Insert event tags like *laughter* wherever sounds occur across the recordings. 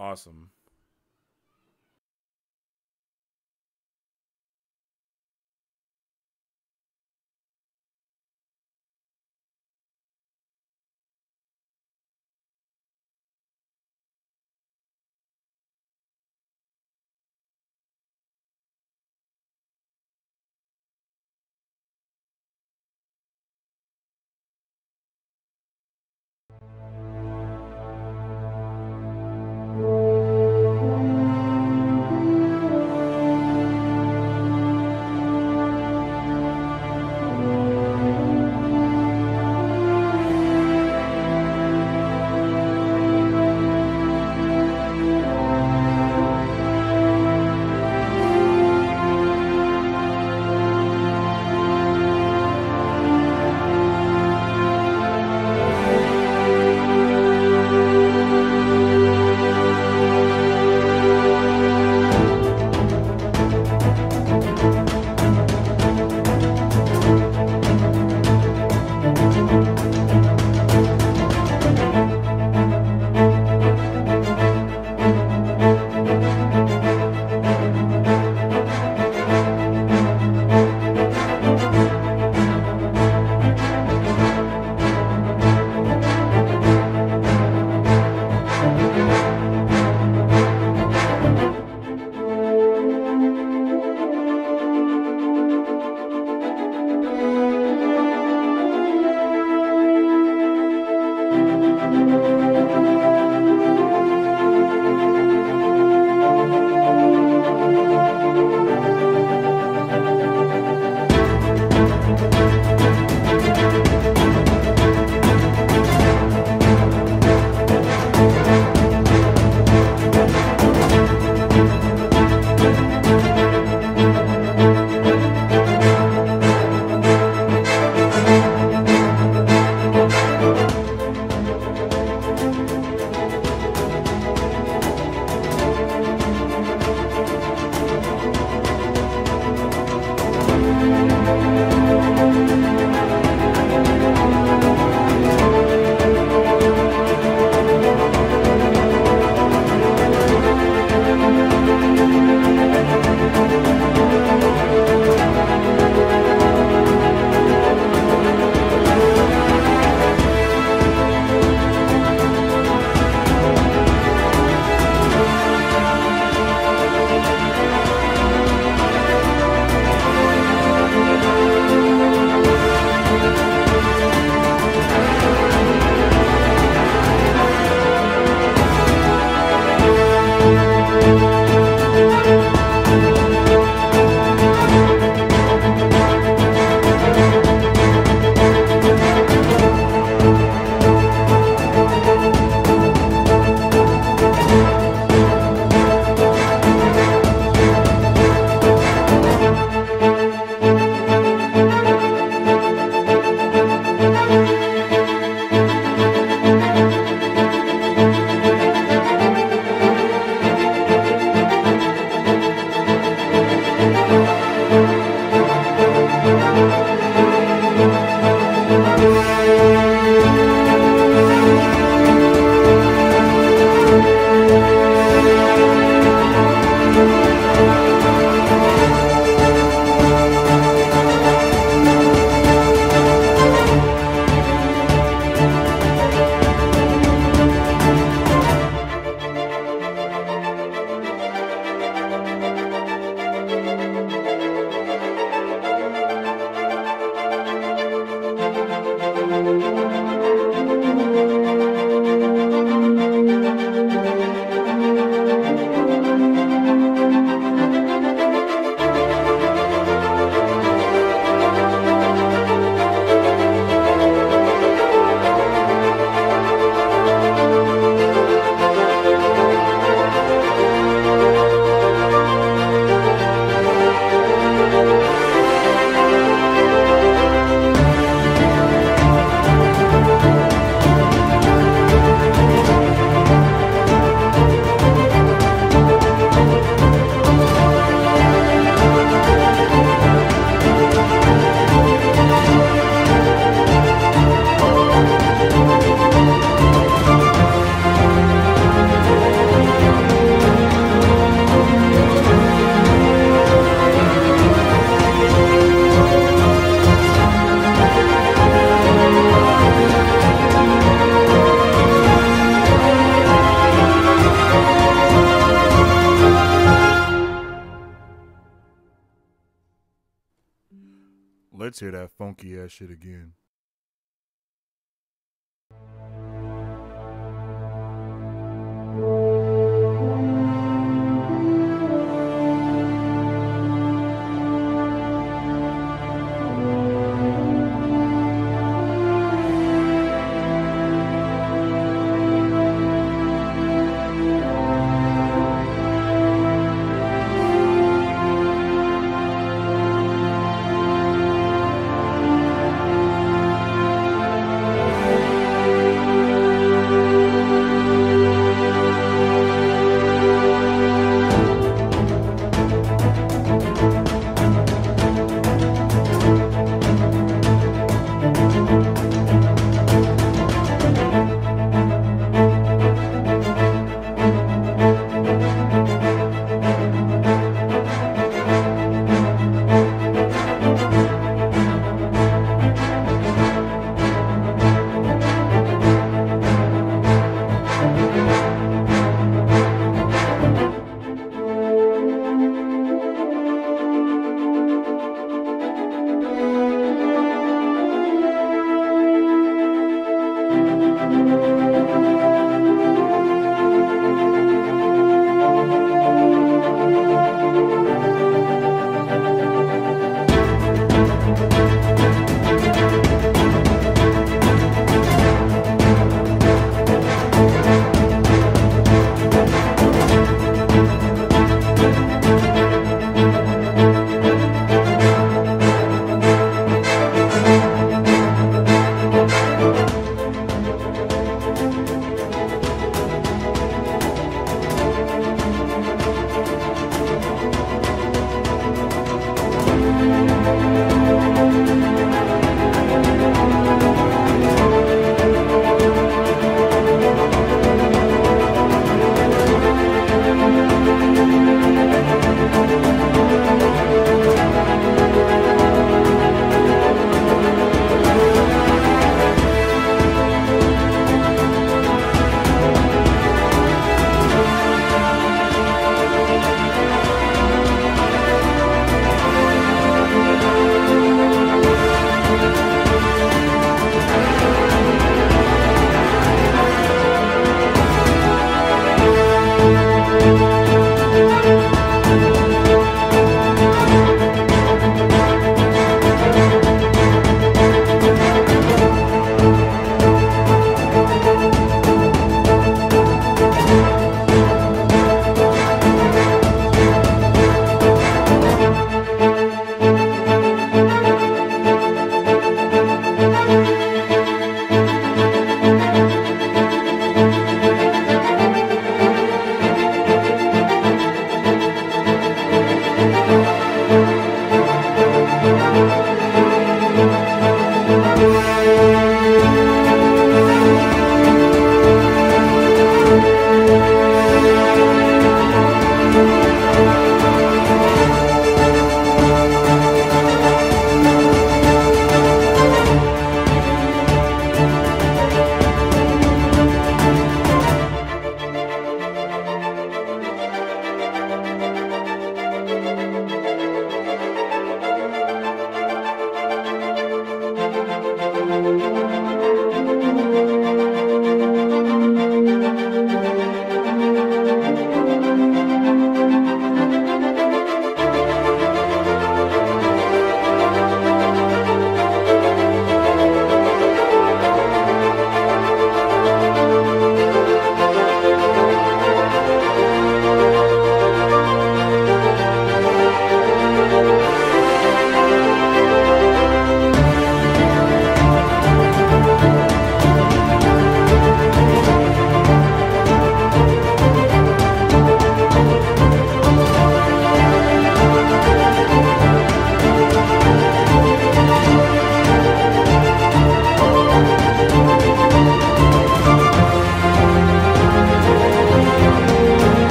awesome.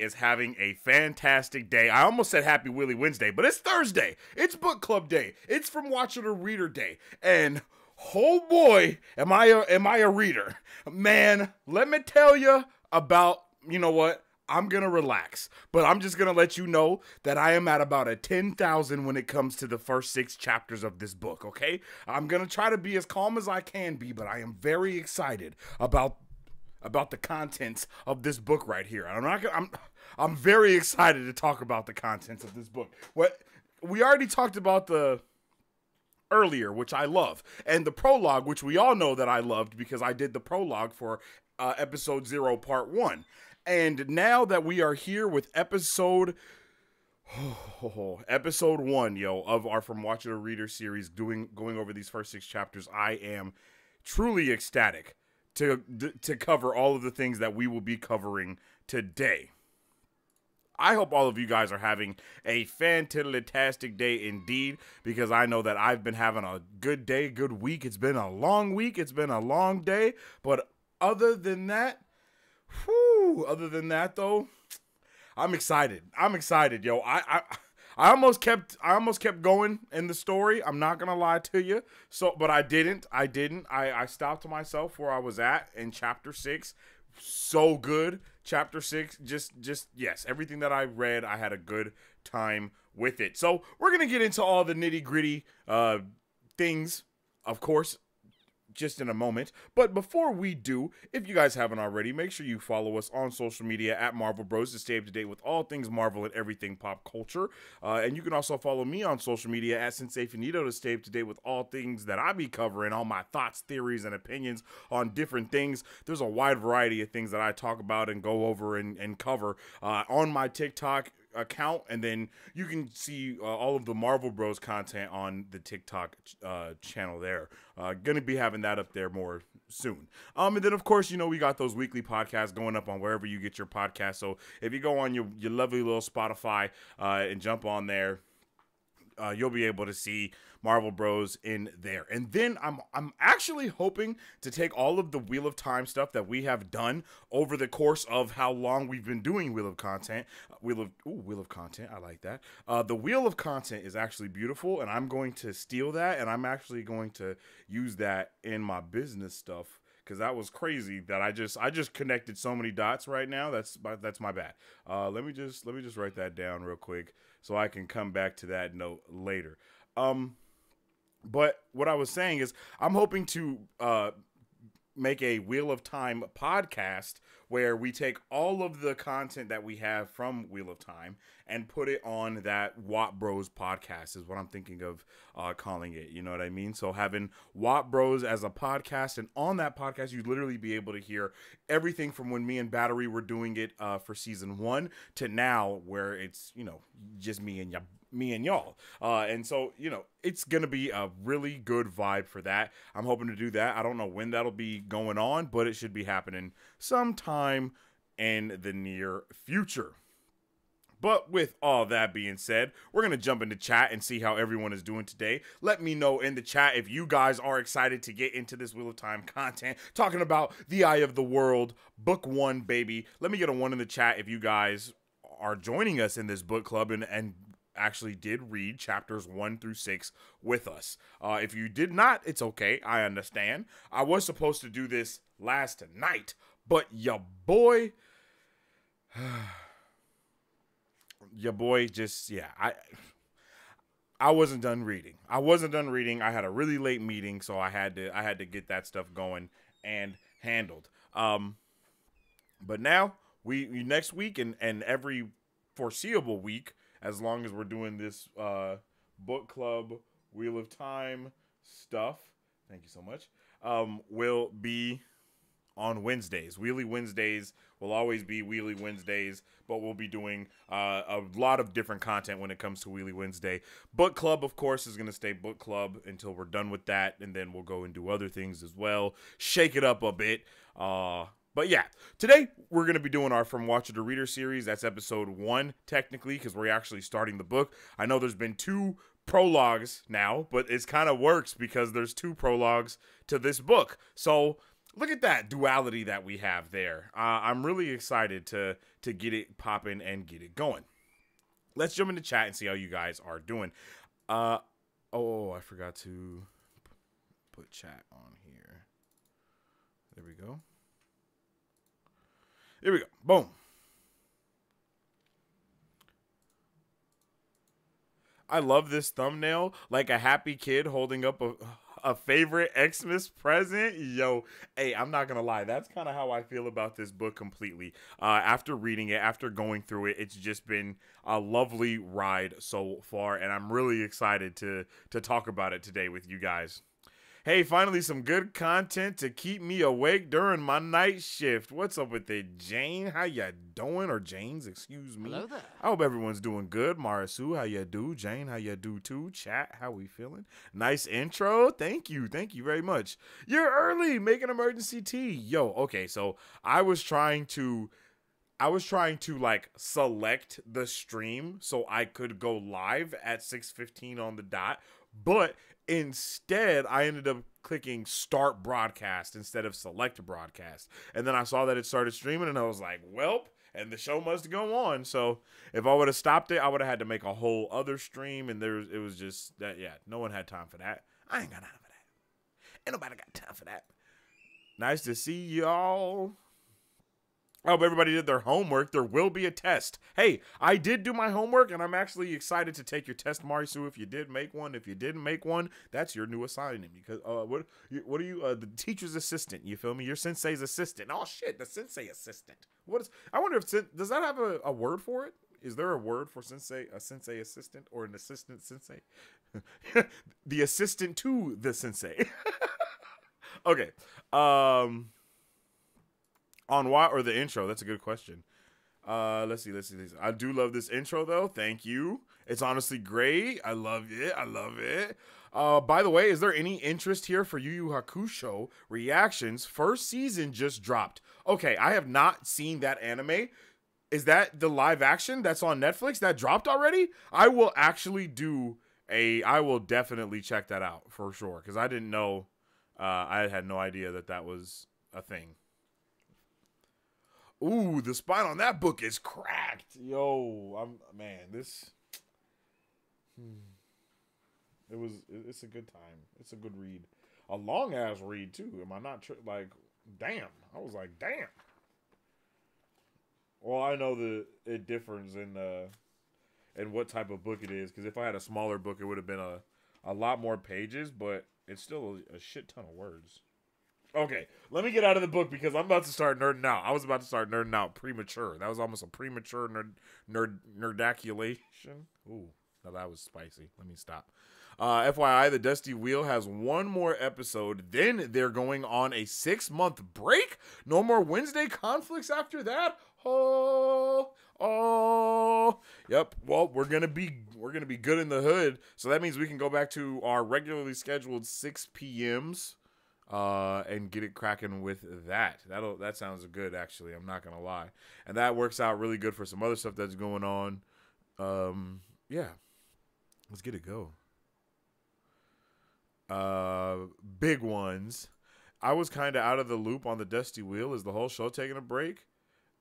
Is having a fantastic day. I almost said Happy Willy Wednesday, but it's Thursday. It's book club day. It's from WoTcher to Reader day. And oh boy, am I a, am I a reader? Man, let me tell you about, you know what? I'm gonna relax, but I'm just gonna let you know that I am at about a 10,000 when it comes to the first six chapters of this book, okay? I'm gonna try to be as calm as I can be, but I am very excited about about the contents of this book right here. I'm not gonna I'm I'm very excited to talk about the contents of this book. What we already talked about the earlier, which I love, and the prologue, which we all know that I loved because I did the prologue for uh, episode zero, part one. And now that we are here with episode oh, *sighs* episode one, yo, of our From WoTcher to Reader series, doing going over these first six chapters, I am truly ecstatic to to cover all of the things that we will be covering today. I hope all of you guys are having a fantastic day indeed, because I know that I've been having a good day, good week. It's been a long week, it's been a long day, but other than that, whew, other than that though, I'm excited. I'm excited, yo. I I I almost kept I almost kept going in the story. I'm not gonna lie to you. So but I didn't. I didn't. I, I stopped myself where I was at in chapter six. So good. Chapter six, just just yes, everything that I read, I had a good time with it. So we're gonna get into all the nitty gritty uh things, of course, just in a moment. But before we do, if you guys haven't already, make sure you follow us on social media at Marvel Bros to stay up to date with all things Marvel and everything pop culture. Uh, and you can also follow me on social media at Sensei Faneto to stay up to date with all things that I be covering, all my thoughts, theories, and opinions on different things. There's a wide variety of things that I talk about and go over and, and cover uh, on my TikTok account, and then you can see uh, all of the Marvel Bros content on the TikTok uh, channel there. Uh, gonna be having that up there more soon. Um, and then of course, you know, we got those weekly podcasts going up on wherever you get your podcast. So if you go on your your lovely little Spotify uh, and jump on there, uh, you'll be able to see Marvel Bros in there. And then I'm I'm actually hoping to take all of the Wheel of Time stuff that we have done over the course of how long we've been doing Wheel of Content. Uh, Wheel of ooh, Wheel of Content. I like that. Uh, the Wheel of Content is actually beautiful, and I'm going to steal that, and I'm actually going to use that in my business stuff because that was crazy that I just I just connected so many dots right now. That's that's my bad. Uh, let me just let me just write that down real quick so I can come back to that note later. Um, but what I was saying is, I'm hoping to uh, make a Wheel of Time podcast where we take all of the content that we have from Wheel of Time and put it on that WoT Bros podcast is what I'm thinking of uh, calling it. You know what I mean? So having WoT Bros as a podcast, and on that podcast, you'd literally be able to hear everything from when me and Battery were doing it uh, for season one to now, where it's you know just me and me and y'all. Uh, and so, you know, it's going to be a really good vibe for that. I'm hoping to do that. I don't know when that'll be going on, but it should be happening sometime in the near future. But with all that being said, we're going to jump into chat and see how everyone is doing today. Let me know in the chat if you guys are excited to get into this Wheel of Time content, talking about The Eye of the World, Book One, baby. Let me get a one in the chat if you guys are joining us in this book club and, and actually did read chapters one through six with us. Uh, if you did not, it's okay. I understand. I was supposed to do this last night, but your boy, *sighs* your boy just yeah, I. I wasn't done reading. I wasn't done reading. I had a really late meeting, so I had to I had to get that stuff going and handled. Um, but now we, next week and and every foreseeable week as long as we're doing this uh, book club Wheel of Time stuff. Thank you so much. Um, will be on Wednesdays. Wheelie Wednesdays will always be Wheelie Wednesdays, but we'll be doing uh, a lot of different content when it comes to Wheelie Wednesday. Book Club, of course, is going to stay Book Club until we're done with that, and then we'll go and do other things as well. Shake it up a bit. Uh, but yeah, today we're going to be doing our From WoTcher to Reader series. That's episode one, technically, because we're actually starting the book. I know there's been two prologues now, but it's kind of works because there's two prologues to this book. So look at that duality that we have there. Uh, I'm really excited to to get it popping and get it going. Let's jump into chat and see how you guys are doing. Uh, oh, I forgot to put chat on here. There we go. Here we go. Boom. I love this thumbnail, like a happy kid holding up a a favorite Xmas present. Yo, hey, I'm not gonna lie, that's kind of how I feel about this book completely. Uh, after reading it, after going through it, it's just been a lovely ride so far, and I'm really excited to to talk about it today with you guys. Hey, finally, some good content to keep me awake during my night shift. What's up with it, Jane? How ya doing? Or James, excuse me. Hello there. I hope everyone's doing good. Marisu, how ya do? Jane, how ya do too? Chat, how we feeling? Nice intro. Thank you. Thank you very much. You're early. Make an emergency tea. Yo, okay, so I was trying to I was trying to like select the stream so I could go live at 6:15 on the dot, but Instead, I ended up clicking start broadcast instead of select broadcast. And then I saw that it started streaming and I was like, welp, and the show must go on. So if I would have stopped it, I would have had to make a whole other stream. And there it was just that, yeah, no one had time for that. I ain't got time for that. Ain't nobody got time for that. Nice to see y'all. I hope everybody did their homework. There will be a test. Hey, I did do my homework, and I'm actually excited to take your test, Marisu. If you did make one, if you didn't make one, that's your new assignment. Because uh, what what are you? Uh, the teacher's assistant. You feel me? Your sensei's assistant. Oh shit, the sensei assistant. What is? I wonder if does that have a, a word for it? Is there a word for sensei, a sensei assistant, or an assistant sensei? *laughs* the assistant to the sensei. *laughs* okay. Um on what or the intro? That's a good question. Uh, let's see, let's see, let's see. I do love this intro though. Thank you. It's honestly great. I love it. I love it. Uh, by the way, is there any interest here for Yu Yu Hakusho reactions? First season just dropped. Okay, I have not seen that anime. Is that the live action that's on Netflix that dropped already? I will actually do a. I will definitely check that out for sure because I didn't know. Uh, I had no idea that that was a thing. Ooh, the spine on that book is cracked. Yo, I'm man, this hmm. It was it's a good time. It's a good read. A long ass read too. Am I not like damn. I was like, damn. Well, I know that it differs in uh in what type of book it is cuz if I had a smaller book it would have been a a lot more pages, but it's still a, a shit ton of words. Okay, let me get out of the book because I'm about to start nerding out. I was about to start nerding out premature. That was almost a premature nerd nerd nerdaculation. Ooh, now that was spicy. Let me stop. Uh, FYI, the Dusty Wheel has one more episode. Then they're going on a six month break. No more Wednesday conflicts after that. Oh, oh, yep. Well, we're gonna be we're gonna be good in the hood. So that means we can go back to our regularly scheduled six p.m.s uh, and get it cracking with that. That'll that sounds good actually. I'm not gonna lie, and that works out really good for some other stuff that's going on. Um, yeah, let's get it go. Uh, big ones. I was kind of out of the loop on the Dusty Wheel. Is the whole show taking a break?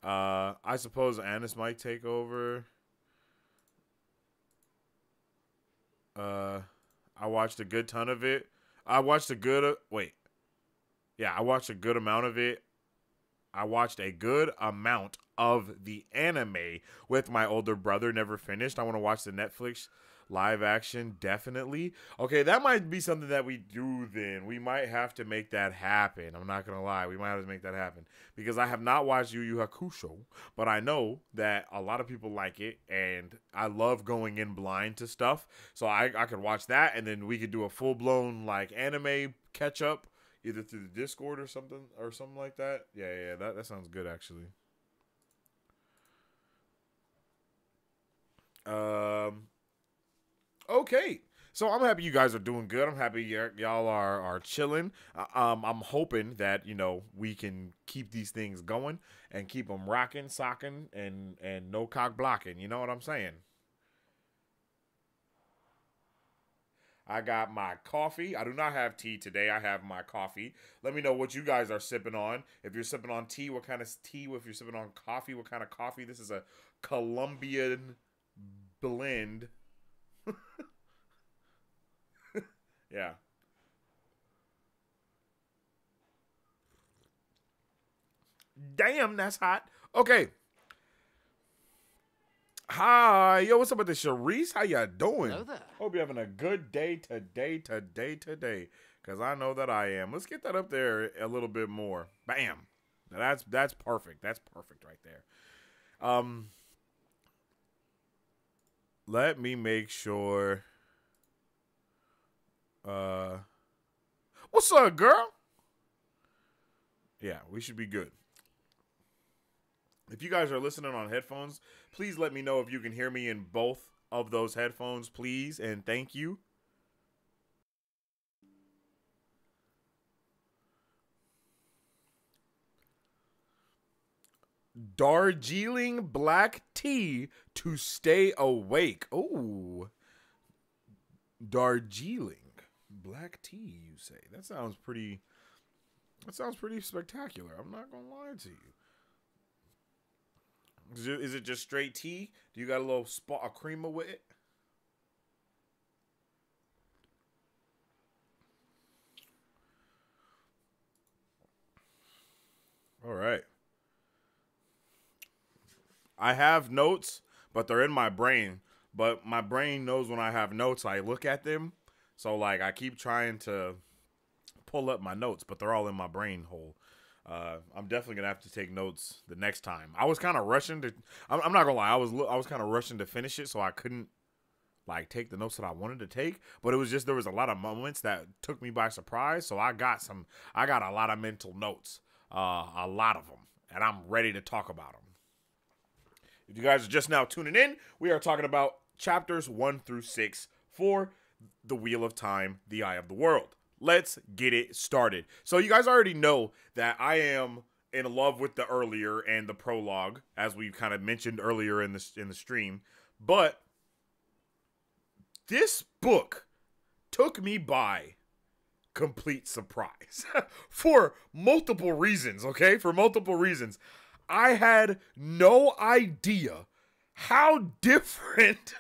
Uh, I suppose Anis might take over. Uh, I watched a good ton of it. I watched a good. Uh, wait, yeah, I watched a good amount of it. I watched a good amount of the anime with my older brother. Never finished. I want to watch the Netflix live action definitely okay that might be something that we do then we might have to make that happen i'm not gonna lie we might have to make that happen because i have not watched yu yu hakusho but i know that a lot of people like it and i love going in blind to stuff so i, I could watch that and then we could do a full-blown like anime catch up either through the Discord or something or something like that. Yeah, yeah, that that sounds good actually. Um. Okay, So I'm happy you guys are doing good. I'm happy y'all are are chilling. Uh, um, I'm hoping that you know we can keep these things going and keep them rocking, socking, and and no cock blocking. You know what I'm saying? I got my coffee. I do not have tea today. I have my coffee. Let me know what you guys are sipping on. If you're sipping on tea, what kind of tea? If you're sipping on coffee, what kind of coffee? This is a Colombian blend. *laughs* yeah. Damn, that's hot. Okay. Hi, yo, what's up with the Sharice? How ya doing? Hello there. Hope you're having a good day today, today, today. Cause I know that I am. Let's get that up there a little bit more. Bam. Now that's that's perfect. That's perfect right there. Um let me make sure uh what's up, girl? Yeah, we should be good. If you guys are listening on headphones, please let me know if you can hear me in both of those headphones, please, and thank you. Darjeeling black tea to stay awake. Oh, Darjeeling black tea. You say that sounds pretty. That sounds pretty spectacular. I'm not gonna lie to you. Is it just straight tea? Do you got a little spot of creamer with it? All right. I have notes, but they're in my brain. But my brain knows when I have notes, I look at them. So like I keep trying to pull up my notes, but they're all in my brain hole. Uh, I'm definitely gonna have to take notes the next time. I was kind of rushing to. I'm, I'm, not gonna lie. I was I was kind of rushing to finish it, so I couldn't like take the notes that I wanted to take. But it was just there was a lot of moments that took me by surprise. So I got some. I got a lot of mental notes. Uh, a lot of them, and I'm ready to talk about them. If you guys are just now tuning in, we are talking about chapters one through six for the Wheel of Time, the Eye of the World let's get it started. So you guys already know that I am in love with the earlier and the prologue, as we kind of mentioned earlier in the in the stream. But this book took me by complete surprise *laughs* for multiple reasons. Okay, for multiple reasons, I had no idea how *laughs* different.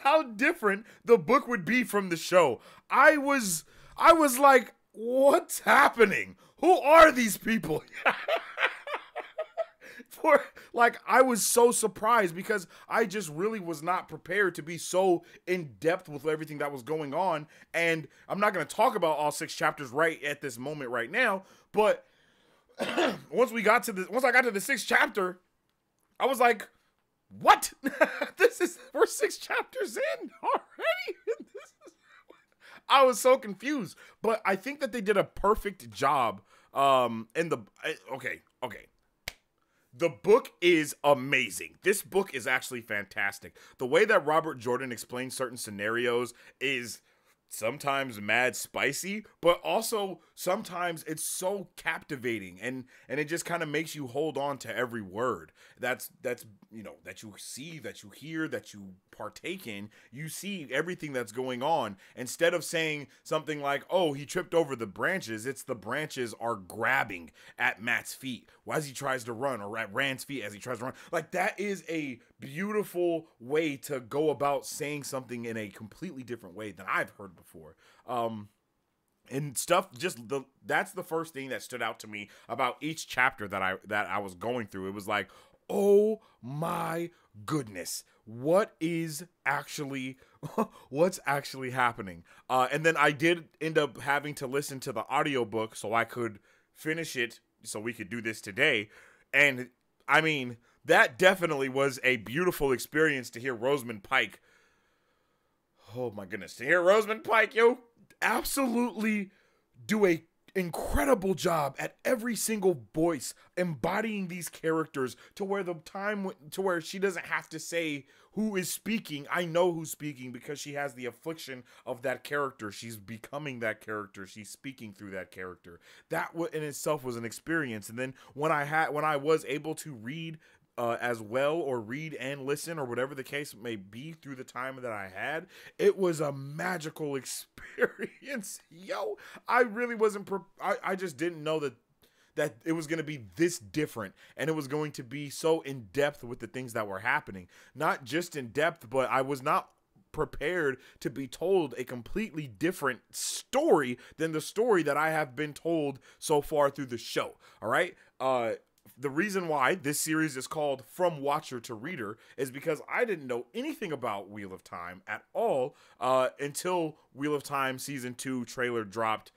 How different the book would be from the show. I was I was like, what's happening? Who are these people? *laughs* For like I was so surprised because I just really was not prepared to be so in depth with everything that was going on and I'm not going to talk about all six chapters right at this moment right now, but *clears throat* once we got to the once I got to the sixth chapter, I was like, "What? *laughs* this is we're six chapters in already." *laughs* I was so confused. But I think that they did a perfect job. Um, in the okay, okay. The book is amazing. This book is actually fantastic. The way that Robert Jordan explains certain scenarios is sometimes mad spicy but also sometimes it's so captivating and and it just kind of makes you hold on to every word. That's that's you know that you see that you hear that you partake in you see everything that's going on instead of saying something like oh he tripped over the branches it's the branches are grabbing at mat's feet as he tries to run or at rand's feet as he tries to run like that is a beautiful way to go about saying something in a completely different way than i've heard before. Um, and stuff just the that's the first thing that stood out to me about each chapter that I that I was going through. It was like, "Oh my goodness. What is actually *laughs* what's actually happening?" Uh and then I did end up having to listen to the audiobook so I could finish it so we could do this today. And I mean, that definitely was a beautiful experience to hear Rosamund Pike oh my goodness, to hear Rosamund Pike, yo, absolutely do a incredible job at every single voice embodying these characters to where the time to where she doesn't have to say who is speaking i know who's speaking because she has the affliction of that character she's becoming that character she's speaking through that character that in itself was an experience and then when i had when i was able to read uh, as well or read and listen or whatever the case may be through the time that I had. It was a magical *laughs* experience. Yo, I really wasn't, I, I just didn't know that that it was going to be this different and it was going to be so in depth with the things that were happening. Not just in depth, but I was not prepared to be told a completely different story than the story that I have been told so far through the show. All right? Uh the reason why this series is called From WoTcher to Reader is because I didn't know anything about Wheel of Time at all uh, until Wheel of Time season two trailer dropped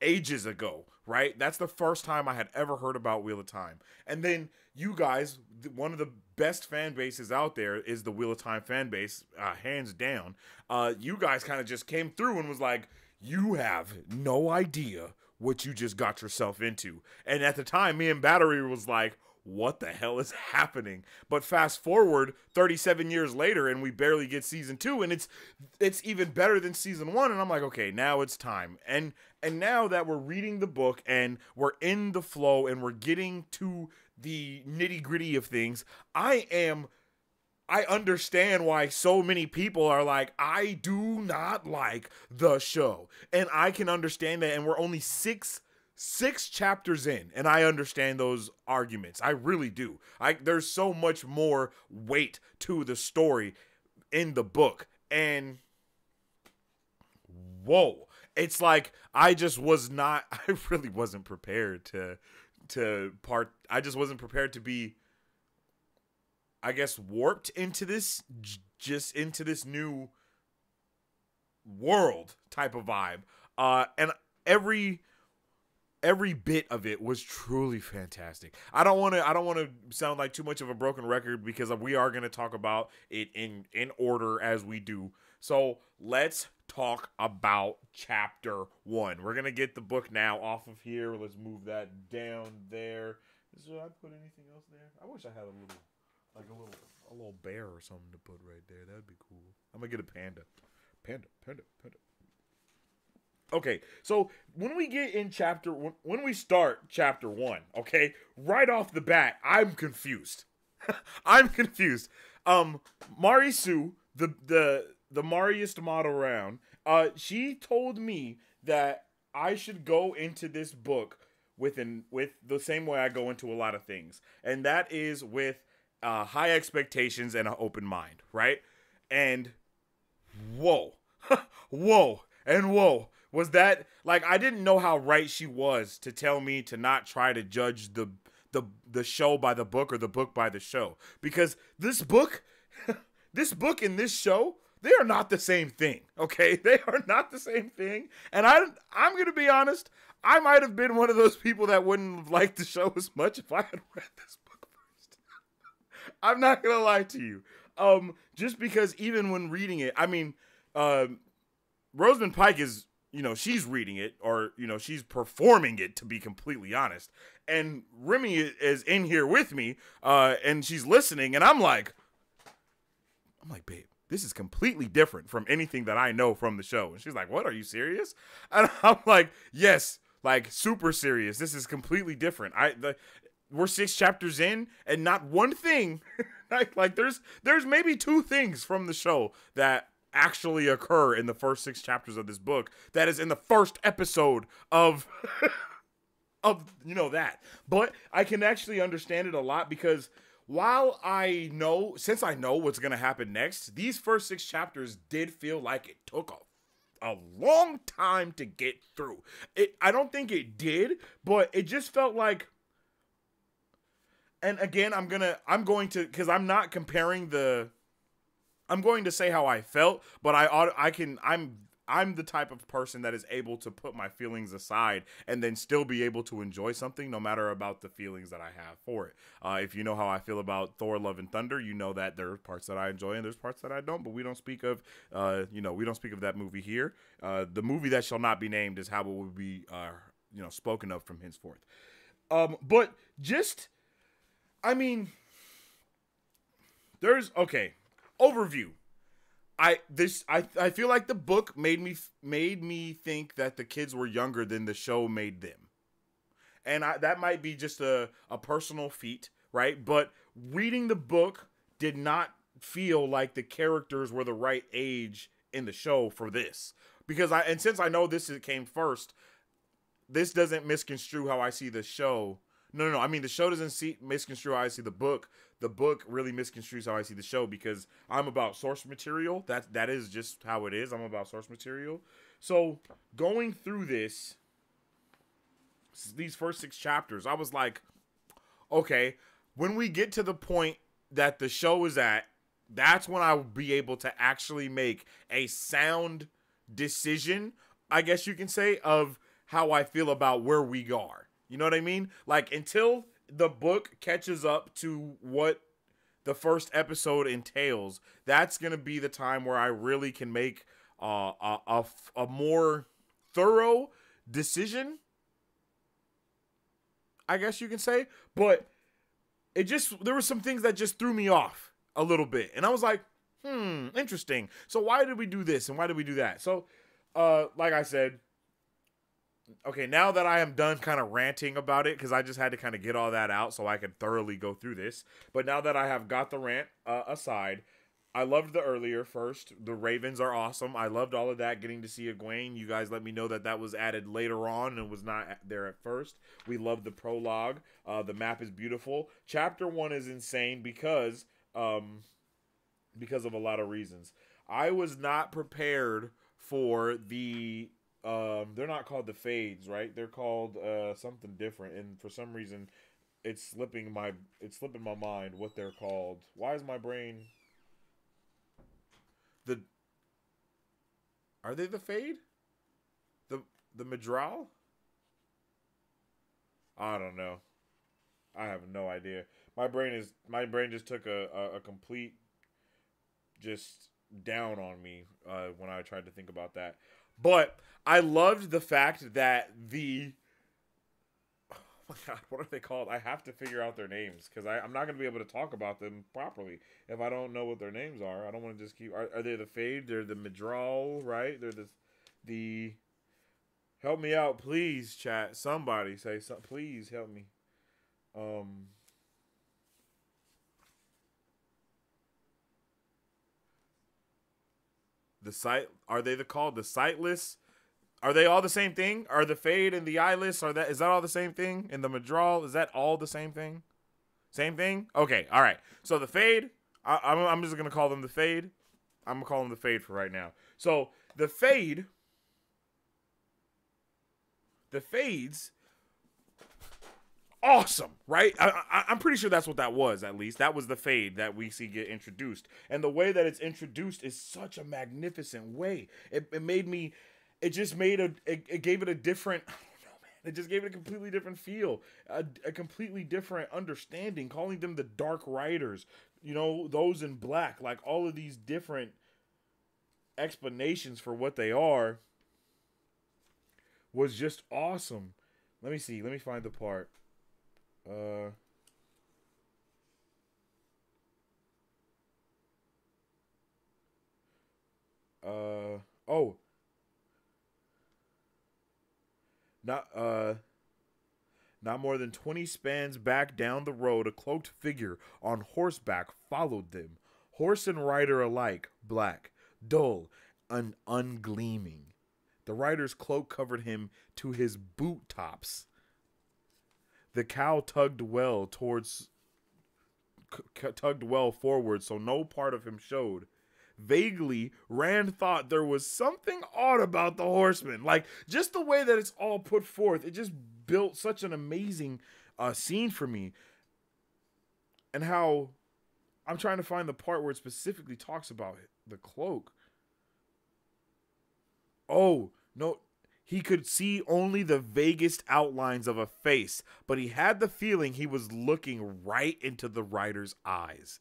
ages ago, right? That's the first time I had ever heard about Wheel of Time. And then you guys, one of the best fan bases out there is the Wheel of Time fan base, uh, hands down. Uh, you guys kind of just came through and was like, you have no idea what you just got yourself into. And at the time, me and Battery was like, what the hell is happening? But fast forward 37 years later and we barely get season 2 and it's it's even better than season 1 and I'm like, okay, now it's time. And and now that we're reading the book and we're in the flow and we're getting to the nitty-gritty of things, I am I understand why so many people are like, I do not like the show. And I can understand that. And we're only six six chapters in and i understand those arguments. I really do. I there's so much more weight to the story in the book and whoa. It's like i just was not *laughs* i really wasn't prepared to to part i just wasn't prepared to be I guess warped into this just into this new world type of vibe. Uh and every every bit of it was truly fantastic. I don't want to I don't want to sound like too much of a broken record because we are going to talk about it in in order as we do. So, let's talk about chapter 1. We're going to get the book now off of here. Let's move that down there. Did I put anything else there? I wish I had a little like a little a little bear or something to put right there. That'd be cool. I'm gonna get a panda. Panda, panda, panda. Okay, so when we get in chapter when we start chapter one, okay, right off the bat, I'm confused. *laughs* I'm confused. Um, Marisu, the the the Mariest model round, uh, she told me that I should go into this book with an with the same way I go into a lot of things, and that is with uh, high expectations and an open mind, right? And whoa, *laughs* whoa, and whoa. Was that like I didn't know how right she was to tell me to not try to judge the the the show by the book or the book by the show. Because this book *laughs* this book and this show they are not the same thing okay? *laughs* They are not the same thing. And i i'm gonna be honest i might have been one of those people that wouldn't have liked the show as much if i had *laughs* read this book first. I'm not gonna lie to you. Um, just because even when reading it, I mean, um, Rosamund Pike is, you know, she's reading it or you know she's performing it to be completely honest, and Remy is in here with me, uh, and she's listening, and I'm like, I'm like, babe, this is completely different from anything that I know from the show. And she's like, What? Are you serious? *laughs* And I'm like, Yes, like super serious. This is completely different. I the we're six chapters in and not one thing *laughs* like, like there's there's maybe two things from the show that actually occur in the first six chapters of this book that is in the first episode of *laughs* of you know that but i can actually understand it a lot because while i know since i know what's going to happen next these first six chapters did feel like it took a a long time to get through. It I don't think it did, but it just felt like and again, I'm gonna I'm going to because I'm not comparing the. I'm going to say how I felt, but I I can I'm I'm the type of person that is able to put my feelings aside and then still be able to enjoy something no matter about the feelings that I have for it. Uh, if you know how I feel about Thor: Love and Thunder, you know that there are parts that I enjoy and there's parts that I don't. But we don't speak of, uh, you know, we don't speak of that movie here. Uh, the movie that shall not be named is how it will be uh, you know spoken of from henceforth. Um, but just, I mean, there's okay overview. I this I I feel like the book made me made me think that the kids were younger than the show made them, and I, that might be just a a personal feat, right? But reading the book did not feel like the characters were the right age in the show for this because I and since I know this came first, this doesn't misconstrue how I see the show. No, no, no. I mean, the show doesn't see misconstrue how I see the book. The book really misconstrues how I see the show because I'm about source material. That that is just how it is. I'm about source material. So going through this, these first six chapters, I was like, okay, when we get to the point that the show is at, that's when I will be able to actually make a sound decision, I guess you can say, of how I feel about where we are. You know what I mean? Like until the book catches up to what the first episode entails, that's gonna be the time where I really can make uh, a, a, a more thorough decision. I guess you can say, but it just there were some things that just threw me off a little bit, and I was like, hmm, interesting. So why did we do this and why did we do that? So, uh, like I said, okay, now that I am done kind of ranting about it, because I just had to kind of get all that out so I could thoroughly go through this. But now that I have got the rant uh, aside, I loved the earlier first. The Ravens are awesome. I loved all of that. Getting to see Egwene. You guys let me know that that was added later on and was not there at first. We love the prologue. Uh, the map is beautiful. Chapter one is insane because um, because of a lot of reasons. I was not prepared for the um they're not called the fades, right? They're called uh something different and for some reason it's slipping my it's slipping my mind what they're called. Why is my brain the Are they the fade? The the Myrddraal? I don't know. I have no idea. My brain is my brain just took a, a, a complete just down on me uh, when I tried to think about that. But I loved the fact that the oh my god, what are they called? I have to figure out their names because I'm not going to be able to talk about them properly if I don't know what their names are. I don't want to just keep. Are, are they the Fade? They're the Myrddraal, right? They're the the. Help me out, please, chat. Somebody say something. Please help me. Um. The sight are they the called the sightless? Are they all the same thing? Are the fade and the eyeless are that is that all the same thing? And the Myrddraal is that all the same thing? Same thing? Okay, all right. So the fade, I, I'm I'm just gonna call them the fade. I'm gonna call them the fade for right now. So the fade, the fades awesome, right? I, am pretty sure that's what that was. At least that was the fade that we see get introduced, and the way that it's introduced is such a magnificent way. It, it made me, it just made a, it, it gave it a different. *laughs* I don't know, man. It just gave it a completely different feel, a, a completely different understanding. Calling them the Dark Riders, you know, those in black, like all of these different explanations for what they are, was just awesome. Let me see. Let me find the part. Uh. Uh. Oh. Not uh. Not more than 20 spans back down the road, a cloaked figure on horseback followed them. Horse and rider alike, black, dull, and ungleaming. The rider's cloak covered him to his boot tops. The cow tugged well towards tugged well forward, so no part of him showed. Vaguely, Rand thought there was something odd about the horseman. Like just the way that it's all put forth, it just built such an amazing uh, scene for me. And how I'm trying to find the part where it specifically talks about the cloak. Oh, no, he could see only the vaguest outlines of a face, but he had the feeling he was looking right into the rider's eyes.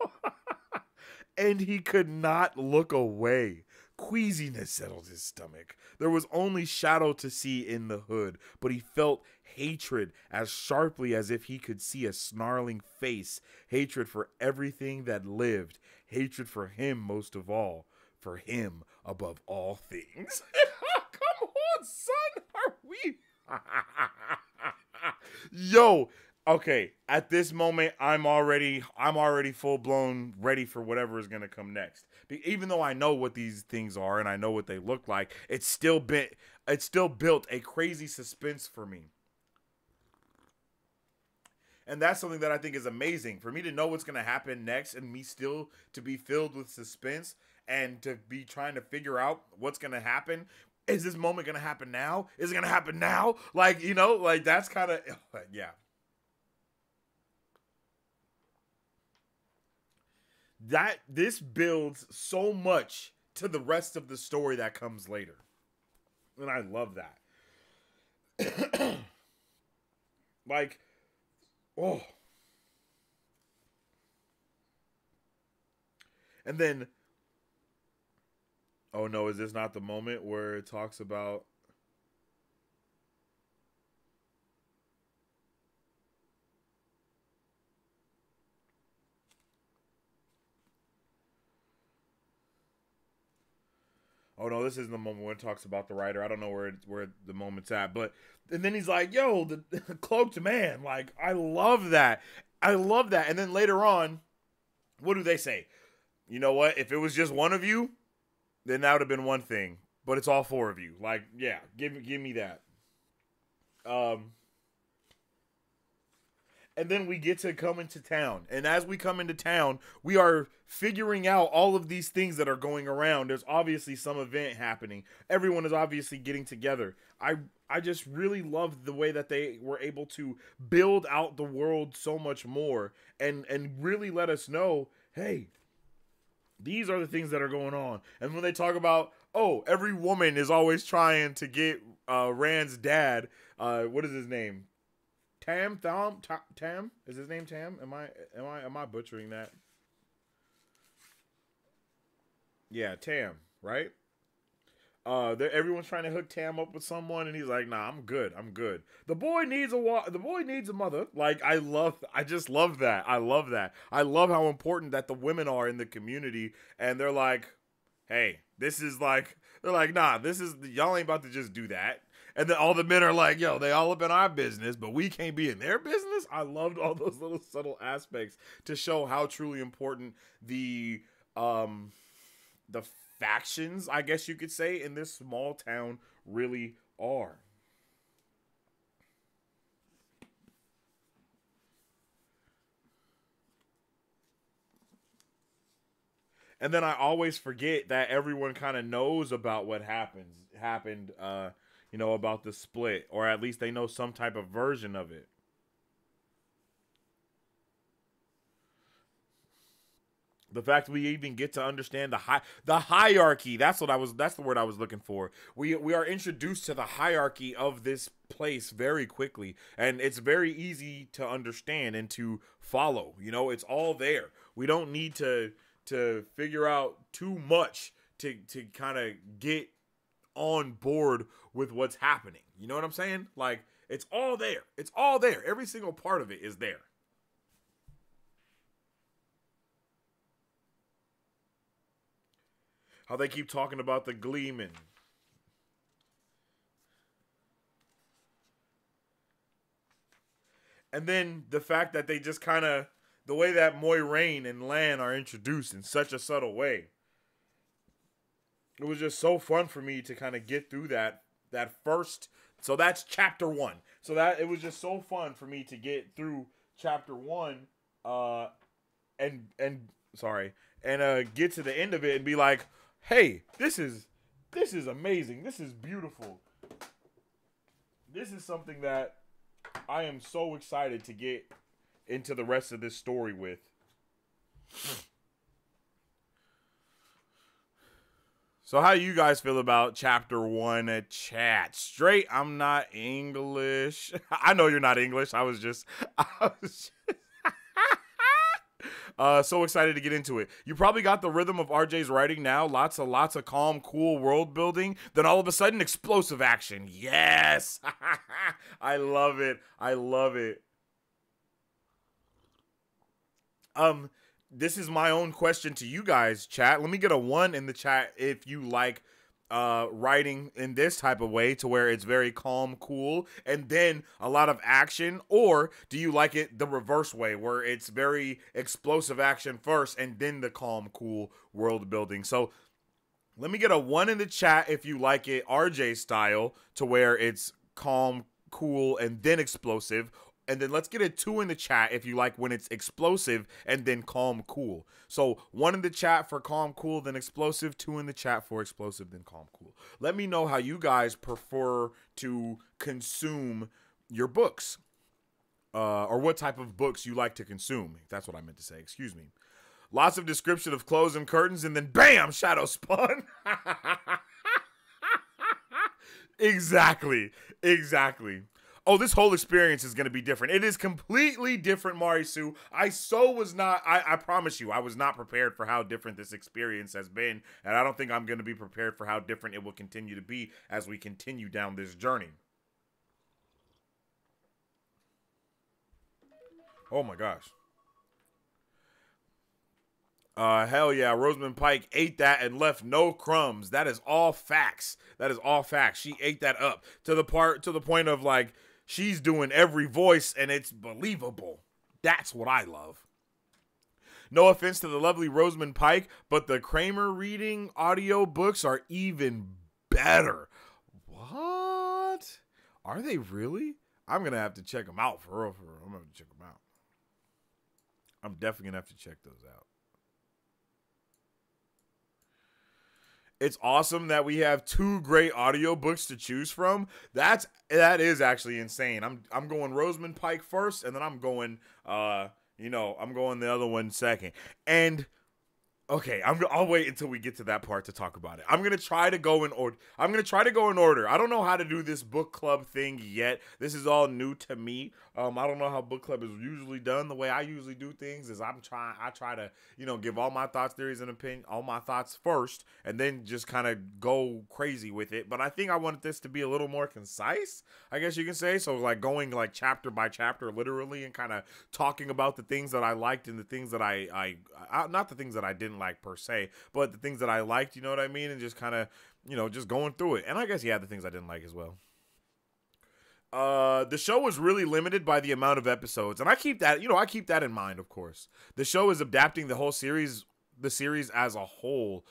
*laughs* and he could not look away. Queasiness settled his stomach. There was only shadow to see in the hood, but he felt hatred as sharply as if he could see a snarling face. Hatred for everything that lived. Hatred for him most of all. For him above all things. *laughs* Son. Are we? *laughs* Yo, okay. At this moment, I'm already I'm already full blown ready for whatever is gonna come next. Even though I know what these things are and I know what they look like, it's still been it's still built a crazy suspense for me. And that's something that I think is amazing. For me to know what's gonna happen next and me still to be filled with suspense and to be trying to figure out what's gonna happen is this moment gonna happen now? Is it gonna happen now? Like, you know, like that's kind of *laughs* yeah. That this builds so much to the rest of the story that comes later. And I love that. *clears throat* like, oh. And then Oh no, is this not the moment where it talks about Oh no, this isn't the moment when it talks about the writer. I don't know where it, where the moment's at, but and then he's like, "Yo, *laughs* the cloaked man." Like, I love that. I love that. And then later on, what do they say? You know what? If it was just one of you, then that would have been one thing. But it's all four of you. Like, yeah, give give me that. Um and then we get to come into town. And as we come into town, we are figuring out all of these things that are going around. There's obviously some event happening. Everyone is obviously getting together. I I just really love the way that they were able to build out the world so much more and and really let us know, hey, these are the things that are going on. And when they talk about, oh, every woman is always trying to get uh, Rand's dad. Uh, what is his name? Tam Tham Tam is his name Tam? Am I am I am I butchering that? Yeah, Tam, right? Uh, everyone's trying to hook Tam up with someone, and he's like, "Nah, I'm good. I'm good." The boy needs a wa- the boy needs a mother. Like I love, I just love that. I love that. I love how important that the women are in the community, and they're like, "Hey, this is like," they're like, "Nah, this is y'all ain't about to just do that." And then all the men are like, "Yo, they all up in our business, but we can't be in their business." I loved all those little subtle aspects to show how truly important the um the factions, I guess you could say, in this small town really are. And then I always forget that everyone kind of knows about what happens happened uh you know about the split or at least they know some type of version of it. The fact we even get to understand the high the hierarchy. That's what I was that's the word I was looking for. We we are introduced to the hierarchy of this place very quickly and it's very easy to understand and to follow. You know, it's all there. We don't need to to figure out too much to to kind of get on board with what's happening. You know what I'm saying? Like it's all there. It's all there. Every single part of it is there. How they keep talking about the Gleeman. And then the fact that they just kind of the way that Moiraine and Lan are introduced in such a subtle way. It was just so fun for me to kind of get through that that first so that's chapter 1. So that it was just so fun for me to get through chapter 1 uh and and sorry, and uh get to the end of it and be like, hey, this is this is amazing. This is beautiful. This is something that I am so excited to get into the rest of this story with. So how you guys feel about chapter one at chat? Straight, I'm not English. *laughs* I know you're not English. I was just, *laughs* I was just uh, so excited to get into it. You probably got the rhythm of RJ's writing now. Lots of lots of calm, cool world building. Then all of a sudden, explosive action. Yes, *laughs* I love it. I love it. Um, this is my own question to you guys, chat. Let me get a one in the chat if you like uh, writing in this type of way to where it's very calm, cool, and then a lot of action? Or do you like it the reverse way where it's very explosive action first and then the calm, cool world building? So let me get a one in the chat if you like it RJ style to where it's calm, cool, and then explosive, and then let's get a two in the chat if you like when it's explosive and then calm cool. So one in the chat for calm cool, then explosive. Two in the chat for explosive, then calm cool. Let me know how you guys prefer to consume your books, uh, or what type of books you like to consume. That's what I meant to say. Excuse me. Lots of description of clothes and curtains, and then bam, shadow spawn. *laughs* exactly, exactly oh, this whole experience is going to be different. It is completely different, Marisu. I so was not, I, I promise you, I was not prepared for how different this experience has been. And I don't think I'm going to be prepared for how different it will continue to be as we continue down this journey. Oh my gosh. Uh, hell yeah, Rosamund Pike ate that and left no crumbs. That is all facts. That is all facts. She ate that up to the part to the point of like she's doing every voice and it's believable. That's what I love. No offense to the lovely Rosamund Pike, but the Kramer reading audio books are even better. What? Are they really? I'm gonna have to check them out for real. For real. I'm have to check them out. I'm definitely gonna have to check those out. It's awesome that we have two great audiobooks to choose from. That's that is actually insane. I'm I'm going Rosamund Pike first, and then I'm going uh you know I'm going the other one second. And Okay, I'm. I'll wait until we get to that part to talk about it. I'm gonna try to go in order. I'm gonna try to go in order. I don't know how to do this book club thing yet. This is all new to me. Um, I don't know how book club is usually done. The way I usually do things is I'm trying. I try to, you know, give all my thoughts, theories, and opinion, all my thoughts first, and then just kind of go crazy with it. But I think I wanted this to be a little more concise. I guess you can say so. Like going like chapter by chapter, literally, and kind of talking about the things that I liked and the things that I, I, I not the things that I didn't like per se, but the things that I liked, you know what I mean, and just kind of, you know, just going through it. And I guess yeah, the things I didn't like as well. Uh, the show was really limited by the amount of episodes, and I keep that, you know, I keep that in mind, of course. The show is adapting the whole series, the series as a whole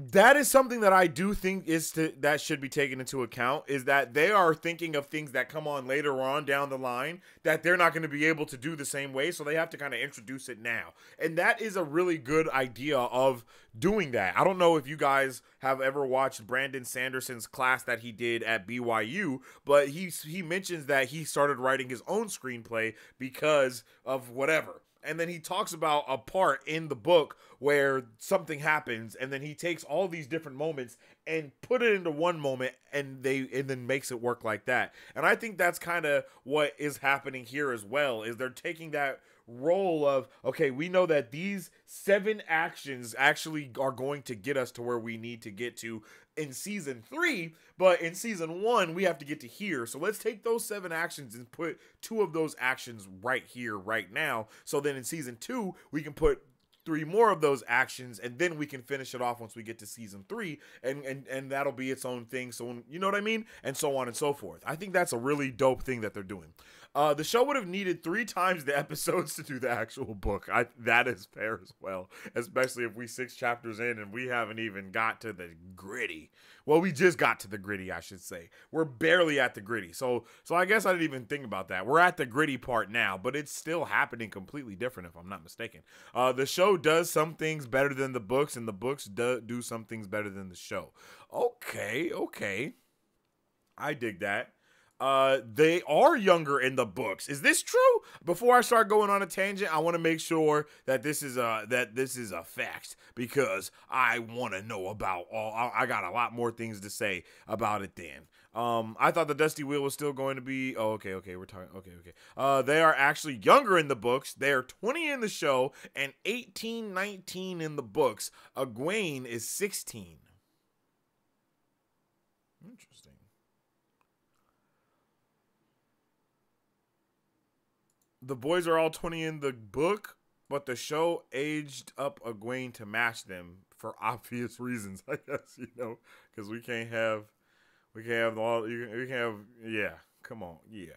that is something that I do think is to, that should be taken into account is that they are thinking of things that come on later on down the line that they're not going to be able to do the same way so they have to kind of introduce it now. And that is a really good idea of doing that. I don't know if you guys have ever watched Brandon Sanderson's class that he did at BYU, but he he mentions that he started writing his own screenplay because of whatever and then he talks about a part in the book where something happens and then he takes all these different moments and put it into one moment and they and then makes it work like that. And i think that's kind of what is happening here as well is they're taking that role of okay we know that these seven actions actually are going to get us to where we need to get to in season three, but in season one, we have to get to here. So let's take those seven actions and put two of those actions right here, right now. So then in season two, we can put three more of those actions and then we can finish it off once we get to season three and and and that'll be its own thing so you know what i mean and so on and so forth i think that's a really dope thing that they're doing uh, the show would have needed three times the *laughs* episodes to do the actual book. I that is fair as well, especially if we six chapters in and we haven't even got to the gritty. Well, we just got to the gritty, I should say. We're barely at the gritty. So, so I guess I didn't even think about that. We're at the gritty part now, but it's still happening completely different, if I'm not mistaken. Uh, the show does some things better than the books, and the books do, do some things better than the show. Okay, okay. I dig that. Uh, they are younger in the books. Is this true? Before I start going on a tangent, I want to make sure that this is a that this is a fact because I want to know about all. I, I got a lot more things to say about it. Then, um, I thought the Dusty Wheel was still going to be. Oh, okay, okay, we're talking. Okay, okay. Uh, they are actually younger in the books. They are 20 in the show and 18, 19 in the books. Egwene is 16. Interesting. The boys are all 20 in the book, but the show aged up Egwene to match them for *laughs* obvious reasons, I guess, you know, because we can't have, we can't have all, we can't have, yeah, come on, yeah.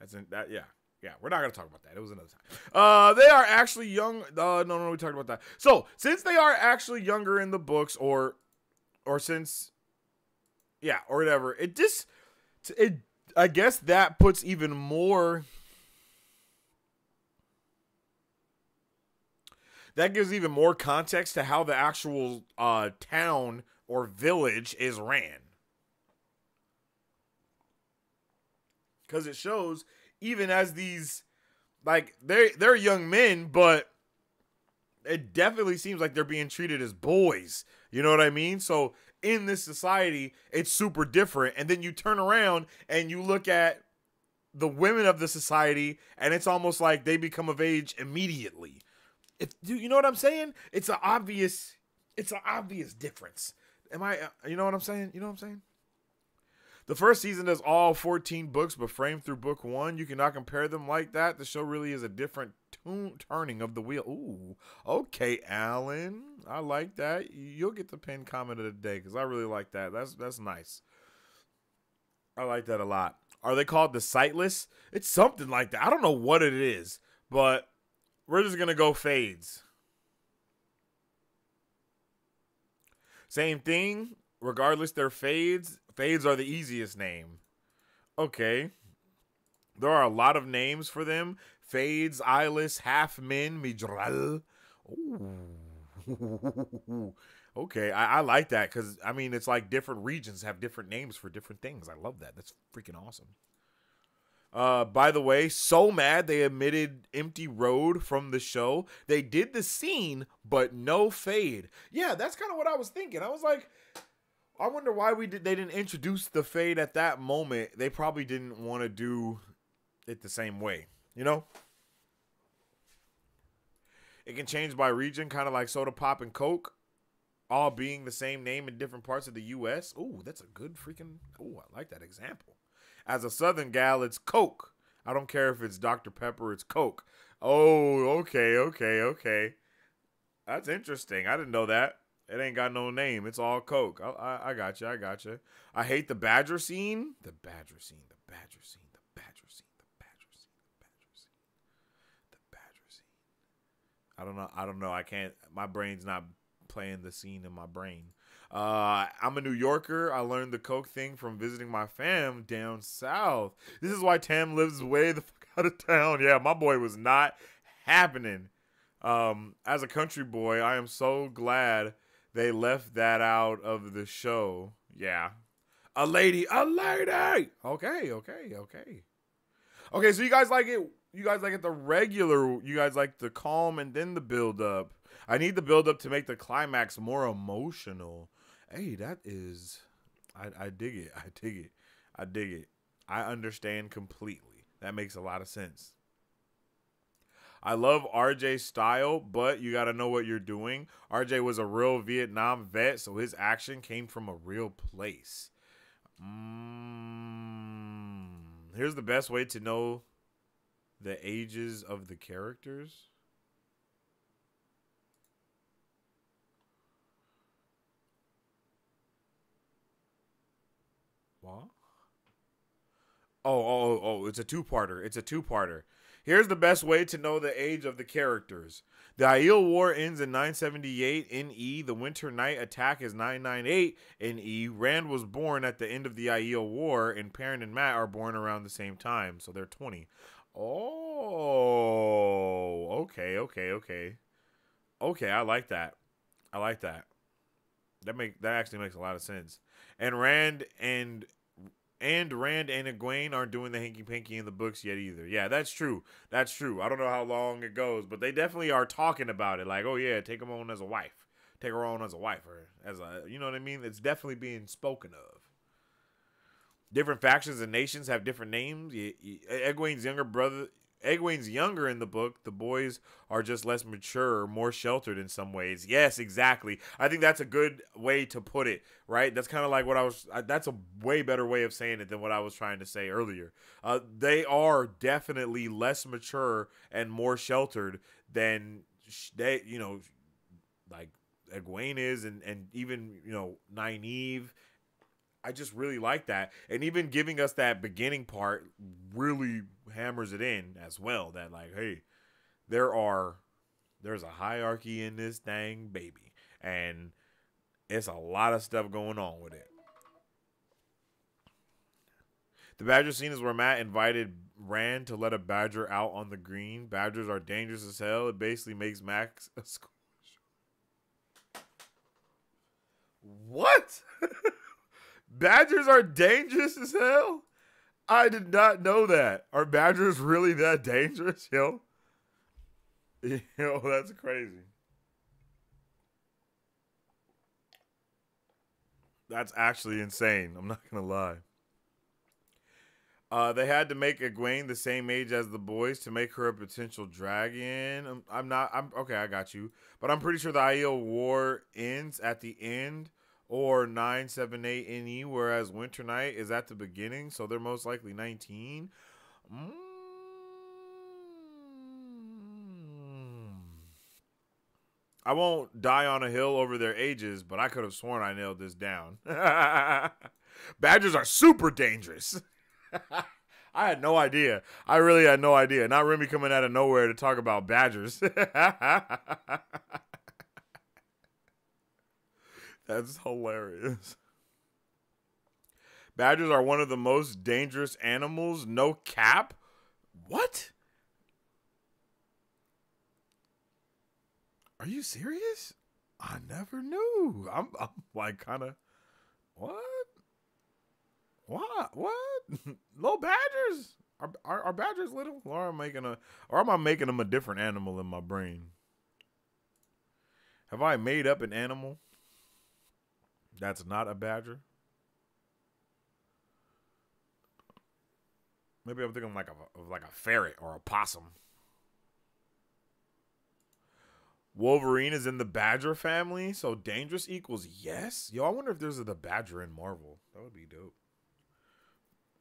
That's in, that, yeah. Yeah, we're not gonna talk about that. It was another time. Uh, they are actually young. Uh, no, no, we talked about that. So since they are actually younger in the books, or, or since, yeah, or whatever, it just, it, I guess that puts even more that gives even more context to how the actual uh, town or village is ran. Because it shows, even as these, like they they're young men, but it definitely seems like they're being treated as boys. You know what I mean? So in this society, it's super different. And then you turn around and you look at the women of the society, and it's almost like they become of age immediately if do you know what I'm saying? It's an obvious, it's an obvious difference. Am I? Uh, you know what I'm saying? You know what I'm saying? The first season does all 14 books, but framed through book one, you cannot compare them like that. The show really is a different tune, turning of the wheel. Ooh, okay, Alan, I like that. You'll get the pin comment of the day because I really like that. That's that's nice. I like that a lot. Are they called the sightless? It's something like that. I don't know what it is, but we're just going to go fades. Same thing. Regardless, they're fades. Fades are the easiest name. Okay. There are a lot of names for them. Fades, eyeless, half men, Myrddraal. *laughs* okay, I, I, like that because I mean it's like different regions have different names for different things. I love that. That's freaking awesome. Uh, by the way, so mad they omitted Empty Road from the show. They did the scene, but no fade. Yeah, that's kind of what I was thinking. I was like, I wonder why we did they didn't introduce the fade at that moment. They probably didn't want to do it the same way, you know? It can change by region, kind of like soda pop and Coke, all being the same name in different parts of the US. Ooh, that's a good freaking Ooh, I like that example. As a Southern gal, it's Coke. I don't care if it's Dr. Pepper, it's Coke. Oh, okay, okay, okay. That's interesting. I didn't know that. It ain't got no name. It's all Coke. I, I, I got you. I got you. I hate the Badger scene. The Badger scene. The Badger scene. The Badger scene. The Badger scene. The Badger scene. The Badger scene. I don't know. I don't know. I can't. My brain's not playing the scene in my brain. Uh, I'm a New Yorker. I learned the Coke thing from visiting my fam down south. This is why Tam lives way the fuck out of town. Yeah, my boy was not happening. Um, as a country boy, I am so glad they left that out of the show. Yeah. A lady, a lady. Okay, okay, okay. Okay, so you guys like it you guys like it the regular you guys like the calm and then the build up. I need the build up to make the climax more emotional. Hey, that is, I, I dig it. *laughs* I dig it. I dig it. I understand completely. That makes a lot of sense. I love RJ's style, but you got to know what you're doing. RJ was a real Vietnam vet, so his action came from a real place. Mm, here's the best way to know the ages of the characters. What? Oh, oh, oh, oh, it's a two-parter. It's a two-parter. Here's the best way to know the age of the characters. The Aiel War ends in 978 NE. The Winternight attack is 998 NE. Rand was born at the end of the Aiel War, and Perrin and Mat are born around the same time, so they're 20. Oh, okay, okay, okay. Okay, I like that. I like that. That make that actually makes a lot of sense. And Rand and and Rand and Egwene aren't doing the hanky panky in the books yet either. Yeah, that's true. That's true. I don't know how long it goes, but they definitely are talking about it. Like, oh yeah, take him on as a wife, take her on as a wife, or as a, you know what I mean? It's definitely being spoken of. Different factions and nations have different names. Egwene's younger brother, Egwene's younger in the book. The boys are just less mature, more sheltered in some ways. Yes, exactly. I think that's a good way to put it, right? That's kind of like what I was, that's a way better way of saying it than what I was trying to say earlier. Uh, they are definitely less mature and more sheltered than they, you know, like Egwene is, and, and even, you know, Nynaeve I just really like that. And even giving us that beginning part really hammers it in as well that like, hey, there are there's a hierarchy in this dang baby. And it's a lot of stuff going on with it. The badger scene is where Mat invited Rand to let a badger out on the green. Badgers are dangerous as hell. It basically makes Max *laughs* a squash. What? *laughs* Badgers are dangerous as hell. I did not know that. Are badgers really that dangerous, yo? *laughs* Yo, that's crazy. That's actually insane. I'm not gonna lie. Uh, they had to make Egwene the same age as the boys to make her a potential dragon. I'm, I'm not. I'm okay. I got you. But I'm pretty sure the Aiel War ends at the end or 978 NE, whereas Winternight is at the beginning, so they're most likely 19. Mm. I won't die on a hill over their ages, but I could have sworn I nailed this down. *laughs* Badgers are super dangerous. *laughs* I had no idea. I really had no idea. Not Remy coming out of nowhere to talk about badgers. *laughs* That's hilarious. Badgers are one of the most dangerous animals. No cap. What? Are you serious? I never knew. I'm, I'm like kind of what? What? What? *laughs* little badgers? Are, are, are badgers little? Or am I making a? Or am I making them a different animal in my brain? Have I made up an animal? That's not a badger. Maybe I'm thinking like a of like a ferret or a possum. Wolverine is in the Badger family, so dangerous equals yes. Yo, I wonder if there's a the Badger in Marvel. That would be dope.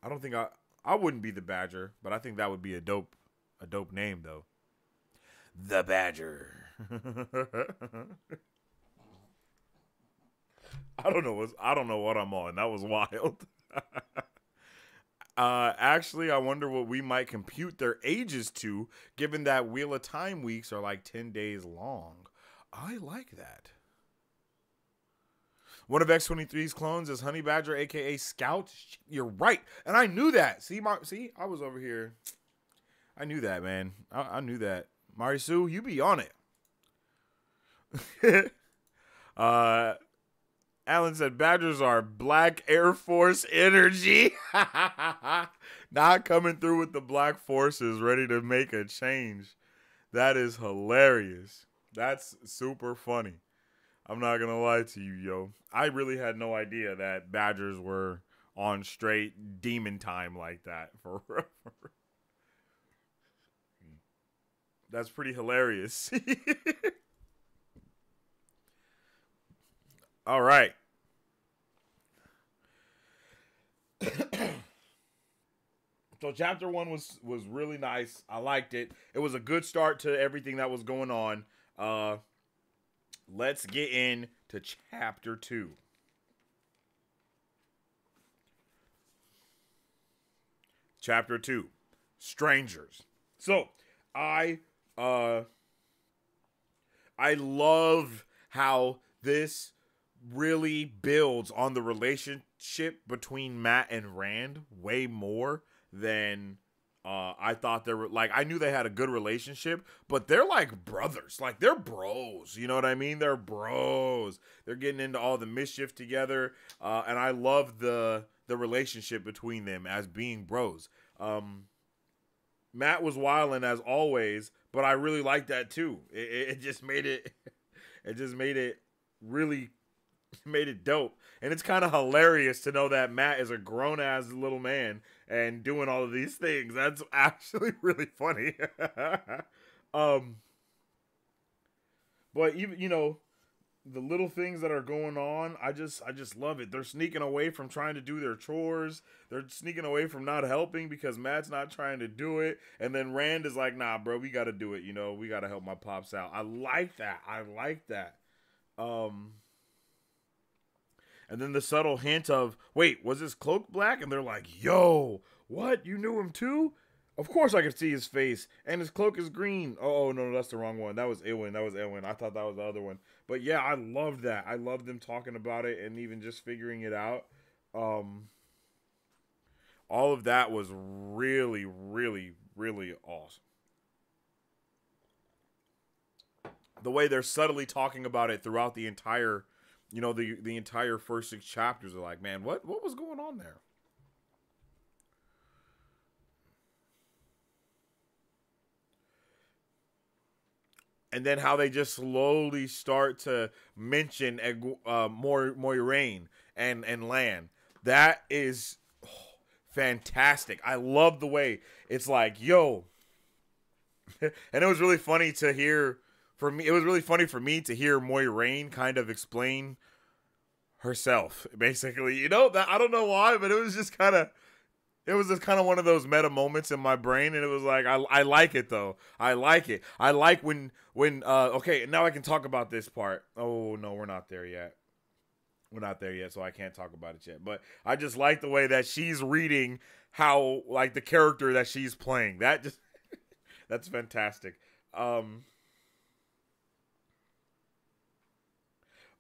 I don't think I I wouldn't be the Badger, but I think that would be a dope a dope name though. The Badger. *laughs* I don't know what I don't know what I'm on. That was wild. *laughs* uh, actually, I wonder what we might compute their ages to, given that Wheel of Time weeks are like ten days long. I like that. One of X23's clones is Honey Badger, aka Scout. You're right, and I knew that. See, my see, I was over here. I knew that, man. I, I knew that. Marisu, you be on it. *laughs* uh Alan said Badgers are black Air Force energy. *laughs* Not coming through with the black forces, ready to make a change. That is hilarious. That's super funny. I'm not gonna lie to you, yo. I really had no idea that Badgers were on straight demon time like that. *laughs* For that's pretty hilarious. *laughs* All right. *coughs* so chapter one was was really nice. I liked it. It was a good start to everything that was going on. Uh let's get in to chapter two. Chapter two. Strangers. So I uh I love how this really builds on the relationship between Mat and Rand way more than Uh, I thought they were like I knew they had a good relationship, but they're like brothers, like they're bros. You know what I mean? They're bros. They're getting into all the mischief together, uh, and I love the the relationship between them as being bros. Um, Mat was wilding as always, but I really like that too. It, it just made it, *laughs* it just made it really *laughs* made it dope. And it's kind of hilarious to know that Mat is a grown ass little man and doing all of these things. That's *laughs* actually really funny. *laughs* um but even you know, the little things that are going on, I just I just love it. They're sneaking away from trying to do their chores. They're sneaking away from not helping because Mat's not trying to do it. And then Rand is like, "Nah, bro, we got to do it. You know, we got to help my pops out." I like that. I like that. Um and then the subtle hint of, wait, was his cloak black? And they're like, yo, what? You knew him too? Of course I could see his face. And his cloak is green. Oh, no, that's the wrong one. That was Ewin. That was Ewin. I thought that was the other one. But yeah, I loved that. I loved them talking about it and even just figuring it out. Um, all of that was really, really, really awesome. The way they're subtly talking about it throughout the entire you know the the entire first six chapters are like, man, what what was going on there? And then how they just slowly start to mention uh, more Moiraine and and Lan. That is oh, fantastic. I love the way it's like, yo. *laughs* and it was really funny to hear for me, it was really funny for me to hear Moiraine kind of explain herself, basically. You know that I don't know why, but it was just kind of, it was just kind of one of those meta moments in my brain, and it was like I, I like it though. I like it. I like when when uh okay now I can talk about this part. Oh no, we're not there yet. We're not there yet, so I can't talk about it yet. But I just like the way that she's reading how like the character that she's playing. That just *laughs* that's fantastic. Um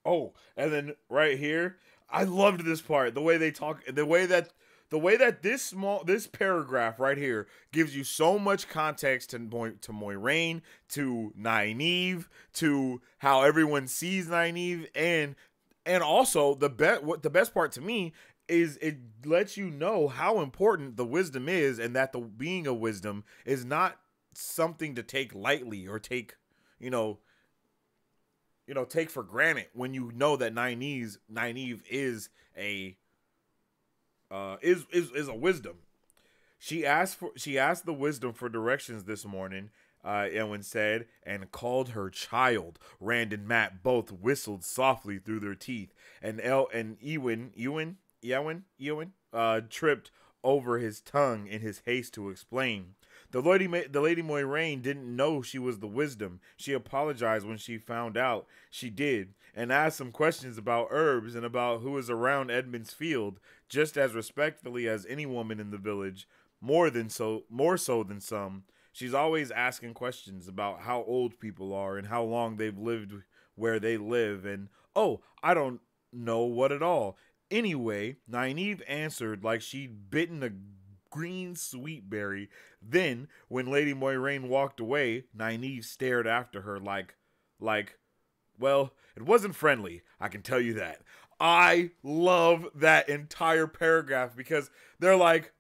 Oh, and then right here, I loved this part. The way they talk, the way that the way that this small this paragraph right here gives you so much context to Moy, to Moiraine, to Nynaeve, to how everyone sees Nynaeve, and and also the bet what the best part to me is it lets you know how important the wisdom is, and that the being a wisdom is not something to take lightly or take you know you know take for granted when you know that Nynaeve's Nynaeve is a uh is is is a wisdom. She asked for she asked the wisdom for directions this morning. Uh, Ewin said, and called her child. Rand and Mat both whistled softly through their teeth, and El and Ewan, Ewan, Ewan, Ewan, uh, tripped over his tongue in his haste to explain. The lady, the lady Moiraine didn't know she was the wisdom. She apologized when she found out she did, and asked some questions about herbs and about who was around Emond's field, just as respectfully as any woman in the village. More than so, more so than some. She's always asking questions about how old people are and how long they've lived where they live, and oh, I don't know what at all. Anyway, Nynaeve answered like she'd bitten a green sweet berry. Then, when Lady Moiraine walked away, Nynaeve stared after her like, like, well, it wasn't friendly, I can tell you that. I love that entire paragraph because they're like,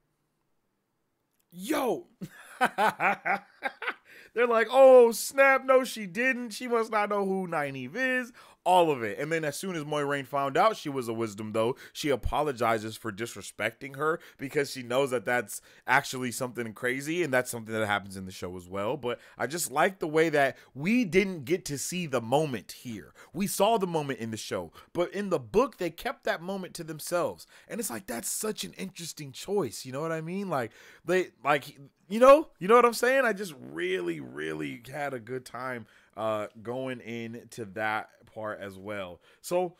yo. *laughs* they're like, oh, snap, no, she didn't. She must not know who Nynaeve is all of it. And then as soon as Moiraine found out she was a wisdom, though, she apologizes for disrespecting her because she knows that that's actually something crazy, and that's something that happens in the show as well. But I just like the way that we didn't get to see the moment here. We saw the moment in the show, but in the book they kept that moment to themselves, and it's like that's such an interesting choice. You know what I mean? Like they like you know you know what I'm saying. I just really really had a good time uh, going into that part as well. So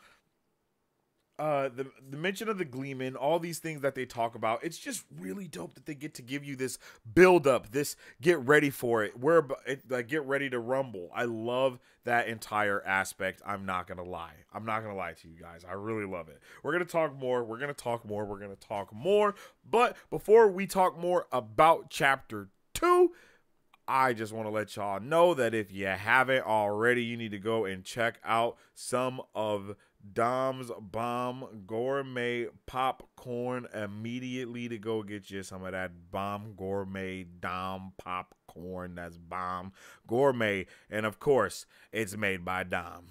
uh the the mention of the gleeman all these things that they talk about it's just really dope that they get to give you this build up this get ready for it. We're like get ready to rumble. I love that entire aspect i'm not gonna lie. I'm not gonna lie to you guys. I really love it. We're gonna talk more we're gonna talk more we're gonna talk more. But before we talk more about chapter two I just want to let y'all know that if you haven't already, you need to go and check out some of Dom's Bomb Gourmet Popcorn immediately to go get you some of that Bomb Gourmet Dom Popcorn. That's Bomb Gourmet. And of course, it's made by Dom.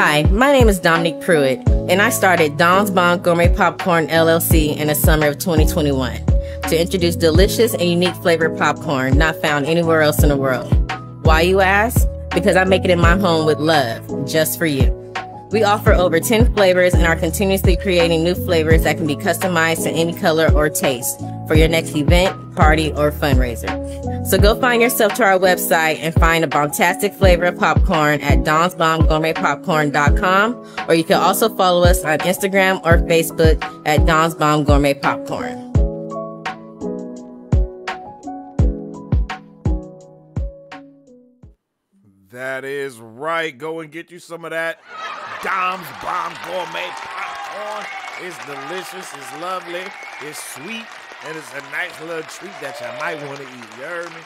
Hi, my name is Dominique Pruitt, and I started Dom's Bomb Gourmet Popcorn LLC in the summer of 2021 to introduce delicious and unique flavored popcorn not found anywhere else in the world. Why, you ask? Because I make it in my home with love, just for you. We offer over 10 flavors and are continuously creating new flavors that can be customized to any color or taste for your next event, party, or fundraiser. So go find yourself to our website and find a bombastic flavor of popcorn at donsbombgourmetpopcorn.com or you can also follow us on Instagram or Facebook at Don's Bomb Gourmet Popcorn. That is right. Go and get you some of that Don's Bomb Gourmet Popcorn. It's delicious, it's lovely, it's sweet, and it's a nice little treat that you might want to eat. You heard me?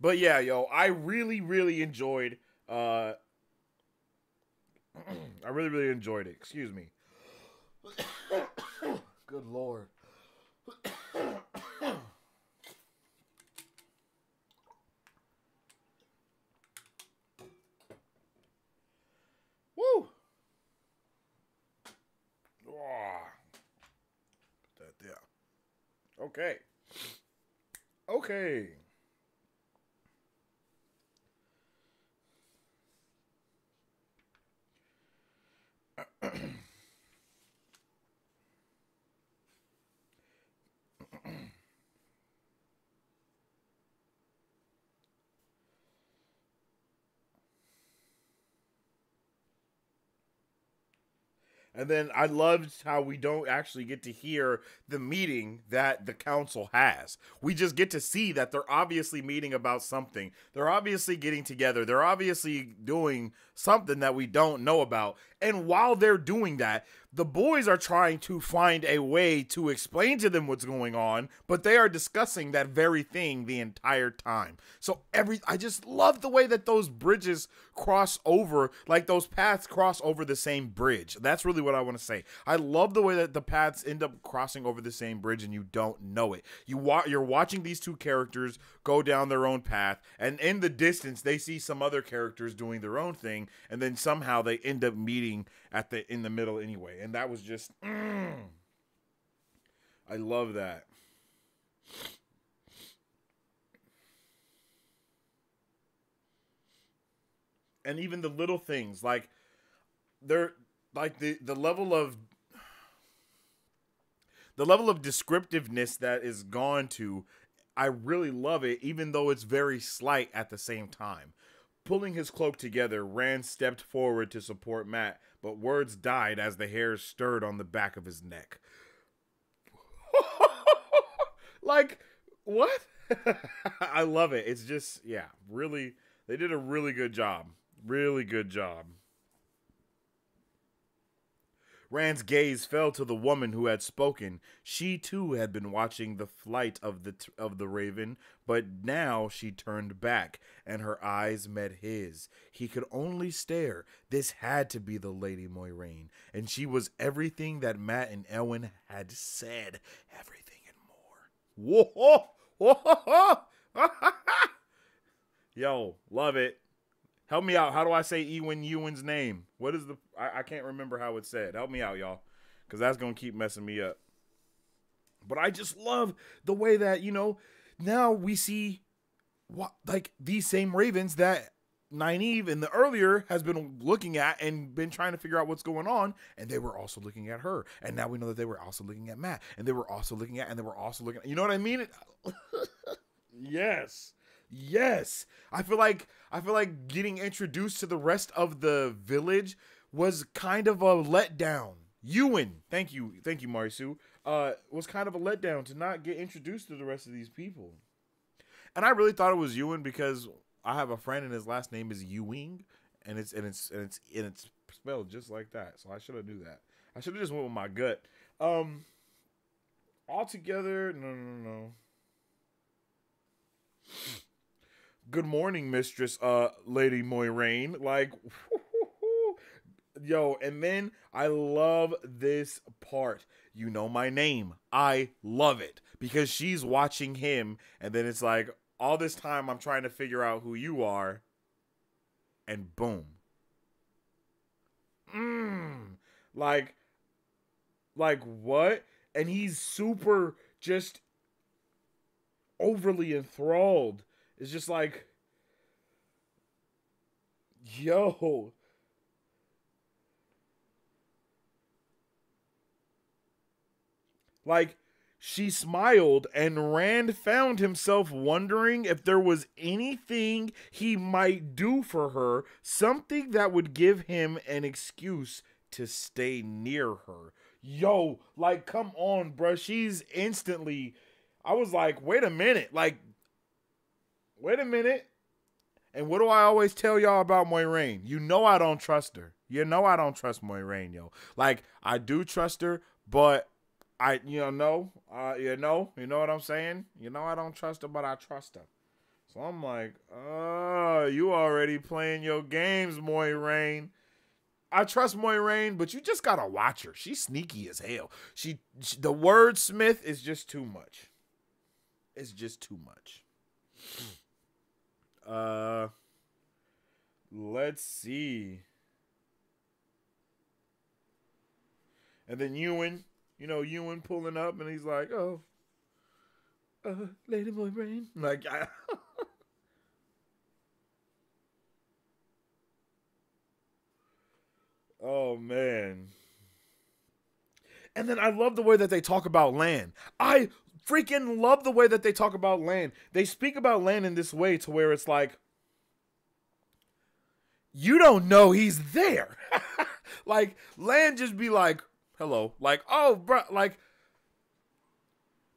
but yeah, yo, I really, really enjoyed. Uh, *clears throat* I really, really enjoyed it. Excuse me. *coughs* Good lord. Woo! Put that there. Okay. Okay. *clears throat* And then I loved how we don't actually get to hear the meeting that the council has. We just get to see that they're obviously meeting about something. They're obviously getting together. They're obviously doing something that we don't know about. And while they're doing that, the boys are trying to find a way to explain to them what's going on, but they are discussing that very thing the entire time. So every I just love the way that those bridges cross over, like those paths cross over the same bridge. That's really what I want to say. I love the way that the paths end up crossing over the same bridge and you don't know it. You wa- you're watching these two characters go down their own path and in the distance they see some other characters doing their own thing and then somehow they end up meeting at the in the middle anyway. And that was just mm, I love that. And even the little things like they're like the the level of the level of descriptiveness that is gone to I really love it even though it's very slight at the same time. Pulling his cloak together, Rand stepped forward to support Mat, but words died as the hairs stirred on the back of his neck. *laughs* like, what? *laughs* I love it. It's just, yeah, really, they did a really good job. Really good job. Rand's gaze fell to the woman who had spoken. She too had been watching the flight of the of the raven, but now she turned back and her eyes met his. He could only stare. This had to be the Lady Moiraine, and she was everything that Mat and Ewin had said, everything and more. Whoa! *laughs* Whoa! *laughs* Yo, love it. Help me out. How do I say Ewan Ewan's name? What is the? I, I can't remember how it's said. Help me out, y'all, because that's gonna keep messing me up. But I just love the way that you know now we see what like these same ravens that Nynaeve in the earlier has been looking at and been trying to figure out what's going on, and they were also looking at her, and now we know that they were also looking at Mat. and they were also looking at, and they were also looking. At, you know what I mean? *laughs* yes, yes. I feel like I feel like getting introduced to the rest of the village was kind of a letdown. Yuwen, thank you, thank you, Marisu. Uh, was kind of a letdown to not get introduced to the rest of these people. And I really thought it was Ewan because I have a friend and his last name is Ewing, and it's and it's and it's and it's spelled just like that. So I should have knew that. I should have just went with my gut. Um, altogether, no, no, no. Good morning, Mistress, uh, Lady Moiraine. Like, *laughs* yo, and then I love this part. You know my name. I love it because she's watching him, and then it's like, all this time I'm trying to figure out who you are, and boom. Mmm. Like, like what? And he's super just overly enthralled. It's just like, yo. Like, she smiled, and Rand found himself wondering if there was anything he might do for her, something that would give him an excuse to stay near her. Yo, like, come on, bro. She's instantly. I was like, wait a minute. Like, wait a minute. And what do I always tell y'all about Moiraine? You know I don't trust her. You know I don't trust Moiraine, yo. Like, I do trust her, but I you know uh you know you know what I'm saying you know I don't trust her but I trust her so I'm like oh you already playing your games Moiraine I trust Moiraine but you just gotta watch her she's sneaky as hell she, she the wordsmith is just too much it's just too much uh let's see and then Ewan you know, Ewan pulling up and he's like, oh, uh, Lady Moiraine. Like, I. *laughs* oh, man. And then I love the way that they talk about Lan. I freaking love the way that they talk about Lan. They speak about Lan in this way to where it's like, you don't know he's there. *laughs* like, Lan just be like, hello. Like, oh, bro, like,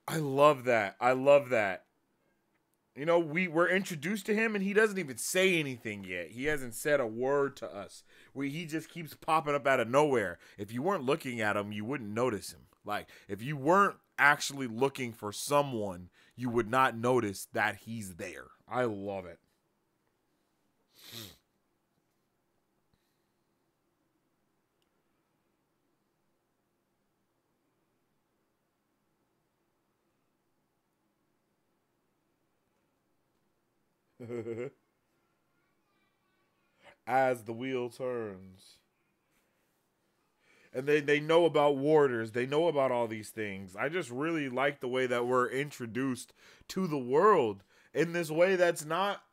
I love that. I love that. You know, we were introduced to him and he doesn't even say anything yet. He hasn't said a word to us. We he just keeps popping up out of nowhere. If you weren't looking at him, you wouldn't notice him. Like, if you weren't actually looking for someone, you would not notice that he's there. I love it. *laughs* As the wheel turns. And they, they know about warders. They know about all these things. I just really like the way that we're introduced to the world in this way that's not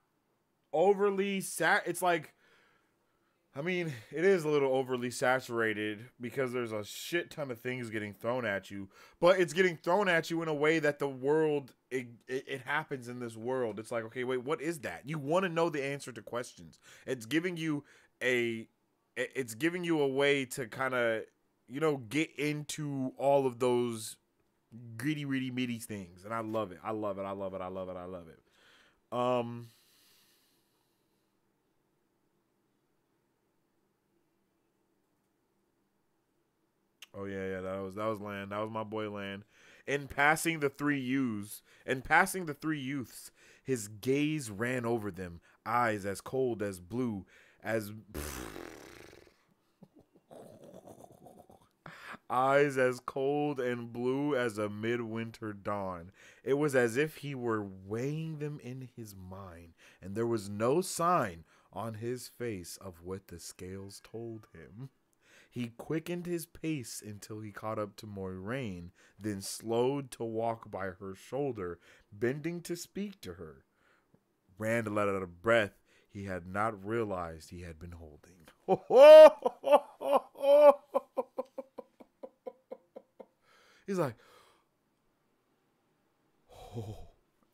overly sat. It's like I mean, it is a little overly saturated because there's a shit ton of things getting thrown at you, but it's getting thrown at you in a way that the world it, it, it happens in this world. It's like, okay, wait, what is that? You want to know the answer to questions. It's giving you a it's giving you a way to kind of you know get into all of those gritty, gritty, meaty things, and I love it. I love it. I love it. I love it. I love it. Um. Oh yeah, yeah, that was that was Lan. That was my boy Lan. In passing the three youths, in passing the three youths, his gaze ran over them, eyes as cold as blue as *laughs* eyes as cold and blue as a midwinter dawn. It was as if he were weighing them in his mind, and there was no sign on his face of what the scales told him. He quickened his pace until he caught up to Moiraine, then slowed to walk by her shoulder, bending to speak to her. Rand let out a breath. he had not realized he had been holding. *laughs* He's like, oh.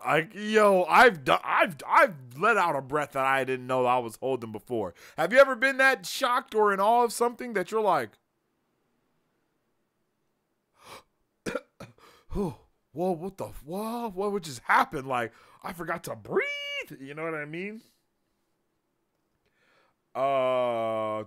Like yo, I've done, I've I've let out a breath that I didn't know I was holding before. Have you ever been that shocked or in awe of something that you're like, *gasps* oh, whoa, what the whoa, what would just happen? Like I forgot to breathe. You know what I mean? Uh.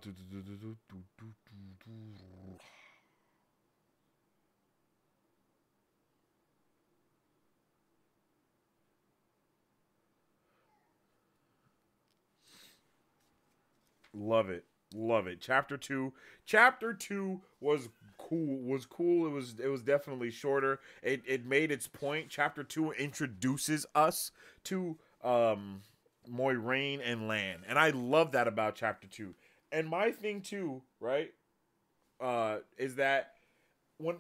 Love it. Love it. Chapter 2. Chapter 2 was cool. Was cool. It was it was definitely shorter. It it made its point. Chapter 2 introduces us to um Moiraine and Lan. And I love that about chapter 2. And my thing too, right? Uh is that when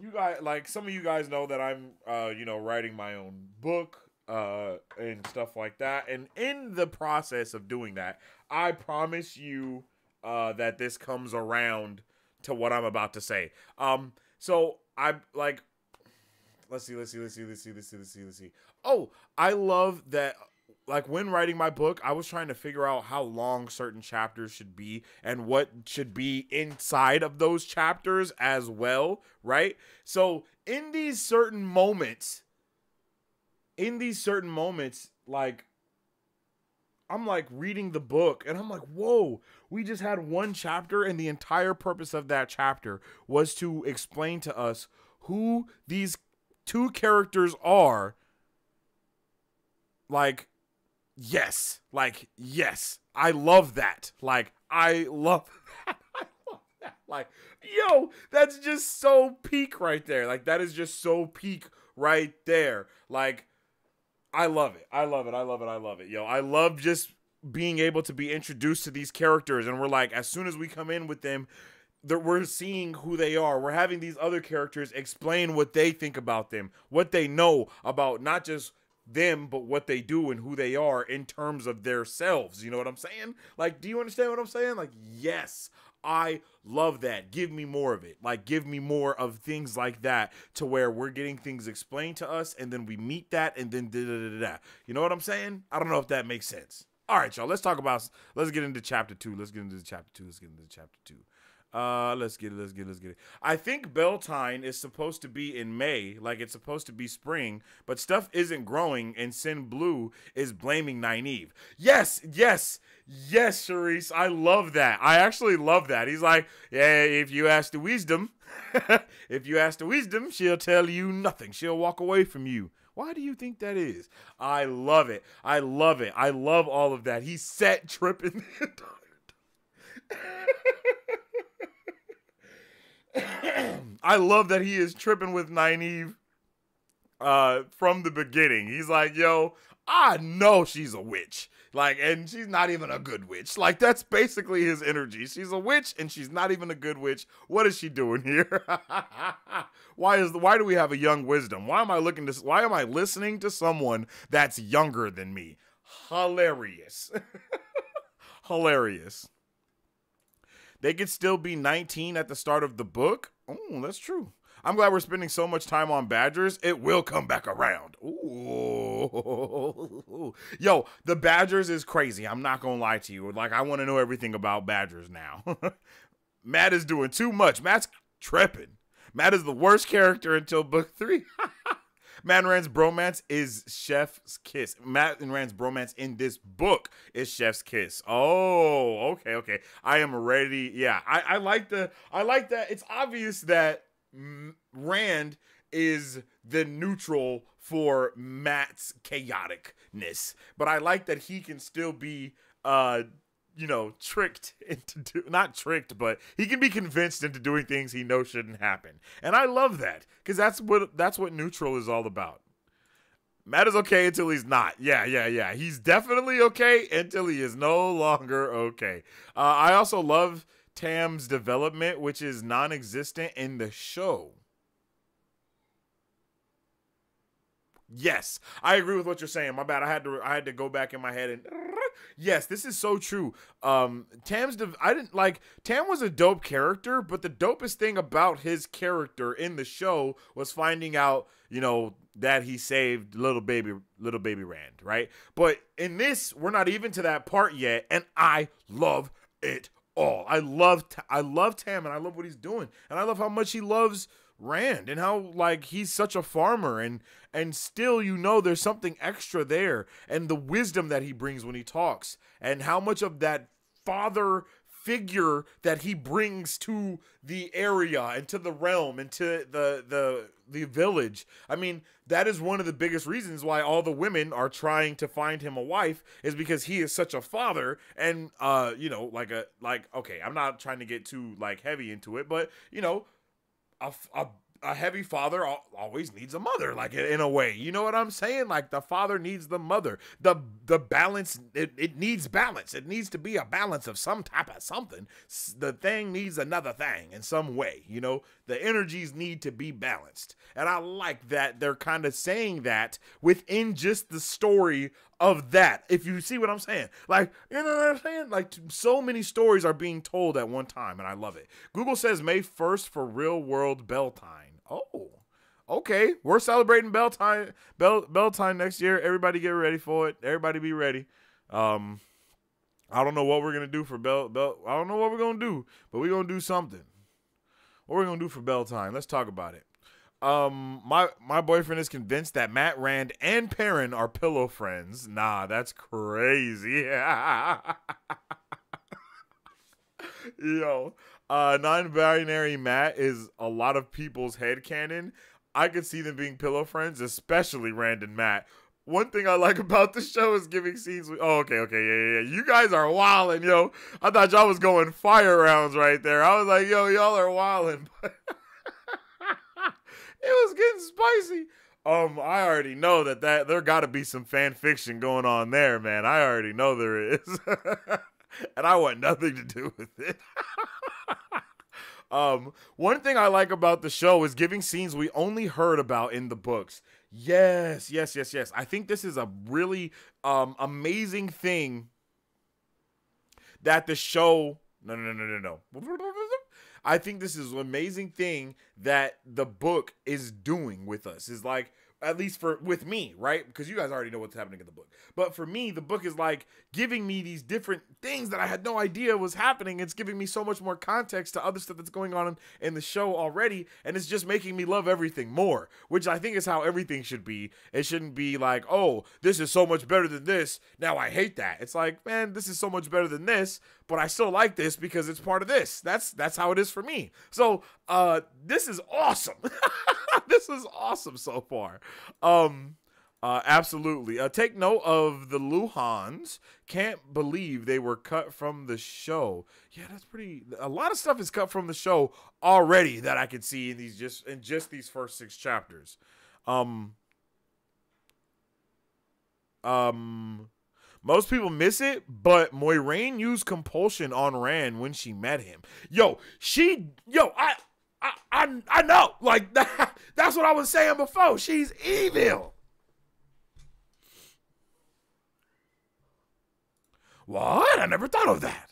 you guys like some of you guys know that I'm uh you know writing my own book uh, and stuff like that. And in the process of doing that, I promise you uh, that this comes around to what I'm about to say. Um, so I like, let's see, let's see, let's see, let's see, let's see, let's see, let's see. Oh, I love that. Like when writing my book, I was trying to figure out how long certain chapters should be and what should be inside of those chapters as well, right? So in these certain moments, in these certain moments, like I'm like reading the book and I'm like, whoa, we just had one chapter, and the entire purpose of that chapter was to explain to us who these two characters are. Like, yes, like, yes, I love that. Like, I love *laughs* that. Like, yo, that's just so peak right there. Like, that is just so peak right there. Like, I love it. I love it. I love it. I love it. Yo, I love just being able to be introduced to these characters and we're like as soon as we come in with them that we're seeing who they are. We're having these other characters explain what they think about them, what they know about not just them, but what they do and who they are in terms of their selves. You know what I'm saying? Like, do you understand what I'm saying? Like, yes, I love that. Give me more of it. Like, give me more of things like that to where we're getting things explained to us and then we meet that and then da da da da. You know what I'm saying? I don't know if that makes sense. All right, y'all. Let's talk about. Let's get into chapter two. Let's get into chapter two. Let's get into chapter two. Uh, let's get it. Let's get it. Let's get it. I think Beltane is supposed to be in May, like it's supposed to be spring, but stuff isn't growing, and Cenn Buie is blaming Nynaeve. Yes, yes, yes, Charisse. I love that. I actually love that. He's like, yeah, if you ask the wisdom, *laughs* if you ask the wisdom, she'll tell you nothing. She'll walk away from you. Why do you think that is? I love it. I love it. I love all of that. He's set tripping the *laughs* entire time. *laughs* *clears throat* I love that he is tripping with Nynaeve uh, from the beginning. He's like, yo, I know she's a witch. Like, and she's not even a good witch. Like, that's basically his energy. She's a witch and she's not even a good witch. What is she doing here? *laughs* why is the, why do we have a young wisdom? Why am I looking to why am I listening to someone that's younger than me? Hilarious. *laughs* Hilarious. They could still be 19 at the start of the book. Oh, that's true. I'm glad we're spending so much time on Badgers. It will come back around. Ooh. *laughs* Yo, the Badgers is crazy. I'm not going to lie to you. Like, I want to know everything about Badgers now. *laughs* Mat is doing too much. Mat's tripping. Mat is the worst character until book three. *laughs* Mat and Rand's bromance is Chef's Kiss. Mat and Rand's bromance in this book is Chef's Kiss. Oh, okay, okay. I am ready. Yeah, I, I like the I like that. It's obvious that Rand is the neutral for Mat's chaoticness, but I like that he can still be uh you know tricked *laughs* into do, not tricked but he can be convinced into doing things he knows shouldn't happen and i love that because that's what that's what neutral is all about matt is okay until he's not yeah yeah yeah he's definitely okay until he is no longer okay uh, i also love Tam's development, which is non existent in the show. Yes, I agree with what you're saying. My bad. I had to I had to go back in my head and yes, this is so true. Um, Tam's I didn't like Tam was a dope character, but the dopest thing about his character in the show was finding out, you know, that he saved little baby little baby Rand, right? But in this, we're not even to that part yet, and I love it all. I love I love Tam and I love what he's doing. And I love how much he loves Rand and how like he's such a farmer and and still you know there's something extra there and the wisdom that he brings when he talks and how much of that father figure that he brings to the area and to the realm and to the the the village. I mean, that is one of the biggest reasons why all the women are trying to find him a wife is because he is such a father and uh you know like a like okay, I'm not trying to get too like heavy into it, but you know a, a a heavy father always needs a mother like in a way. You know what i'm saying? Like the father needs the mother. The the balance it, it needs balance. It needs to be a balance of some type of something. The thing needs another thing in some way you know? The energies need to be balanced. And i like that they're kind of saying that within just the story of that if you see what i'm saying like you know what i'm saying like so many stories are being told at one time and i love it google says may 1st for real world Beltane Oh, okay. We're celebrating Beltane Bell Beltane next year. Everybody get ready for it. Everybody be ready. Um, I don't know what we're gonna do for Bell Bell. I don't know what we're gonna do, but we're gonna do something. What we're gonna do for Beltane? Let's talk about it. Um, my my boyfriend is convinced that Mat Rand and Perrin are pillow friends. Nah, that's crazy. *laughs* Yo, uh, non-binary Mat is a lot of people's head canon. I could see them being pillow friends, especially Rand and Mat. One thing I like *laughs* about the show is giving scenes. With, oh, okay, okay, yeah, yeah, yeah. You guys are wilding, yo. I thought y'all was going fire rounds right there. I was like, yo, y'all are wilding. *laughs* it was getting spicy. Um, I already know that that there got to be some fan fiction going on there, man. I already know there is, *laughs* and I want nothing to do with it. *laughs* Um, one thing I like about the show is giving scenes we only heard about in the books. Yes, yes, yes, yes. I think this is a really um amazing thing that the show. No, no, no, no, no, no. I think this is an amazing thing that the book is doing with us. Is like at least for with me, right? Because you guys already know what's happening in the book. But for me, the book is like giving me these different things that I had no idea was happening. It's giving me so much more context to other stuff that's going on in, the show already, and it's just making me love everything more, which I think is how everything should be. It shouldn't be like, "Oh, this is so much better than this. Now I hate that." It's like, "Man, this is so much better than this, but I still like this because it's part of this." That's that's how it is for me. So, uh this is awesome. *laughs* *laughs* this is awesome so far. Um, uh, absolutely. Uh, take note of the Luhhans. Can't believe they were cut from the show. Yeah, that's pretty. A lot of stuff is cut from the show already that I could see in these just in just these first six chapters. Um. Um. Most people miss it, but Moiraine used compulsion on Rand when she met him. Yo, she, yo, I, I, I, I know. Like that, *laughs* that's what I was saying before. She's evil. What? I never thought of that.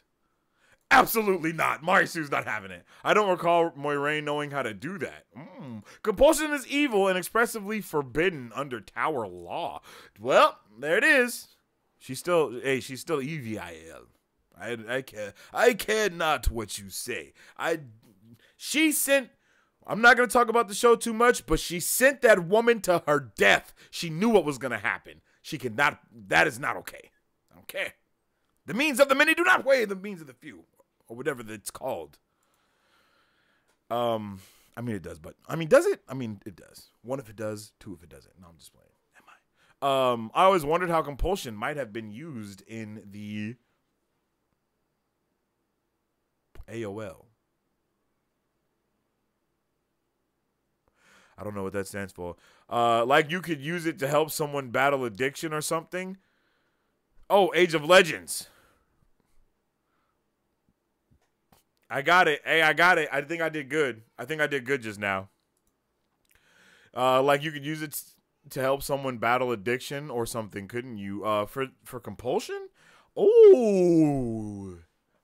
Absolutely not. Marisu's not having it. I don't recall Moiraine knowing how to do that. Mm. Compulsion is evil and expressively forbidden under Tower law. Well, there it is. She's still, hey, she's still EVIL. I, I care. I care not what you say. I she sent I'm not going to talk about the show too much, but she sent that woman to her death. She knew what was going to happen. She cannot that is not okay. Okay. The means of the many do not weigh the means of the few or whatever it's called. Um I mean it does, but I mean does it? I mean it does. One if it does, two if it doesn't. No, I'm just playing. Am I? Um I always wondered how compulsion might have been used in the AOL I don't know what that stands for. Uh, like you could use it to help someone battle addiction or something. Oh, Age of Legends. I got it. Hey, I got it. I think I did good. I think I did good just now. Uh, like you could use it. to help someone battle addiction or something, couldn't you? Uh, for for compulsion. Oh,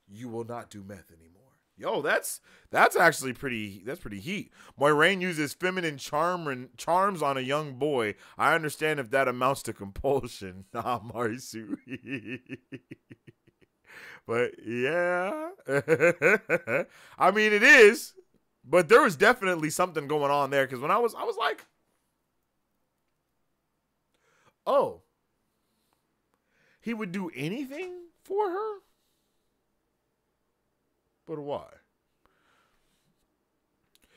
you will not do meth anymore. Yo, that's that's actually pretty. That's pretty heat. Moiraine uses feminine charm charms on a young boy. I understand if that amounts to compulsion. *laughs* Nah, Marisu. but yeah, *laughs* I mean it is. But there was definitely something going on there because when I was, I was like, oh, he would do anything for her. But why?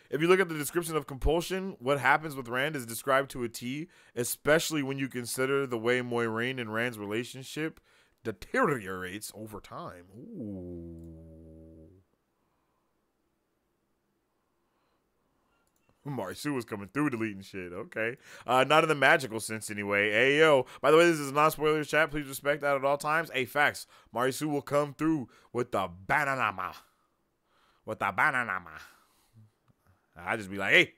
If you look at the description of compulsion, what happens with Rand is described to a T, especially when you consider the way Moiraine and Rand's relationship deteriorates over time. Ooh. Marsu was coming through deleting shit. Okay. Uh, not in the magical sense anyway. Hey, yo. By the way, this is non spoiler chat. Please respect that at all times. Hey, facts. Marisu will come through with the banana with the banana. I just be like, hey.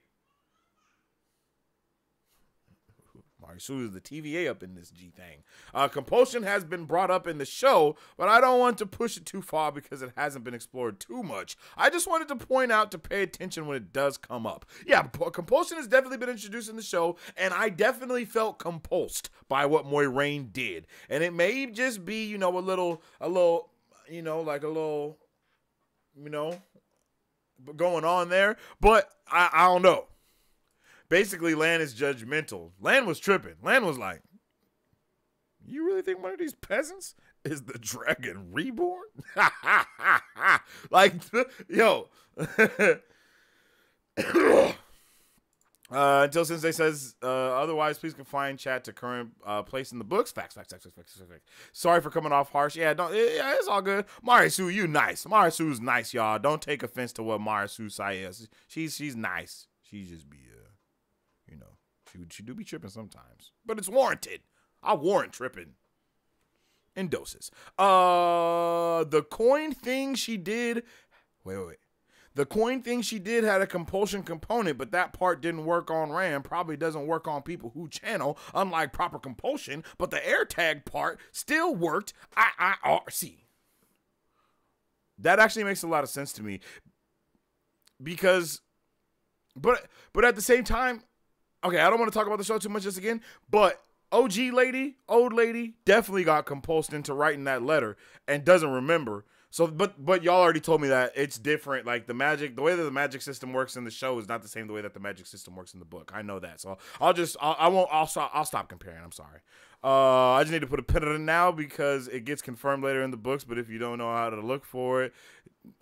Marisu is the TVA up in this G thing. Uh, compulsion has been brought up in the show, but I don't want to push it too far because it hasn't been explored too much. I just wanted to point out to pay attention when it does come up. Yeah, compulsion has definitely been introduced in the show, and I definitely felt compulsed by what Moiraine did. And it may just be, you know, a little, a little, you know, like a little, you know, going on there, but I, I don't know. Basically, Lan is judgmental. Lan was tripping. Lan was like, "You really think one of these peasants is the dragon reborn?" *laughs* like, *laughs* yo. *laughs* Uh, until Sensei says uh, otherwise, please confine chat to current uh, place in the books. Facts, facts, facts, facts, facts, facts. Sorry for coming off harsh. Yeah, don't. Yeah, it's all good. Marisu, you nice. Marisu's nice, y'all. Don't take offense to what Marisu says. She's she's nice. She just be uh, you know, she she do be tripping sometimes, but it's warranted. I warrant tripping in doses. Uh, the coin thing she did. Wait, wait, wait. The coin thing she did had a compulsion component, but that part didn't work on Rand. Probably doesn't work on people who channel, unlike proper compulsion. But the AirTag part still worked. IIRC. That actually makes a lot of sense to me because, but but at the same time, okay, I don't want to talk about the show too much just again, but OG lady, old lady, definitely got compulsed into writing that letter and doesn't remember. So, but but y'all already told me that it's different. Like the magic, the way that the magic system works in the show is not the same the way that the magic system works in the book. I know that. So I'll just I'll, I won't I'll stop I'll stop comparing. I'm sorry. Uh, I just need to put a pin in it now because it gets confirmed later in the books. But if you don't know how to look for it,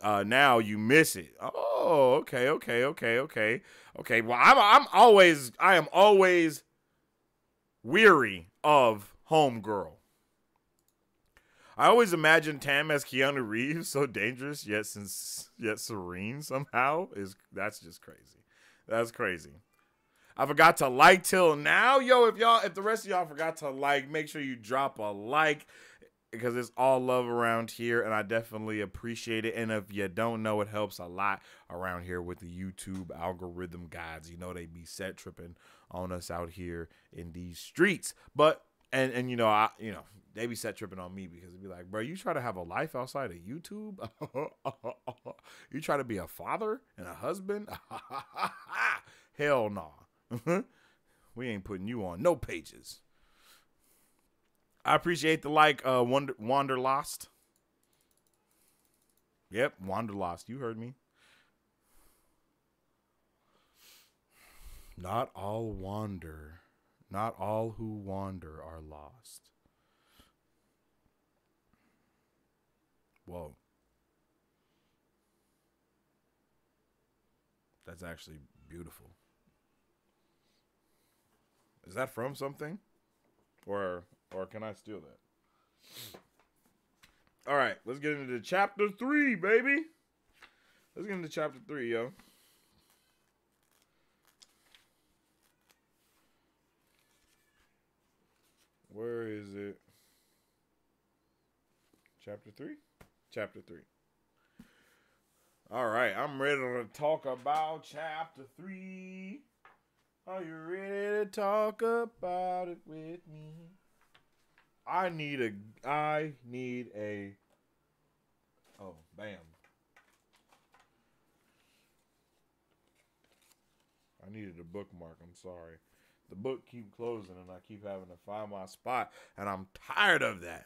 uh, now you miss it. Oh, okay, okay, okay, okay, okay. Well, I'm I'm always I am always weary of homegirl. I always imagine Tam as Keanu Reeves, so dangerous yet since yet serene somehow. Is that's just crazy. That's crazy. I forgot to like till now, yo. If y'all, if the rest of y'all forgot to like, make sure you drop a like because it's all love around here, and I definitely appreciate it. And if you don't know, it helps a lot around here with the YouTube algorithm guides. You know they be set tripping on us out here in these streets, but and and you know I you know they be set tripping on me because it'd be like, bro, you try to have a life outside of YouTube? *laughs* you try to be a father and a husband? *laughs* Hell no. Nah. *laughs* we ain't putting you on no pages. I appreciate the like, uh, Wander lost. Yep, Wander Lost. You heard me. Not all wander. Not all who wander are lost. Whoa. That's actually beautiful. Is that from something? Or or can I steal that? All right, let's get into chapter 3, baby. Let's get into chapter 3, yo. Where is it? Chapter 3? chapter 3. All right, I'm ready to talk about chapter 3. Are you ready to talk about it with me. I need a. I need a. Oh, bam. I needed a bookmark. I'm sorry. The book keep closing and I keep having to find my spot and I'm tired of that.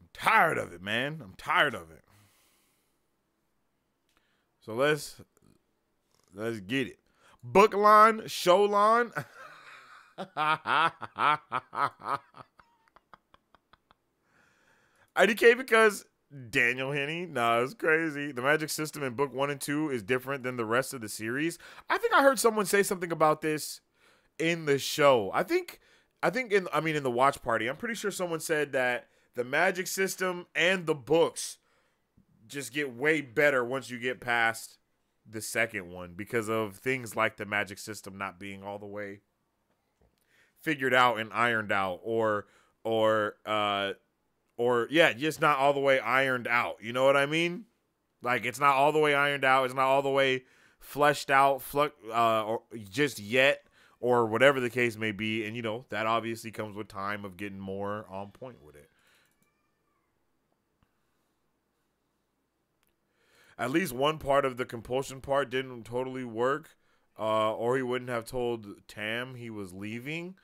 I'm tired of it, man. I'm tired of it. So let's let's get it. Book line, show line. *laughs* IDK because Daniel Henney, nah, it's crazy. The magic system in book one and two is different than the rest of the series. I think I heard someone say something about this in the show. I think, I think in, I mean, in the watch party, I'm pretty sure someone said that the magic system and the books just get way better once you get past the second one because of things like the magic system not being all the way figured out and ironed out or or uh or yeah, just not all the way ironed out. You know what I mean? Like it's not all the way ironed out. It's not all the way fleshed out, uh, or just yet, or whatever the case may be. And you know that obviously comes with time of getting more on point with it. At least one part of the compulsion part didn't totally work, uh, or he wouldn't have told Tam he was leaving.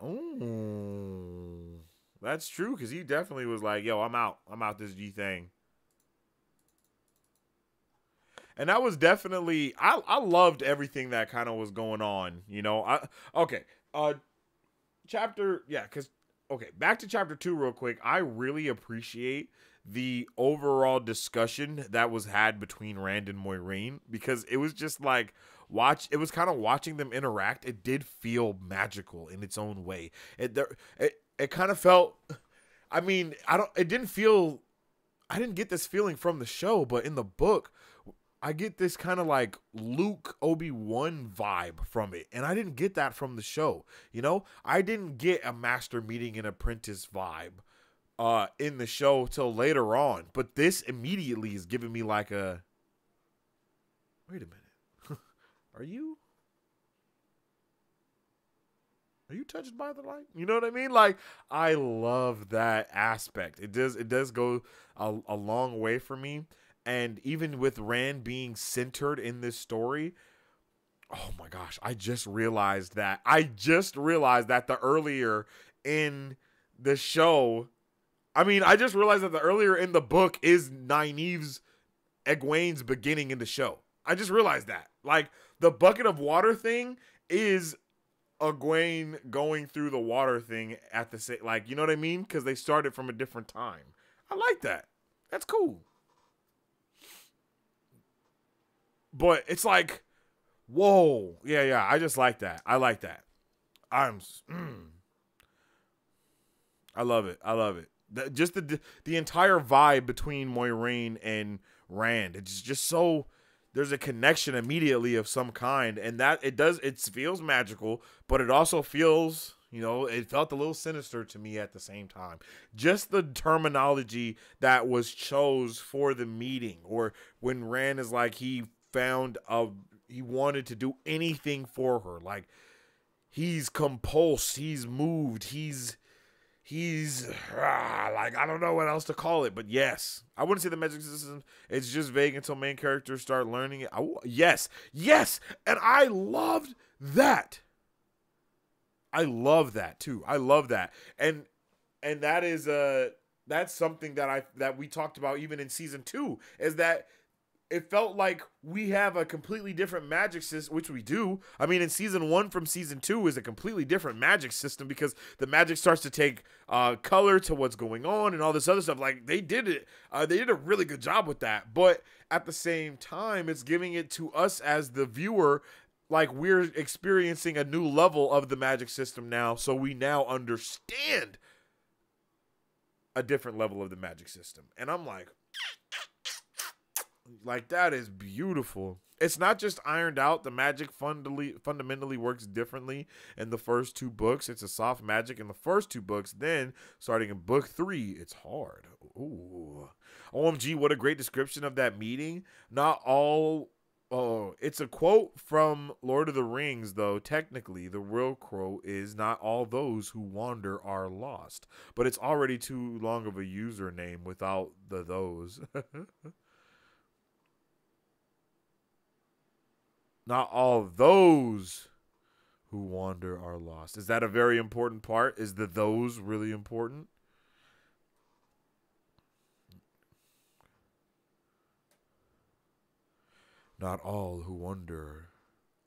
Oh. That's true because he definitely was like, "Yo, I'm out. I'm out this G thing." And that was definitely I I loved everything that kind of was going on. You know, I okay. Uh, chapter yeah, because okay, back to chapter two real quick. I really appreciate the overall discussion that was had between Rand and Moiraine because it was just like watch it was kind of watching them interact it did feel magical in its own way it there it, it kind of felt I mean, I don't it didn't feel I didn't get this feeling from the show, but in the book I get this kind of like Luke Obi-Wan vibe from it. And I didn't get that from the show. You know, I didn't get a master meeting an apprentice vibe uh in the show till later on. But this immediately is giving me like a Wait a minute. *laughs* Are you are you touched by the light? You know what I mean? Like I love that aspect. It does it does go a, a long way for me. And even with Rand being centered in this story, oh my gosh, I just realized that. I just realized that the earlier in the show, I mean, I just realized that the earlier in the book is Nynaeve's Egwene's beginning in the show. I just realized that. Like the bucket of water thing is Egwene going through the water thing at the same, like you know what I mean? Because they started from a different time. I like that. That's cool. But it's like, whoa, yeah, yeah. I just like that. I like that. I'm, mm, I love it. I love it. The, just the the entire vibe between Moiraine and Rand. It's just so there's a connection immediately of some kind and that it does it feels magical but it also feels you know it felt a little sinister to me at the same time. Just the terminology that was chose for the meeting or when rand is like he found a he wanted to do anything for her like he's compulsed he's moved he's he's ah, like I don't know what else to call it, but yes, I wouldn't say the magic system. It's just vague until main characters start learning it. I, yes, yes, and I loved that. I love that too. I love that, and and that is uh that's something that I that we talked about even in season two is that it felt like we have a completely different magic system, which we do. I mean, in season one from season two is a completely different magic system because the magic starts to take uh, color to what's going on and all this other stuff. Like they did it, uh, they did a really good job with that. But at the same time, it's giving it to us as the viewer like we're experiencing a new level of the magic system now so we now understand a different level of the magic system and i'm like like that is beautiful. It's not just ironed out. The magic fundamentally fundamentally works differently in the first two books. It's a soft magic in the first two books. Then starting in book three, it's hard. Ooh, OMG! What a great description of that meeting. Not all Oh, it's a quote from Lord of the Rings, though. Technically, the real quote is not all those who wander are lost. But it's already too long of a username without the those. *laughs* not all those who wander are lost. Is that a very important part? Is the those really important? Not all who wander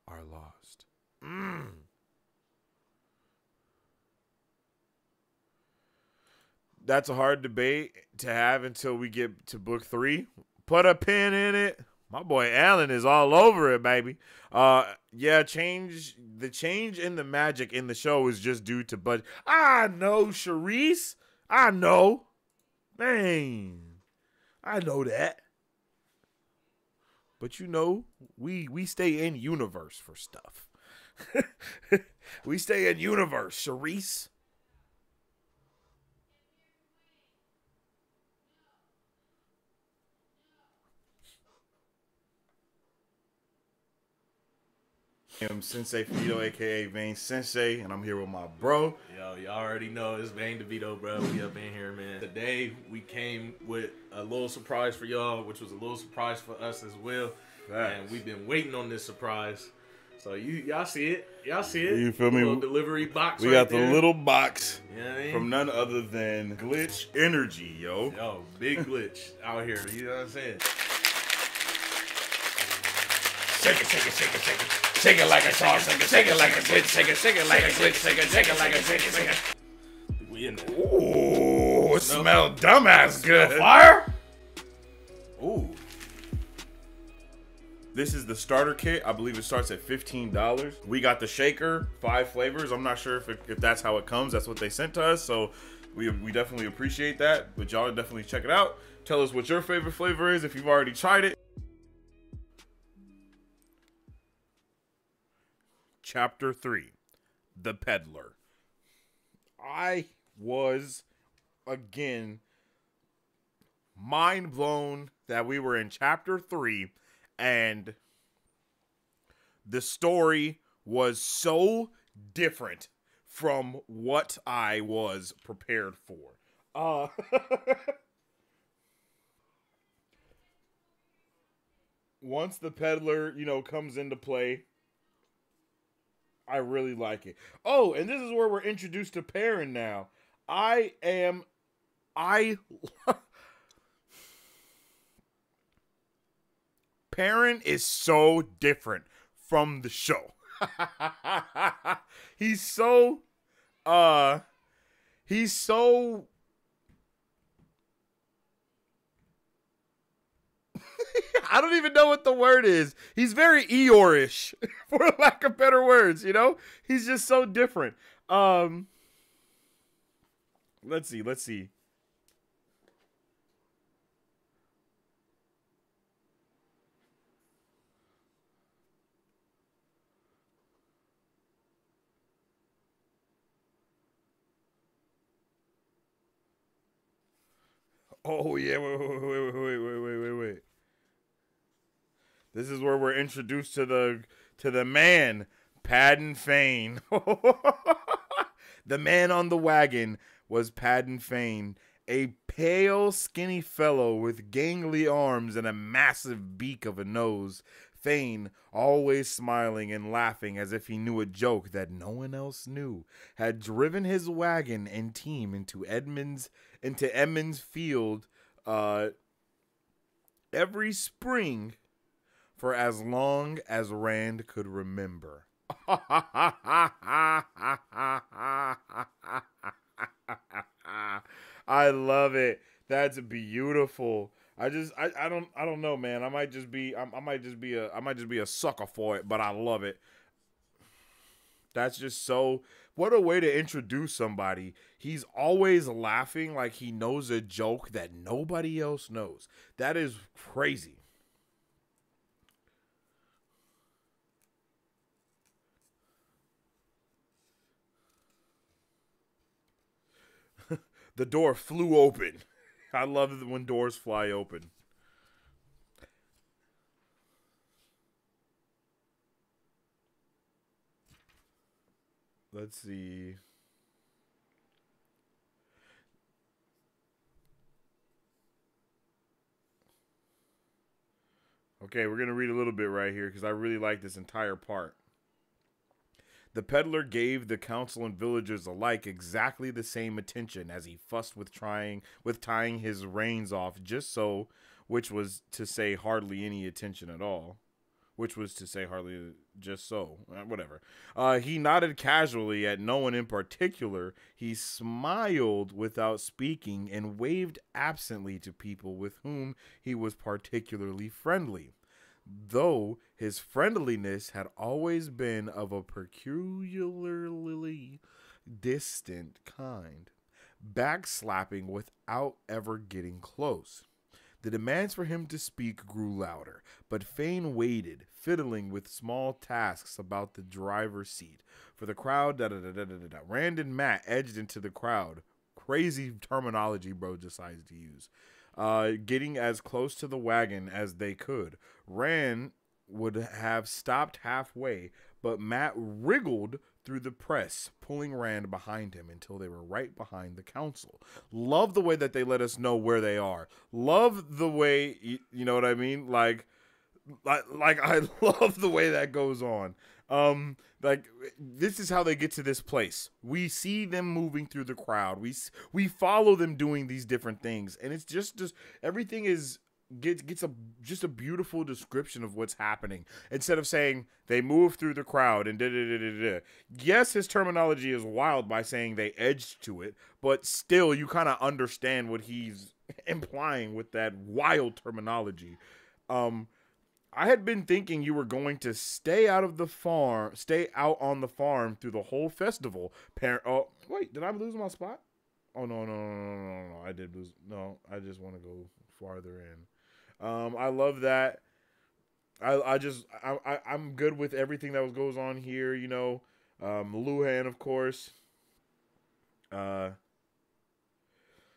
are lost. Mm. That's a hard debate to have until we get to book three. Put a pin in it. My boy Allen is all over it, baby. Uh, yeah, change the change in the magic in the show is just due to budget. I know, Charisse. I know. Man, I know that. But you know, we we stay in universe for stuff. *laughs* we stay in universe, Charisse. I'm Sensei Faneto, aka Vane Sensei, and I'm here with my bro. Yo, y'all already know it's Vane DeVito, bro. We up in here, man. Today we came with a little surprise for y'all, which was a little surprise for us as well. Facts. And we've been waiting on this surprise. So you y'all see it. Y'all see it. You feel me? Little delivery box. We right got the little box You know I mean? from none other than Glitch Energy, yo. Yo, big glitch out here. You know what I'm saying? Shake it, shake it, shake it, shake it. Shake it like a song, shake it, like a glitch, shake it, shake it like a glitch, shake it, shake it like a shake it, shake it. We in there. Ooh, it smelled dumbass good. Fire? Ooh. This is the starter kit. I believe it starts at $15. We got the shaker, five flavors. I'm not sure if, it, if that's how it comes. That's what they sent to us. So we, we definitely appreciate that. But y'all definitely check it out. Tell us what your favorite flavor is if you've already tried it. Chapter 3 The Peddler. I was, again, mind blown that we were in chapter 3 and the story was so different from what I was prepared for. Uh *laughs* Once the peddler, you know, comes into play, I really like it. Oh, and this is where we're introduced to Perrin now. I am I Perrin is so different from the show. *laughs* he's so uh he's so *laughs* I don't even know what the word is. He's very Eeyore-ish, *laughs* for lack of better words, you know? He's just so different. Um Let's see, let's see. Oh yeah, wait, wait, wait, wait, wait, wait, wait, wait. This is where we're introduced to the to the man, Padan Fain. *laughs* the man on the wagon was Padan Fain, a pale, skinny fellow with gangly arms and a massive beak of a nose. Fain, always smiling and laughing as if he knew a joke that no one else knew, had driven his wagon and team into Emond's into Emond's Field uh, every spring for as long as Rand could remember. *laughs* I love it. That's beautiful. I just I, I don't I don't know, man. I might just be I, I might just be a I might just be a sucker for it, but I love it. That's just so what a way to introduce somebody. He's always laughing like he knows a joke that nobody else knows. That is crazy. the door flew open. *laughs* I love it when doors fly open. Let's see. Okay, we're going to read a little bit right here because I really like this entire part. The peddler gave the council and villagers alike exactly the same attention as he fussed with trying with tying his reins off just so, which was to say hardly any attention at all which was to say hardly just so, uh, whatever. Uh, he nodded casually at no one in particular. He smiled without speaking and waved absently to people with whom he was particularly friendly, though his friendliness had always been of a peculiarly distant kind, backslapping without ever getting close. The demands for him to speak grew louder, but Fain waited, fiddling with small tasks about the driver's seat. For the crowd, da da da da da da. Rand and Mat edged into the crowd. Crazy terminology, bro, decides to use. Uh, getting as close to the wagon as they could. Rand would have stopped halfway, but Mat wriggled through the press, pulling Rand behind him until they were right behind the council. Love the way that they let us know where they are. Love the way you, you know what I mean? Like like like *laughs* I love the way that goes on. Um like this is how they get to this place. We see them moving through the crowd. We we follow them doing these different things and it's just just everything is gets gets a just a beautiful description of what's happening instead of saying they move through the crowd and da da da da da. Yes, his terminology is wild by saying they edged to it, but still you kind of understand what he's *laughs* implying with that wild terminology. Um I had been thinking you were going to stay out of the farm, stay out on the farm through the whole festival. Perrin, oh wait, did I lose my spot? Oh no no no no no no! I did lose. No, I just want to go farther in. Um, I love that. I I just I, I I'm good with everything that was goes on here. You know, um, Luhhan of course. Uh,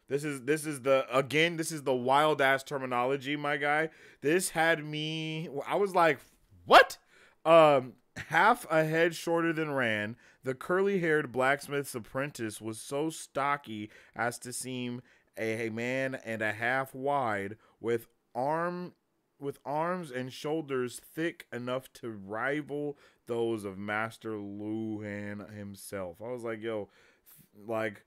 this is this is the again this is the wild ass terminology, my guy. This had me. I was like, what? Um, half a head shorter than Rand. The curly haired blacksmith's apprentice was so stocky as to seem a man and a half wide, with arm with arms and shoulders thick enough to rival those of Master Luhhan himself. I was like, yo, like,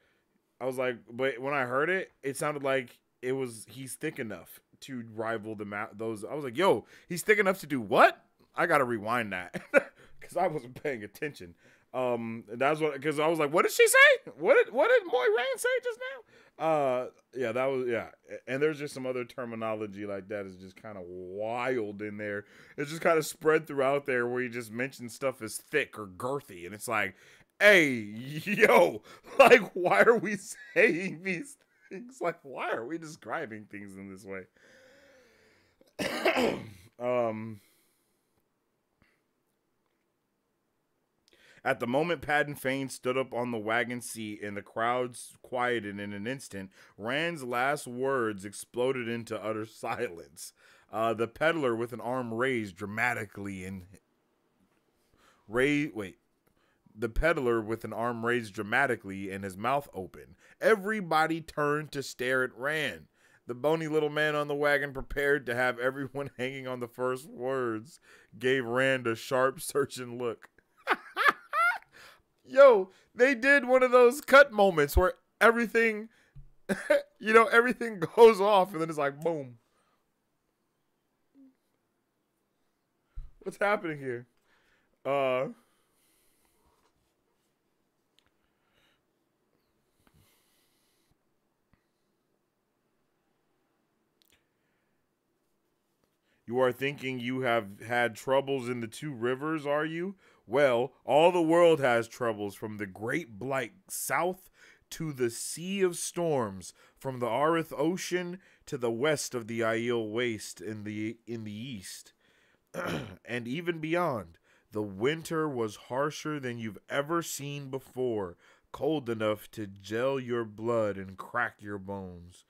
I was like, but when I heard it, it sounded like it was he's thick enough to rival the ma- those. I was like, yo, he's thick enough to do what? I gotta rewind that *laughs* because I wasn't paying attention. Um, that's what because I was like, what did she say? What did what did Moiraine say just now? Uh, yeah, that was yeah. And there's just some other terminology like that is just kind of wild in there. It's just kind of spread throughout there where you just mention stuff as thick or girthy, and it's like, hey, yo, *laughs* like why are we *laughs* saying these things? Like why are we describing things in this way? *clears throat* um At the moment Padan Fain stood up on the wagon seat and the crowds quieted in an instant, Rand's last words exploded into utter *laughs* silence. Uh, the peddler with an arm raised dramatically and Ray wait. The peddler with an arm raised dramatically and his mouth open. Everybody turned to stare at Rand. The bony little man on the wagon, prepared to have everyone *laughs* hanging on the first words, gave Rand a sharp, *laughs* searching look *laughs* yo, they did one of those cut moments where everything, you know, everything goes off and then it's like boom. What's happening here? Uh. You are thinking you have had troubles in the two rivers, are you? Well, all the world has troubles from the great blight south to the sea of storms, from the Arith Ocean to the west of the Aiel Waste in the in the east, *clears throat* and even beyond. The winter was harsher than you've ever seen before, cold enough to gel your blood and crack your bones.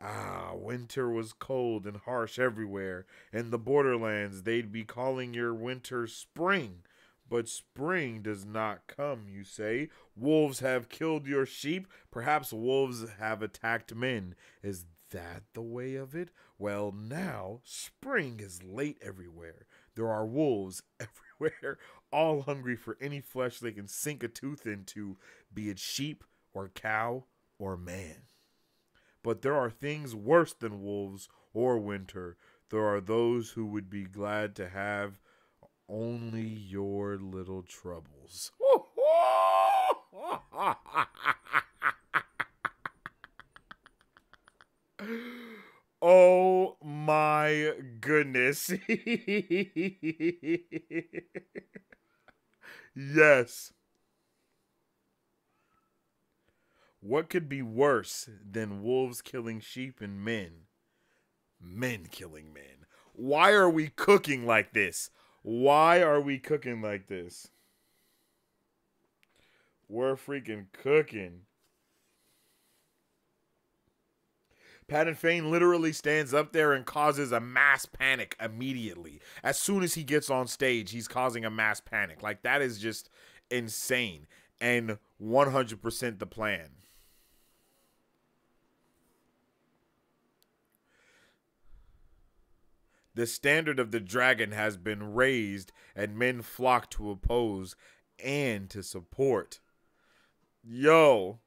Ah, winter was cold and harsh everywhere. In the borderlands, they'd be calling your winter spring But spring does not come, you say. Wolves have killed your sheep. Perhaps wolves have attacked men. Is that the way of it? Well, now spring is late everywhere. There are wolves *laughs* everywhere, all hungry for any flesh they can sink a tooth into, be it sheep or cow or man. But there are things worse than wolves or winter. There are those who would be glad to have only your little troubles. *laughs* oh my goodness. *laughs* yes. What could be worse than wolves killing sheep and men? Men killing men. Why are we cooking like this? Why are we cooking like this? We're freaking cooking. Padan Fain literally stands up there and causes a mass panic immediately. As soon as he gets on stage, he's causing a mass panic. Like, that is just insane and 100% the plan. The standard of the dragon has been raised, and men flock to oppose and to support. Yo,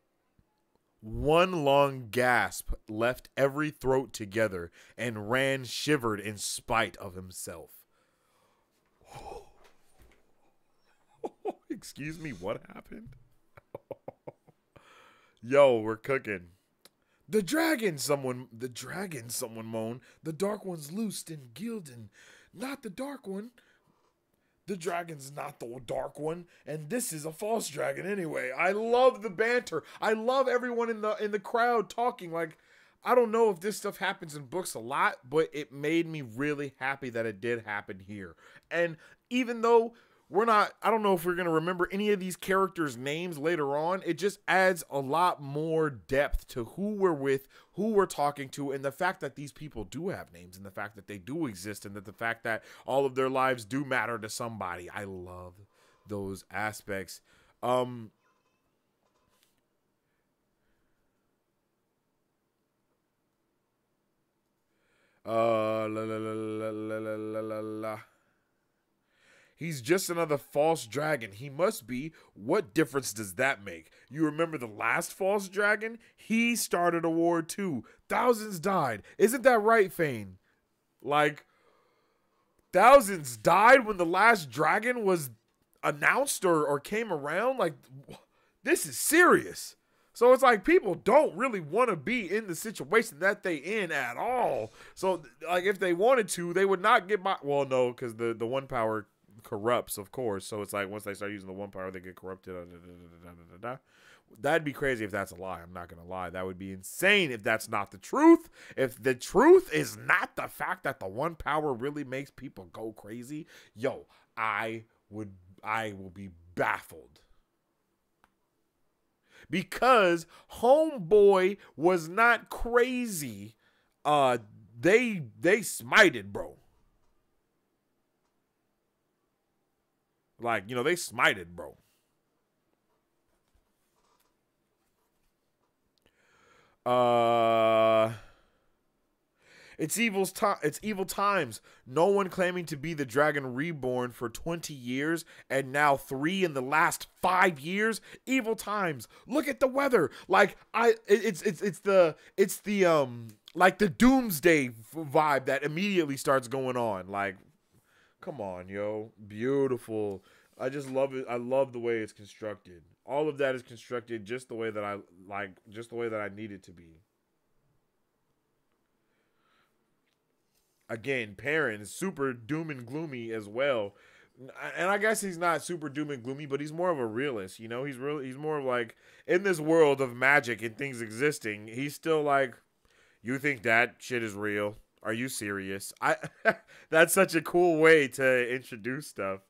one long gasp left every throat together, and Rand shivered in spite of himself. *laughs* Excuse me, what happened? *laughs* Yo, we're cooking. The dragon, someone, the dragon, someone moaned. The dark one's loosed and Ghealdan. Not the dark one. The dragon's not the dark one, and this is a false dragon anyway. I love the banter. I love everyone in the in the crowd talking like I don't know if this stuff happens in books a lot, but it made me really happy that it did happen here. And even though we're not i don't know if we're going to remember any of these characters names later on. It just adds a lot more depth to who we're with who we're talking to and the fact that these people do have names and the fact that they do exist and that the fact that all of their lives do matter to somebody. I love those aspects. Um uh la la la la la la la la He's just another false dragon. He must be. What difference does that make? You remember the last false dragon? He started a war too. Thousands died. Isn't that right, Fain? Like, thousands died when the last dragon was announced or, or came around? Like, this is serious. So it's like people don't really want to be in the situation that they in at all. So like if they wanted to, they would not get by. Well, no, because the the one power corrupts, of course. So it's like once they start using the one power, they get corrupted. That'd be crazy if that's a lie. I'm not gonna lie. That would be insane if that's not the truth. If the truth is not the fact that the one power really makes people go crazy, yo, I would I will be baffled. Because homeboy was not crazy. Uh they they smited, bro. Like, you know, they smited, bro. Uh it's evil's time. It's evil times. No one claiming to be the dragon reborn for 20 years and now 3 in the last 5 years. Evil times. Look at the weather. Like I it's it's it's the it's the um like the doomsday vibe that immediately starts going on. Like Come on, yo. Beautiful. I just love it. I love the way it's constructed. All of that is constructed just the way that I like, just the way that I need it to be. Again, Perrin is super doom and gloomy as well. And I guess he's not super doom and gloomy, but he's more of a realist, you know? He's really he's more like in this world of magic and things existing, he's still like you think that shit is real? Are you serious? I *laughs* that's such a cool way to introduce stuff.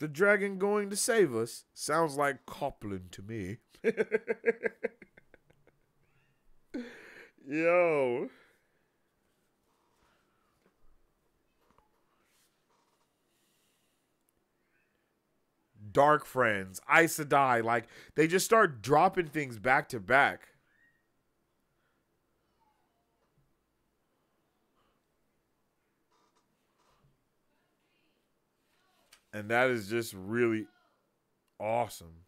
The dragon going to save us sounds like Coplin to me. *laughs* Yo. Dark Friends, Aes Sedai. Like they just start dropping things back to back. And that is just really awesome.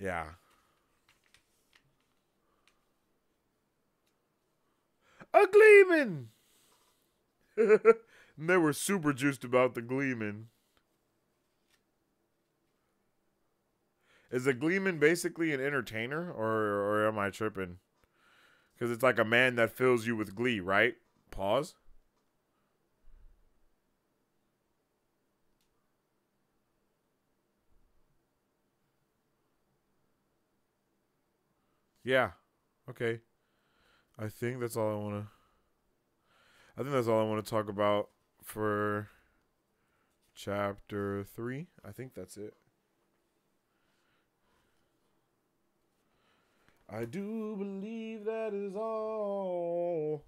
Yeah. A Gleeman! *laughs* they were super juiced about the Gleeman. Is a Gleeman basically an entertainer, or or am I tripping? Because it's like a man that fills you with glee, right? Pause. Yeah. Okay. I think that's all I want to. I think that's all I want to talk about for chapter three. I think that's it. I do believe that is all.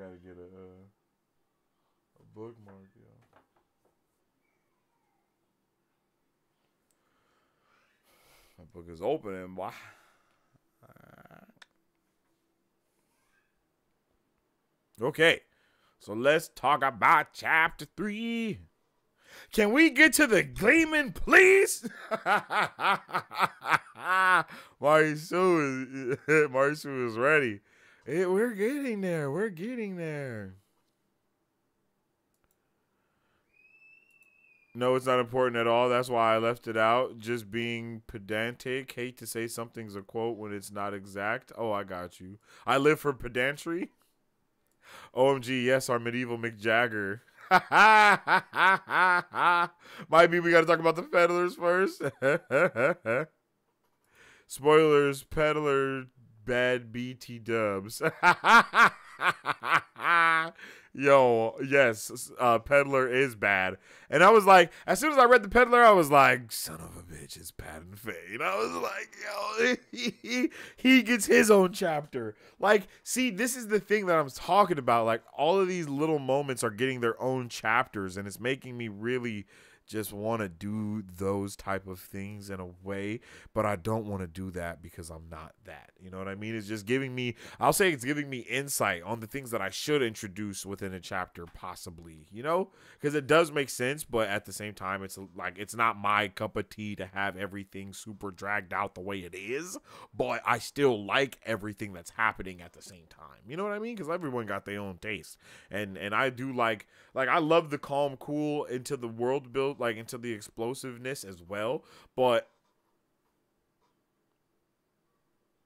Gotta get a uh, a bookmark. My book is opening, boy. Okay, so let's talk about chapter three. Can we get to the Gleeman, please? *laughs* Marisu is *laughs* Marisu is ready. It, we're getting there. We're getting there. No, it's not important at all. That's why I left it out. Just being pedantic. Hate to say something's a quote when it's not exact. Oh, I got you. I live for pedantry. OMG, yes, our medieval Mick Jagger. *laughs* Might be we got to talk about the peddlers first. *laughs* Spoilers, peddler bad BT dubs. *laughs* Yo, yes, uh, Peddler is bad. And I was like, as soon as I read the Peddler, I was like, son of a bitch, it's and fade *laughs* I was like, yo, he, *laughs* he gets his own chapter. Like, see, this is the thing that I'm talking about. Like, all of these little moments are getting their own chapters, and it's making me really just want to do those type of things in a way but i don't want to do that because i'm not that you know what i mean? It's just giving me i'll say it's giving me insight on the things that i should introduce within a chapter possibly you know? Because it does make sense but at the same time it's like it's not my cup of tea to have everything super dragged out the way it is but i still like everything that's happening at the same time you know what i mean? Because everyone got their own taste and and i do like like i love the calm cool into the world build like into the explosiveness as well. But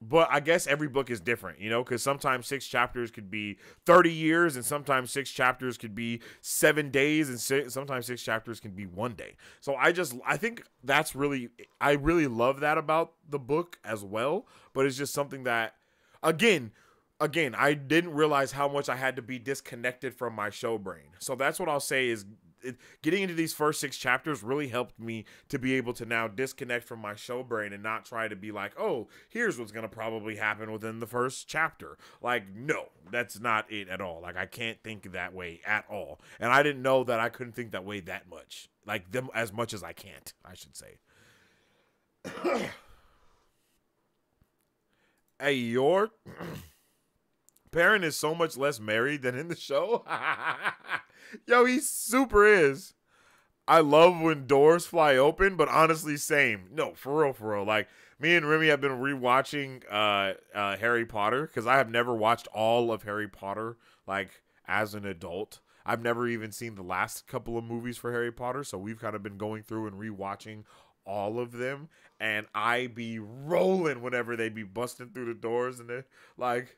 but I guess every book is different, you know, because sometimes six chapters could be 30 years, and sometimes six chapters could be seven days, and six, sometimes six chapters can be one day. So I just, I think that's really, I really love that about the book as well. But it's just something that, again, again, I didn't realize how much I had to be disconnected from my show brain. So that's what I'll say is it, getting into these first six chapters really helped me to be able to now disconnect from my show brain and not try to be like, oh, here's what's gonna probably happen within the first chapter. Like, no, that's not it at all. Like, I can't think that way at all, and I didn't know that I couldn't think that way that much. Like them as much as I can't, I should say. *coughs* hey, your Perrin is so much less married than in the show. *laughs* Yo, he super is. I love when doors fly open, but honestly, same. No, for real, for real. Like me and Remy have been rewatching uh, uh, Harry Potter because I have never watched all of Harry Potter like as an adult. I've never even seen the last couple of movies for Harry Potter, so we've kind of been going through and rewatching all of them, and I be rolling whenever they be busting through the doors and they like,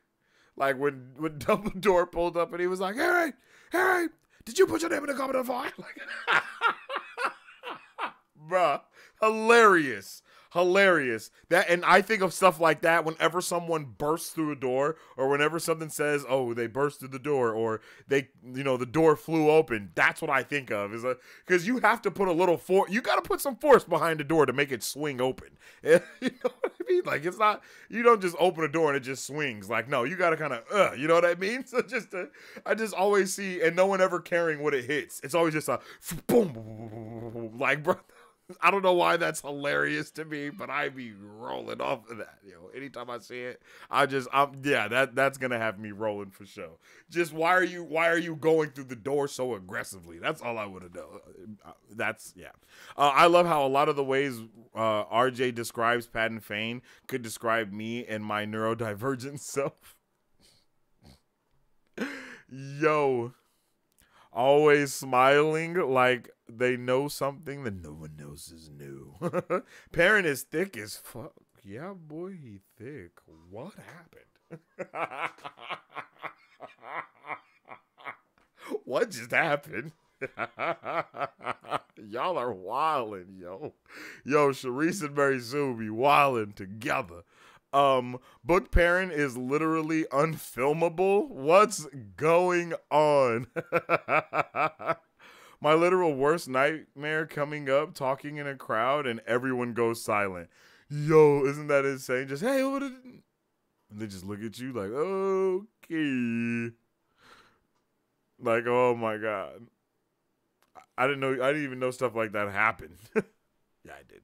like when when *laughs* Dumbledore pulled up and he was like, "Harry, Harry, did you put your name in the Goblet of Fire? Bruh, hilarious. Hilarious. That and I think of stuff like that whenever someone bursts through a door or whenever something says, "Oh, they burst through the door" or they, you know, the door flew open. That's what I think of. Is because you have to put a little force. You got to put some force behind the door to make it swing open. *laughs* you know what I mean? Like it's not. You don't just open a door and it just swings. Like no, you got to kind of. Uh, you know what I mean? *laughs* So just, to, I just always see, and no one ever caring what it hits. It's always just a *laughs* boom, like bro. I don't know why that's hilarious to me, but I be rolling off of that. You know, anytime I see it, I just I'm yeah, that that's gonna have me rolling for sure. Just why are you why are you going through the door so aggressively? That's all I would have known. Uh, that's yeah. Uh, I love how a lot of the ways uh, RJ describes Padan Fain could describe me and my neurodivergent *laughs* self. Yo, always smiling like they know something that no one else is new. *laughs* Perrin is thick as fuck. Yeah, boy, he thick. What happened? *laughs* what just happened? *laughs* Y'all are wildin', yo. Yo, Sharice and Marisu be wildin' together. Um, Book Perrin is literally unfilmable. What's going on? My literal worst nightmare coming up, talking in a crowd, and everyone goes silent. Yo, isn't that insane? Just hey, what? And they just look at you like, okay, like oh my god. I didn't know. I didn't even know stuff like that happened. *laughs* yeah, I did.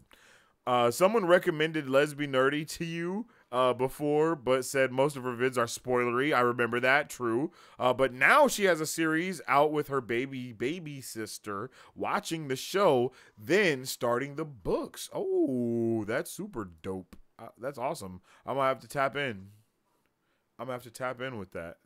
Uh, someone recommended Lesbi Nerdy to you uh, before, but said most of her vids are spoilery. I remember that, true. Uh, but now she has a series out with her baby baby sister, watching the show, then starting the books. Oh, that's super dope. Uh, that's awesome. I'm gonna have to tap in. I'm gonna have to tap in with that.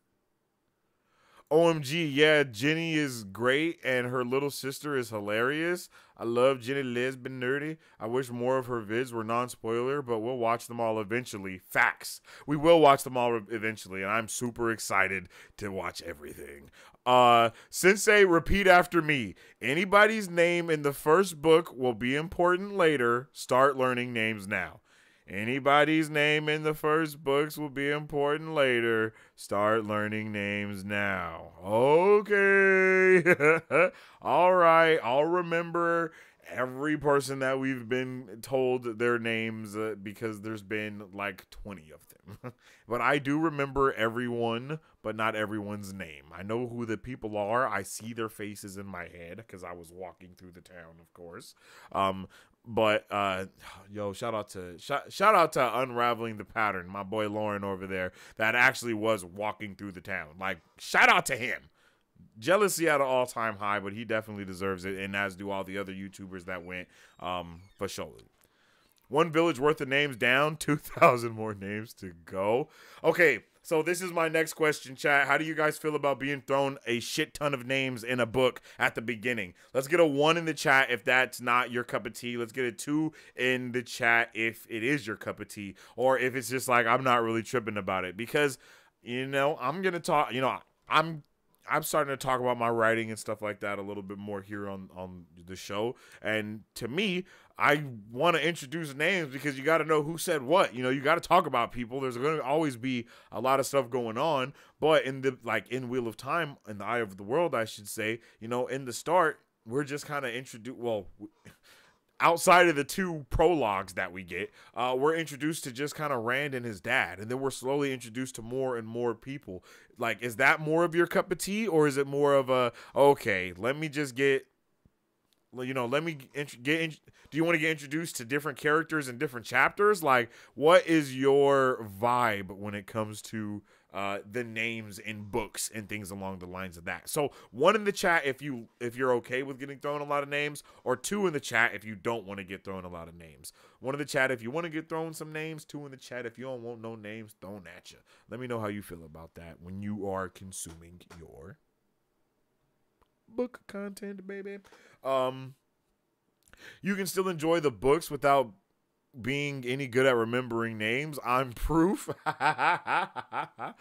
OMG, yeah, Jenny is great and her little sister is hilarious. I love Jenny Lesbian Nerdy. I wish more of her vids were non spoiler, but we'll watch them all eventually. Facts. We will watch them all eventually, and I'm super excited to watch everything. Uh, Sensei, repeat after me. Anybody's name in the first book will be important later. Start learning names now. Anybody's name in the first books will be important later. Start learning names now. Okay. *laughs* All right. I'll remember every person that we've been told their names uh, because there's been like 20 of them. *laughs* but I do remember everyone, but not everyone's name. I know who the people are. I see their faces in my head because I was walking through the town, of course. Um, but uh, yo, shout out to shout, shout out to unraveling the pattern, my boy Lauren over there that actually was walking through the town. Like shout out to him. Jealousy at an all time high, but he definitely deserves it, and as do all the other YouTubers that went um, for sure. One village worth of names down, *laughs* two thousand more names to go. Okay, so this is my next question, chat. How do you guys feel about being thrown a shit ton of names in a book at the beginning? Let's get a one in the chat if that's not your cup of tea. Let's get a two in the chat if it is your cup of tea, or if it's just like I'm not really tripping about it because you know I'm gonna talk. You know I'm I'm starting to talk about my writing and stuff like that a little bit more here on on the show. And to me, I want to introduce names because you got to know who said what. You know, you got to talk about people. There's going to always be a lot of stuff going on, but in the like in Wheel of Time, in the Eye of the World, I should say, you know, in the start, we're just kind of introduced. Well. outside of the two prologues that we get, uh, we're introduced to just kind of Rand and his dad, and then we're slowly introduced to more and more people. Like, is that more of your cup of tea, or is it more of a okay? Let me just get you know let me get in, do you want to get introduced to different characters and different chapters? Like what is your vibe when it comes to uh, the names in books and things along the lines of that? So one in the chat if you if you're okay with getting thrown a lot of names or two in the chat if you don't want to get thrown a lot of names. One in the chat if you want to get thrown some names two in the chat if you don't want no names thrown at you let me know how you feel about that when you are consuming your book content, baby. Um, you can still enjoy the books without being any good at remembering names. I'm proof. *laughs* I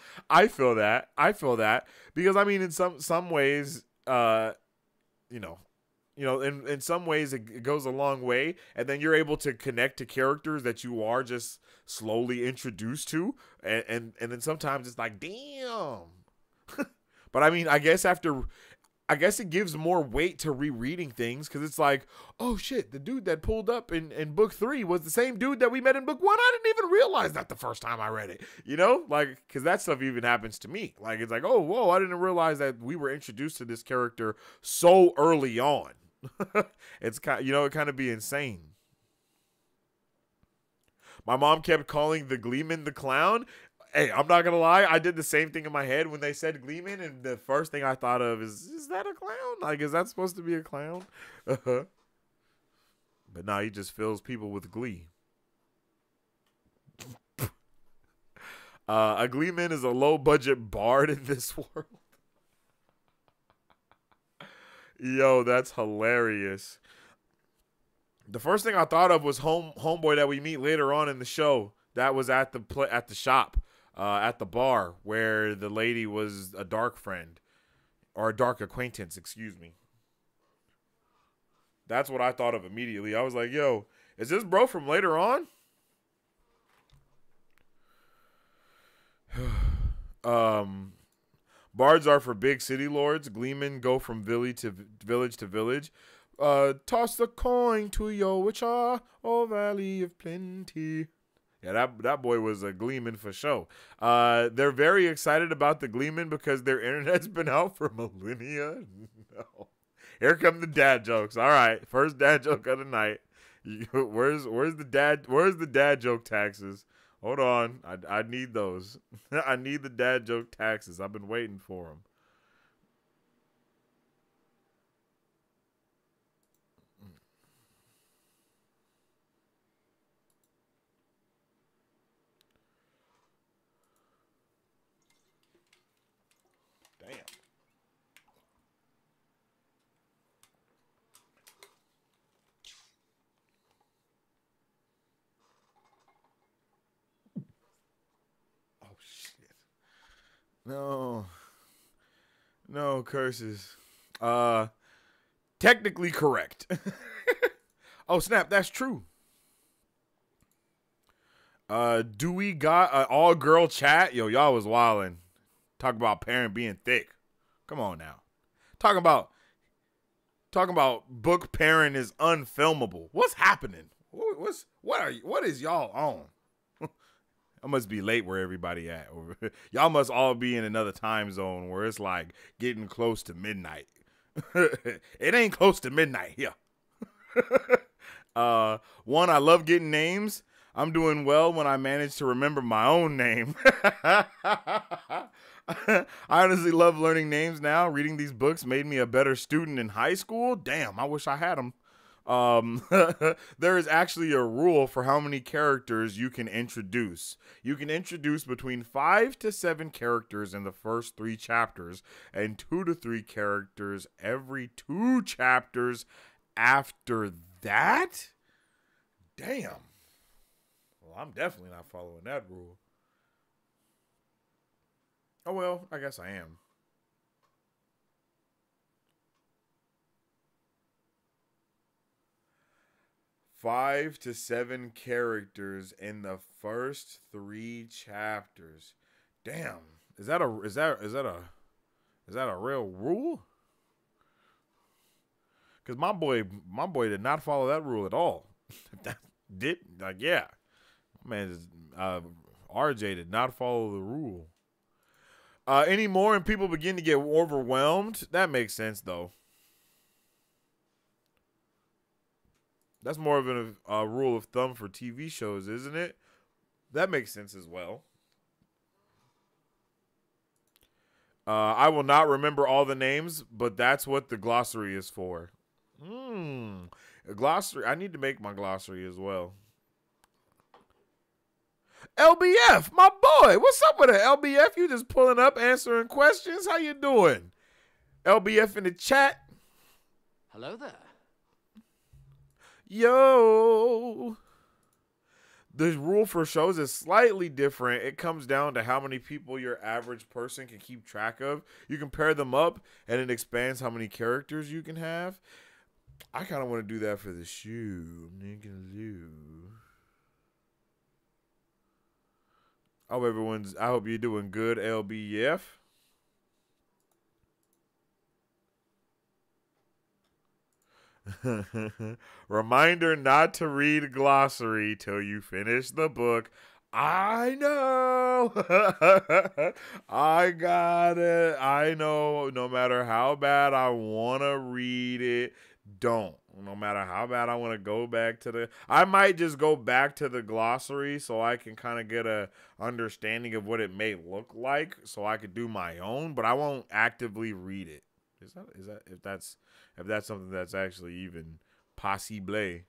feel that. I feel that because I mean, in some some ways, uh, you know, you know, in in some ways it, goes a long way, and then you're able to connect to characters that you are just slowly introduced to, and and, and then sometimes it's like, damn. *laughs* but I mean, I guess after I guess it gives more weight to rereading things because it's like, oh shit, the dude that pulled up in, in book three was the same dude that we met in book one. I didn't even realize that the first time I read it, you know, like because that stuff even happens to me. Like it's like, oh whoa, I didn't realize that we were introduced to this character so early on. *laughs* it's kind, you know, it kind of be insane. My mom kept calling the Gleeman the clown, Hey, I'm not gonna lie. I did the same thing in my head when they said Gleeman, and the first thing I thought of is, is that a clown? Like, is that supposed to be a clown? Uh-huh. But now he just fills people with glee. *laughs* Uh, a Gleeman is a low budget bard in this *laughs* world. Yo, that's hilarious. The first thing I thought of was home homeboy that we meet later on in the show. That was at the pl- at the shop uh, at the bar where the lady was a dark friend or a dark acquaintance, excuse me. That's what I thought of immediately. I was like, yo, is this bro from later on? *sighs* um, bards are for big city lords. Gleemen go from village to village to village. Uh, toss the coin to yo, which are oh valley of plenty. Yeah, that that boy was a Gleeman for sure. Uh, they're very excited about the Gleeman because their *laughs* internet's been out for millennia. *laughs* No. Here come the dad jokes. All right, first dad joke of the night. *laughs* where's where's the dad where's the dad joke taxes? Hold on, I I need those. I need the dad joke taxes. I've been waiting for them. No. No curses. Uh technically correct. *laughs* oh snap, that's true. Uh do we got an all girl chat? Yo, y'all was wildin'. Talk about Perrin being thick. Come on now. Talking about talking about book Perrin is unfilmable. What's happening? What's what are you what is y'all on? I must be late where everybody at. *laughs* Y'all must all be in another time zone where it's like getting close to midnight. *laughs* it ain't close to midnight here. *laughs* uh, one, I love getting names. I'm doing well when I manage to remember my own name. I honestly love learning names now. Reading these books made me a better student in high school. Damn, I wish I had them. Um, *laughs* there is actually a rule for how many characters you can introduce. You can introduce between five to seven characters in the first three chapters, and two to three characters every two chapters after that. Damn. Well, I'm definitely not following that rule. Oh, well, I guess I am. Five to seven characters in the first three chapters. Damn, is that a is that is that a is that a real rule? Because my boy, my boy did not follow that rule at all. *laughs* that did like yeah, man, uh, RJ did not follow the rule. Uh, anymore, and people begin to get overwhelmed. That makes sense though. That's more of a, a rule of thumb for TV shows, isn't it? That makes sense as well. Uh, I will not remember all the names, but that's what the glossary is for. Hmm. Glossary. I need to make my glossary as well. LBF, my boy. What's up with it? LBF, you just pulling up, answering questions. How you doing? LBF in the chat. Hello there. Yo. The rule for shows is slightly different. It comes down to how many people your average person can keep track of. You can pair them up and it expands how many characters you can have. I kind of want to do that for the shoe. I hope everyone's. I hope you're doing good, LBF. *laughs* Reminder not to read glossary till you finish the book. I know. *laughs* I got it. I know no matter how bad I want to read it, don't. No matter how bad I want to go back to the I might just go back to the glossary so I can kind of get a understanding of what it may look like so I could do my own, but I won't actively read it. Is that is that if that's if that's something that's actually even possible.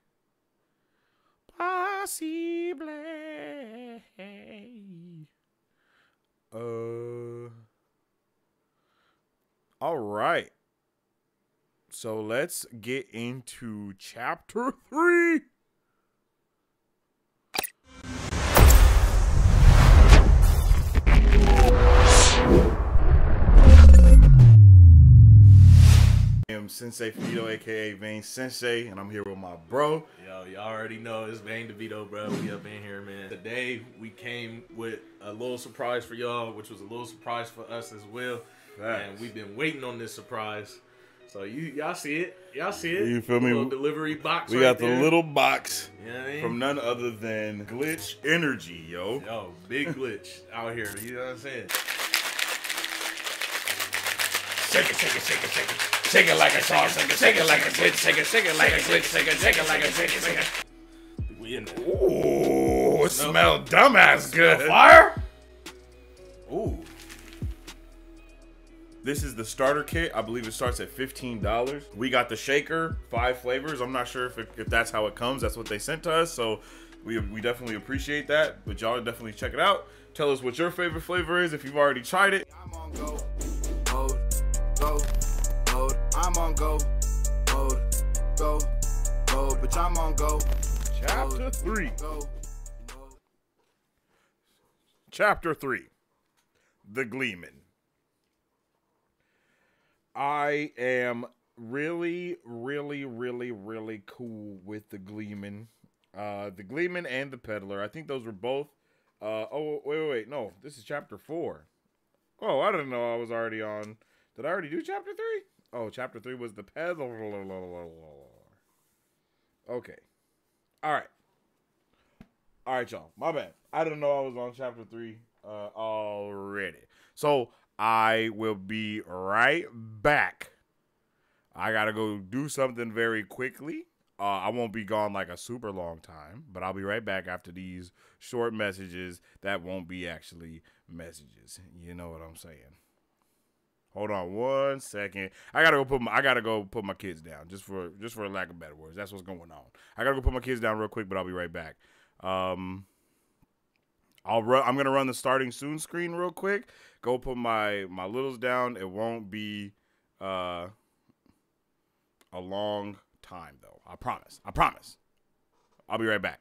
Possible. Uh. All right. So let's get into chapter three. Am Sensei Faneto, aka Vane Sensei, and I'm here with my bro. Yo, y'all already know it's Vane DeVito, bro. We up in here, man. Today we came with a little surprise for y'all, which was a little surprise for us as well. Facts. And we've been waiting on this surprise. So you y'all see it. Y'all see it. You feel me? Little delivery box. We right got the there. little box You know what I mean? from none other than Glitch Energy, yo. Yo, big glitch out here. You know what I'm saying? Shake it, shake it, shake it, shake it. Shake it like a song, shake it, shake it like a glitch, shake it, shake it like a glitch, shake it, shake it like a shake it, shake it. We in there. Ooh, it smell dumbass good. Fire? Ooh. This is the starter kit. I believe it starts at $15. We got the shaker, five flavors. I'm not sure if, it, if that's how it comes. That's what they sent to us. So we, we definitely appreciate that. But y'all definitely check it out. Tell us what your favorite flavor is if you've already tried it. I'm on go mode, go mode. I'm on go. Bitch, I'm on go. Chapter mode, three. Go. Chapter 3 The Gleeman. I am really, really, really, really cool with the Gleeman. Uh, the Gleeman and the Peddler. I think those were both. Uh, oh, wait, wait, wait. No, this is chapter 4. Oh, I didn't know I was already on. Did I already do chapter 3? Oh, chapter 3 was the Peddler. Okay. All right. All right, y'all. My bad. I didn't know I was on chapter three uh, already. So I will be right back. I gotta go do something very quickly. Uh, I won't be gone like a super long time, but I'll be right back after these short messages that won't be actually messages. You know what I'm saying? Hold on one second. I gotta go put my I gotta go put my kids down just for just for lack of better words. That's what's going on. I gotta go put my kids down real quick, but I'll be right back. Um, I'll run. I'm gonna run the starting soon screen real quick. Go put my my littles down. It won't be uh a long time though. I promise. I promise. I'll be right back.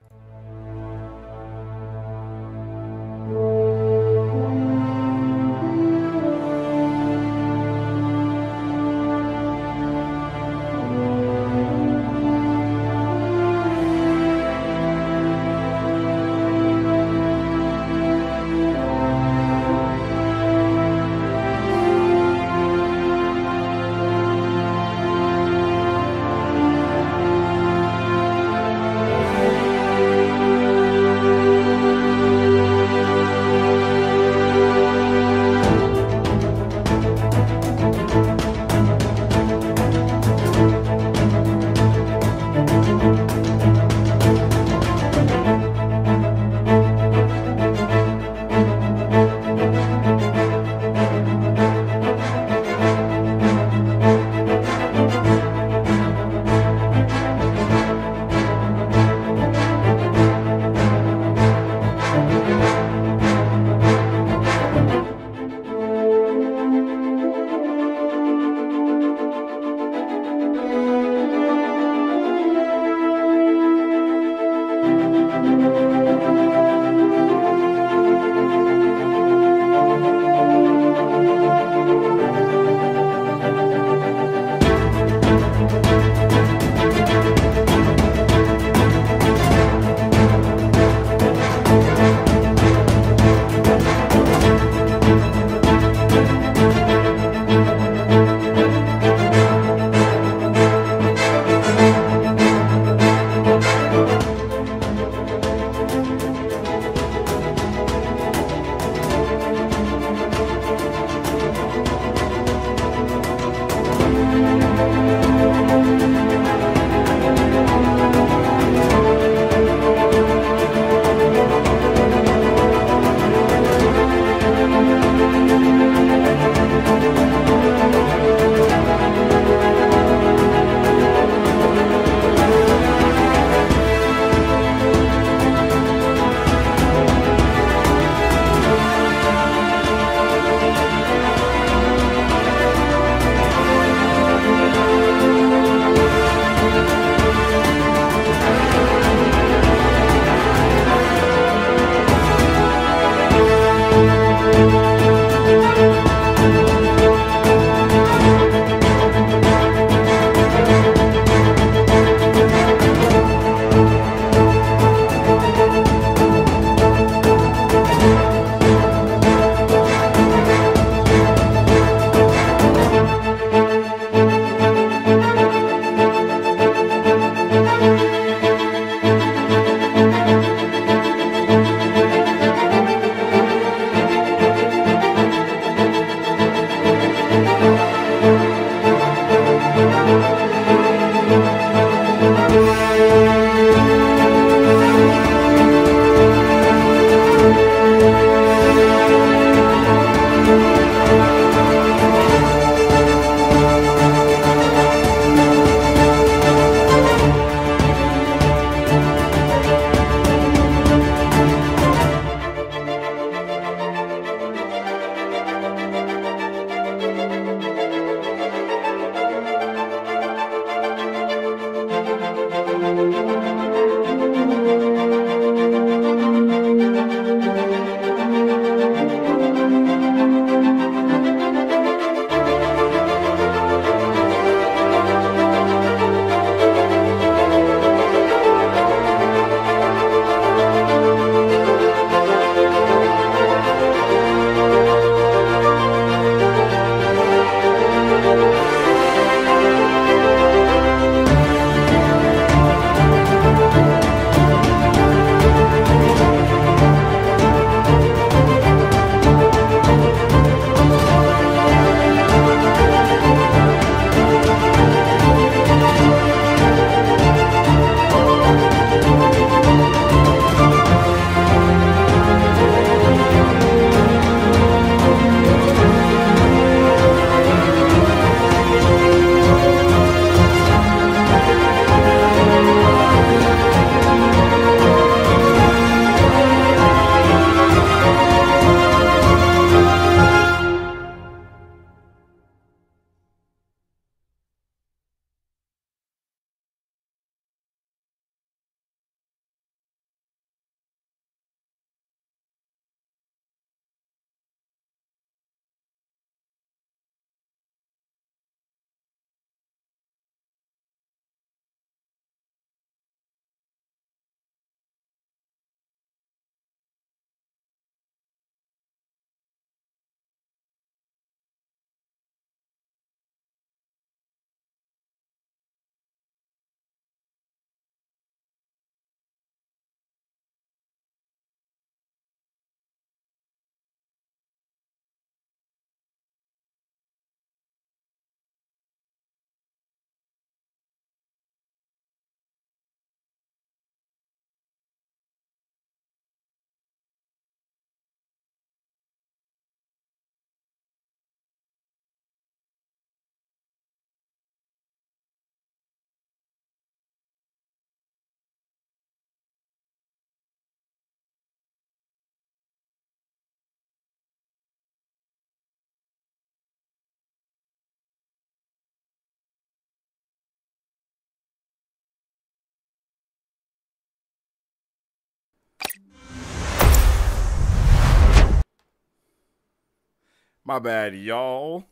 My bad, y'all.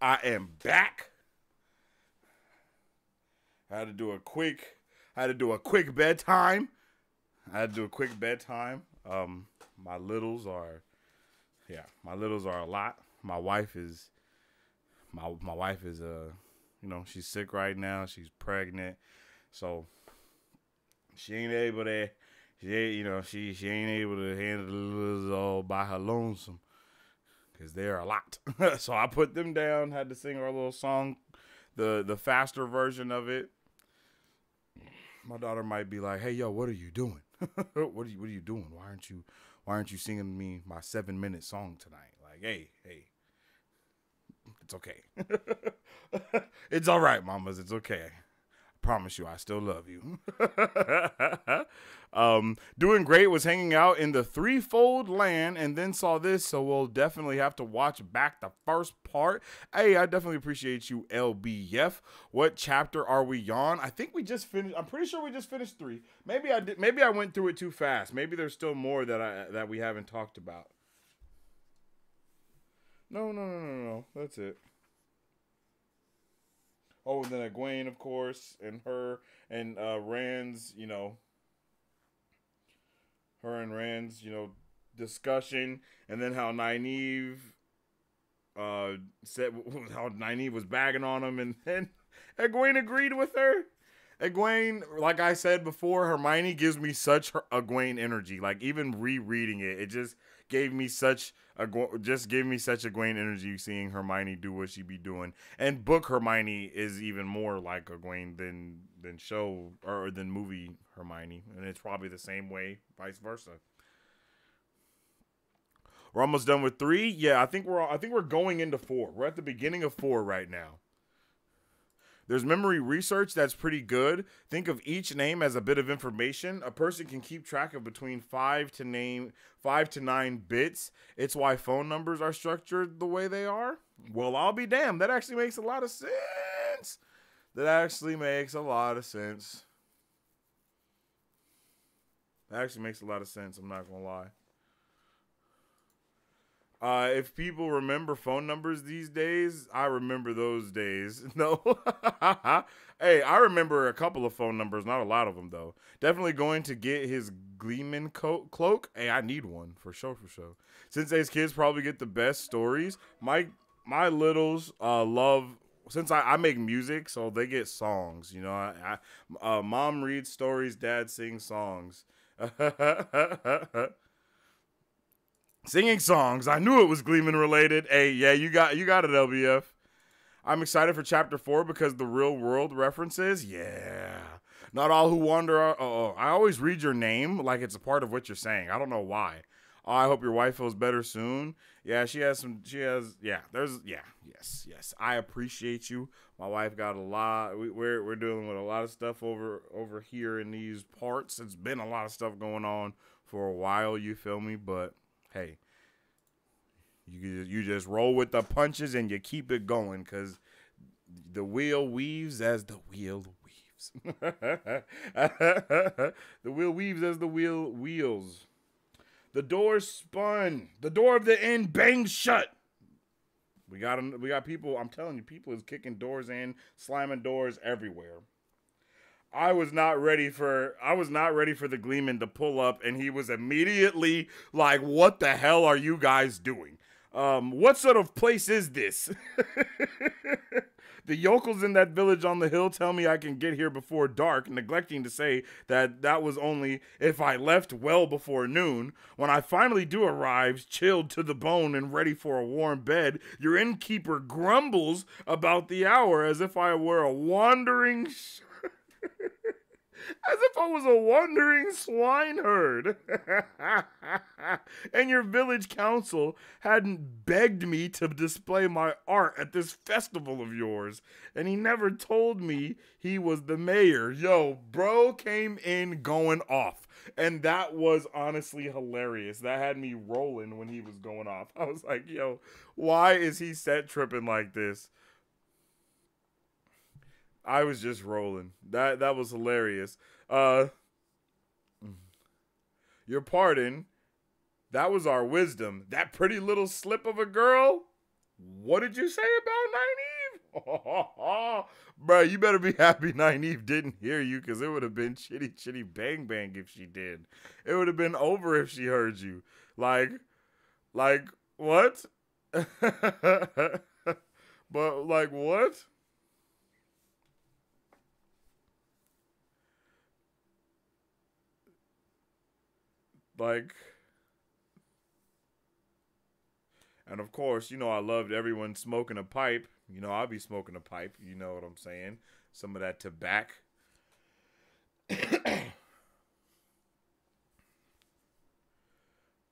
I am back. I had to do a quick I had to do a quick bedtime. I had to do a quick bedtime. Um my littles are yeah, my littles are a lot. My wife is my my wife is uh you know, she's sick right now. She's pregnant. So she ain't able to she you know, she she ain't able to handle the littles all by her lonesome because they're a lot. *laughs* so I put them down, had to sing our little song, the the faster version of it. My daughter might be like, "Hey, yo, what are you doing? *laughs* what are you What are you doing? Why aren't you Why aren't you singing me my seven minute song tonight? Like, hey, hey, it's okay. *laughs* it's all right, mamas. It's okay promise you, I still love you. *laughs* um, doing great was hanging out in the threefold land and then saw this, so we'll definitely have to watch back the first part. Hey, I definitely appreciate you, LBF. What chapter are we on? I think we just finished. I'm pretty sure we just finished three. Maybe I did. Maybe I went through it too fast. Maybe there's still more that I that we haven't talked about. No, no, no, no, no. That's it. Oh, and then Egwene, of course, and her and uh, Rand's, you know, her and Rand's, you know, discussion, and then how Nynaeve uh, said *laughs* how Nynaeve was bagging on him, and then *laughs* Egwene agreed with her. Egwene, like I said before, Hermione gives me such Egwene energy. Like even rereading it, it just gave me such a just gave me such Egwene energy seeing Hermione do what she be doing. And book Hermione is even more like Egwene than than show or than movie Hermione, and it's probably the same way, vice versa. We're almost done with three. Yeah, I think we're I think we're going into four. We're at the beginning of four right now. There's memory research that's pretty good. Think of each name as a bit of information. A person can keep track of between five to name five to nine bits. It's why phone numbers are structured the way they are. Well, I'll be damned. That actually makes a lot of sense. That actually makes a lot of sense. That actually makes a lot of sense. I'm not gonna lie. Uh, if people remember phone numbers these days, I remember those days. *laughs* No. *laughs* hey, I remember a couple of phone numbers, not a lot of them though. Definitely going to get his Gleeman co- cloak. Hey, I need one for sure, for sure. Since these kids probably get the best stories. My my littles uh, love since I, I make music, so they get songs. You know, I, I uh, mom reads stories, dad sings songs. *laughs* Singing songs. I knew it was Gleeman related. Hey, yeah, you got you got it, LBF. I'm excited for chapter four because the real world references. Yeah. Not all who wander are. Oh, I always read your name like it's a part of what you're saying. I don't know why. Oh, I hope your wife feels better soon. Yeah, she has some. She has. Yeah, there's. Yeah, yes, yes. I appreciate you. My wife got a lot. We, we're we're dealing with a lot of stuff over over here in these parts. It's been a lot of stuff going on for a while. You feel me? But hey, you you just roll with the punches and you keep it going because the wheel weaves as the wheel weaves. *laughs* the wheel weaves as the wheel wheels. The door spun. The door of the inn banged shut. We got we got people. I'm telling you, people is kicking doors in, slamming doors everywhere. I was not ready for I was not ready for the Gleeman to pull up, and he was immediately like, "What the hell are you guys doing? Um, what sort of place is this?" *laughs* the yokels in that village on the hill tell me I can get here before dark, neglecting to say that that was only if I left well before noon. When I finally do arrive, chilled to the bone and ready for a warm bed, your innkeeper grumbles about the hour as if I were a wandering. Sh- *laughs* as if I was a wandering swineherd. *laughs* and your village council hadn't begged me to display my art at this festival of yours. And he never told me he was the mayor. Yo, bro came in going off. And that was honestly hilarious. That had me rolling when he was going off. *laughs* I was like, yo, why is he set tripping like this? I was just rolling. That that was hilarious. Uh Your pardon. That was our wisdom. That pretty little slip of a girl. What did you say about Nynaeve? *laughs* Bro, you better be happy Nynaeve didn't hear you because it would have been chitty chitty bang bang if she did. It would have been over if she heard you. Like, like, what? *laughs* but, like, what? Like, and of course, you know, I loved everyone smoking a pipe. You know, I'll be smoking a pipe. You know what I'm saying? Some of that tobacco.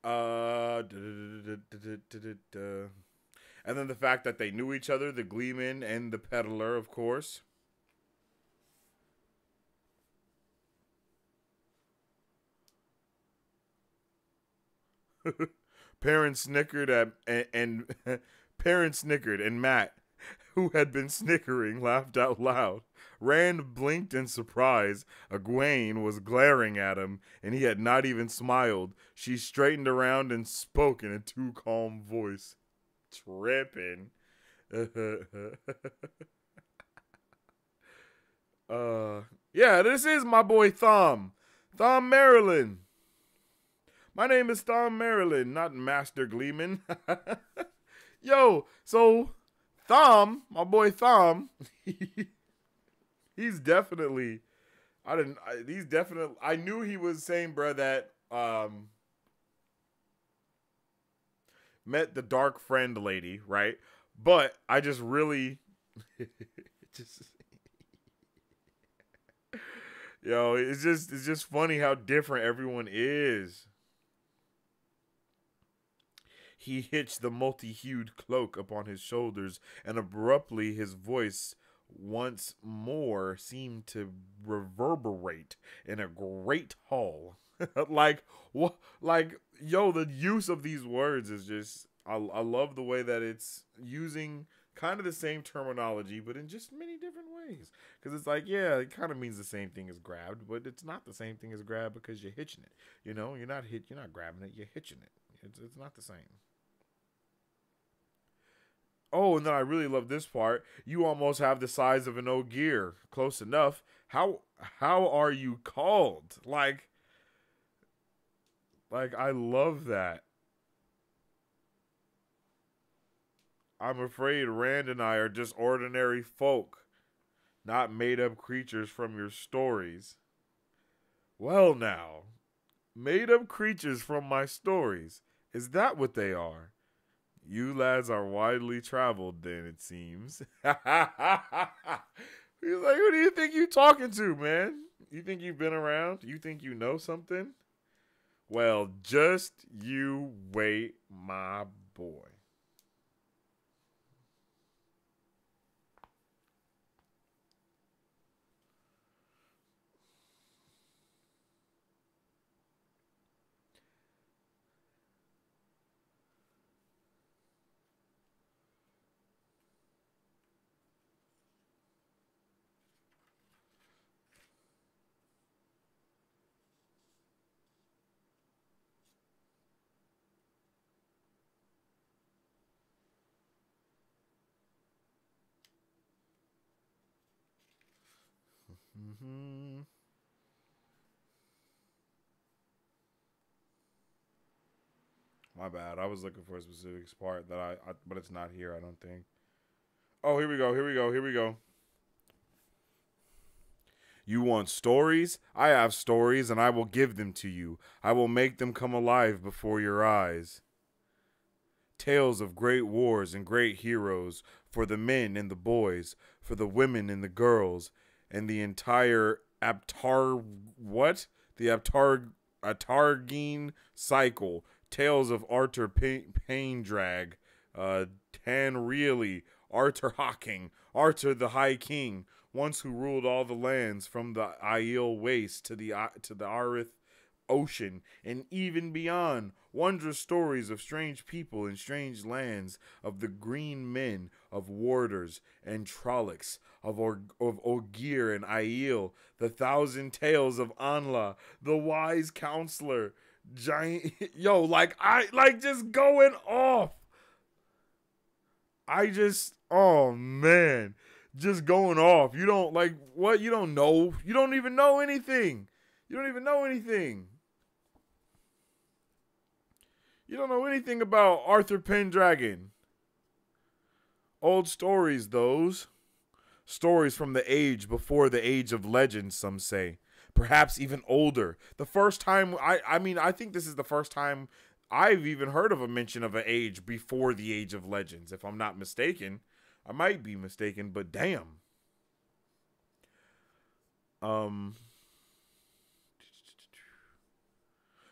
uh, and then the fact that they knew each other, the Gleeman and the peddler, of course. *laughs* Perrin's snickered at and, and *laughs* Perrin's snickered and Mat, who had been snickering, laughed out loud. Rand blinked in surprise. Egwene was glaring at him, and he had not even smiled. She straightened around and spoke in a too calm voice. Tripping. *laughs* uh, yeah, this is my boy Thom. Thom Merrilin. My name is Thom Merrilin, not Master Gleeman. *laughs* Yo, so Thom, my boy Thom, *laughs* he's definitely. I didn't. I, he's definitely. I knew he was saying, bro, that um. met the dark friend lady, right? But I just really *laughs* just Yo, it's just it's just funny how different everyone is. He hitched the multi-hued cloak upon his shoulders, and abruptly his voice once more seemed to reverberate in a great hall. *laughs* like what? Like yo, the use of these words is just. I, I love the way that it's using kind of the same terminology, but in just many different ways. Because it's like, yeah, it kind of means the same thing as grabbed, but it's not the same thing as grab because you're hitching it. You know, you're not hit, you're not grabbing it, you're hitching it. It's it's not the same. Oh, and then I really love this part. You almost have the size of an Ogier. Close enough. How how are you called? Like like I love that. I'm afraid Rand and I are just ordinary folk, not made up creatures from your stories. Well, now, made up creatures from my stories. Is that what they are? You lads are widely traveled, then, it seems. *laughs* He's like, who do you think you're talking to, man? You think you've been around? You think you know something? Well, just you wait, my boy. Mm-hmm. My bad. I was looking for a specific part that I, I, but it's not here. I don't think. Oh, here we go. Here we go. Here we go. You want stories? I have stories, and I will give them to you. I will make them come alive before your eyes. Tales of great wars and great heroes for the men and the boys, for the women and the girls, and the entire Aptar what the Aptar Atargine cycle. Tales of Artur Paendrag, uh, Tan Really, Artur Hawkwing, Arthur the High King, once who ruled all the lands from the Aiel Waste to the uh, to the Aryth ocean, and even beyond. Wondrous stories of strange people in strange lands, of the green men, of warders and trollocs, of, or- of Ogier and Aiel, the thousand tales of Anla, the wise counselor, giant. *laughs* Yo, like, I, like, just going off. I just, oh man, just going off. You don't, like, what? You don't know. You don't even know anything. You don't even know anything. You don't know anything about Arthur Pendragon. Old stories, those. Stories from the age before the age of legend, some say. Perhaps even older. The first time, I, I mean, I think this is the first time I've even heard of a mention of an age before the age of legends, if I'm not mistaken. I might be mistaken, but damn. Um,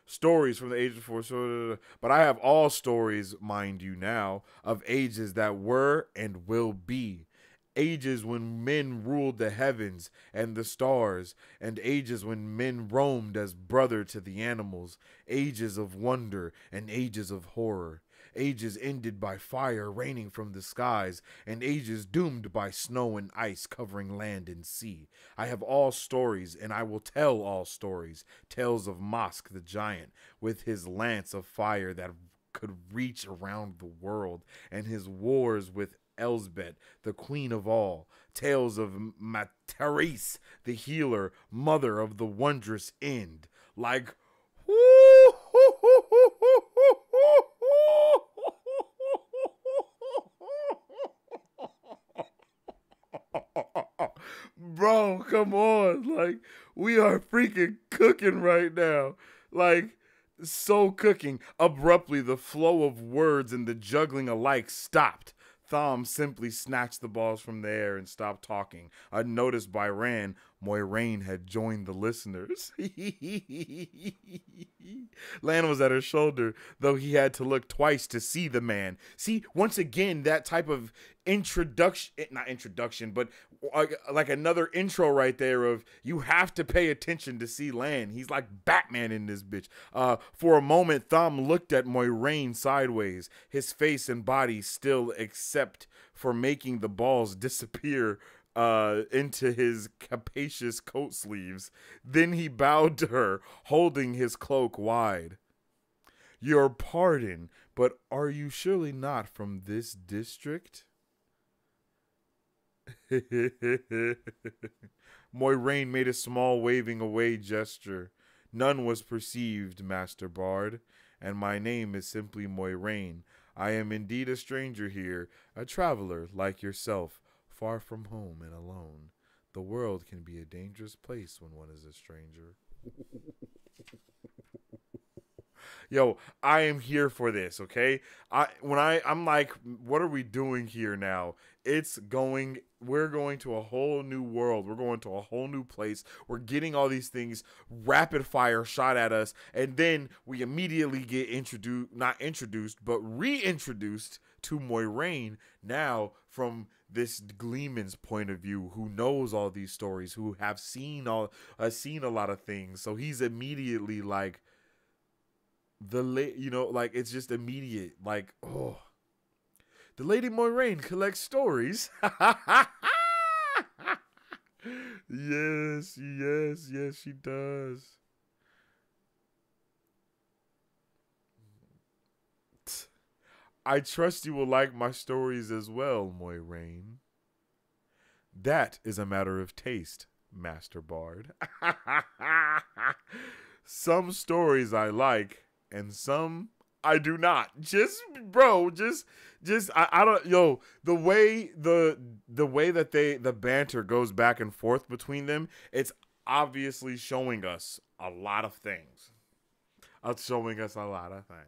stories from the age before. So, but I have all stories, mind you, now of ages that were and will be. Ages when men ruled the heavens and the stars, and ages when men roamed as brother to the animals, ages of wonder and ages of horror ages ended by fire raining from the skies, and ages doomed by snow and ice covering land and sea. I have all stories, and I will tell all stories tales of Mosk the giant, with his lance of fire that could reach around the world, and his wars with Elsbeth, the queen of all, tales of Materese, the healer, mother of the wondrous end. Like, Bro, come on. Like, we are freaking cooking right now. Like, so cooking. Abruptly, the flow of words and the juggling alike stopped. Thom simply snatched the balls from the air and stopped talking. Unnoticed by Rand, Moiraine had joined the listeners. *laughs* Lan was at her shoulder, though he had to look twice to see the man. See, once again, that type of introduction, eh, not introduction, but like another intro right there of you have to pay attention to see Lan. He's like Batman in this bitch. Uh, for a moment, Thom looked at Moiraine sideways, his face and body still except for making the balls *laughs* disappear uh, into his capacious coat sleeves. Then he bowed to her, holding his cloak wide. Your pardon, but are you surely not from this district? *laughs* Moiraine made a small waving away gesture. None was perceived, Master Bard, and my name is simply Moiraine. I am indeed a stranger here, a traveler like yourself, far from home and alone. The world can be a dangerous place when one is a stranger. *laughs* Yo, I am here for this, okay? I when I I'm like what are we doing here now? It's going we're going to a whole new world. We're going to a whole new place. We're getting all these things rapid fire shot at us and then we immediately get introduced not introduced, but reintroduced to Moiraine now from this Gleeman's point of view, who knows all these stories, who have seen all uh, seen a lot of things. So he's immediately like the late, you know, like it's just immediate. Like oh, the Lady Moiraine collects stories. *laughs* yes, yes, yes, she does. I trust you will like my stories as well, Moiraine. That is a matter of taste, Master Bard. *laughs* some stories I like, and some I do not. Just bro, just just I, I don't yo, the way the the way that they the banter goes back and forth between them, it's obviously showing us a lot of things. It's showing us a lot of things.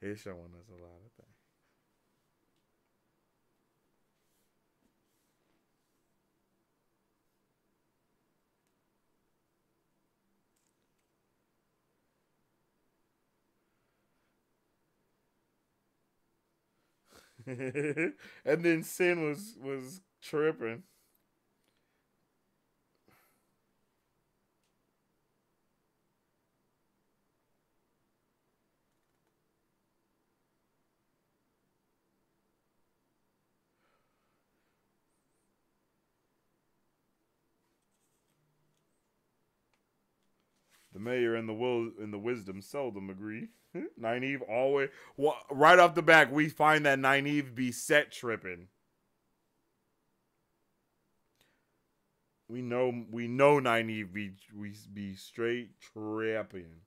It's showing us a lot of things. *laughs* and then Cenn was was tripping. The mayor and the will and the wisdom seldom agree. *laughs* Nynaeve always well, right off the back we find that Nynaeve be set tripping. We know we know Nynaeve be we be straight tripping.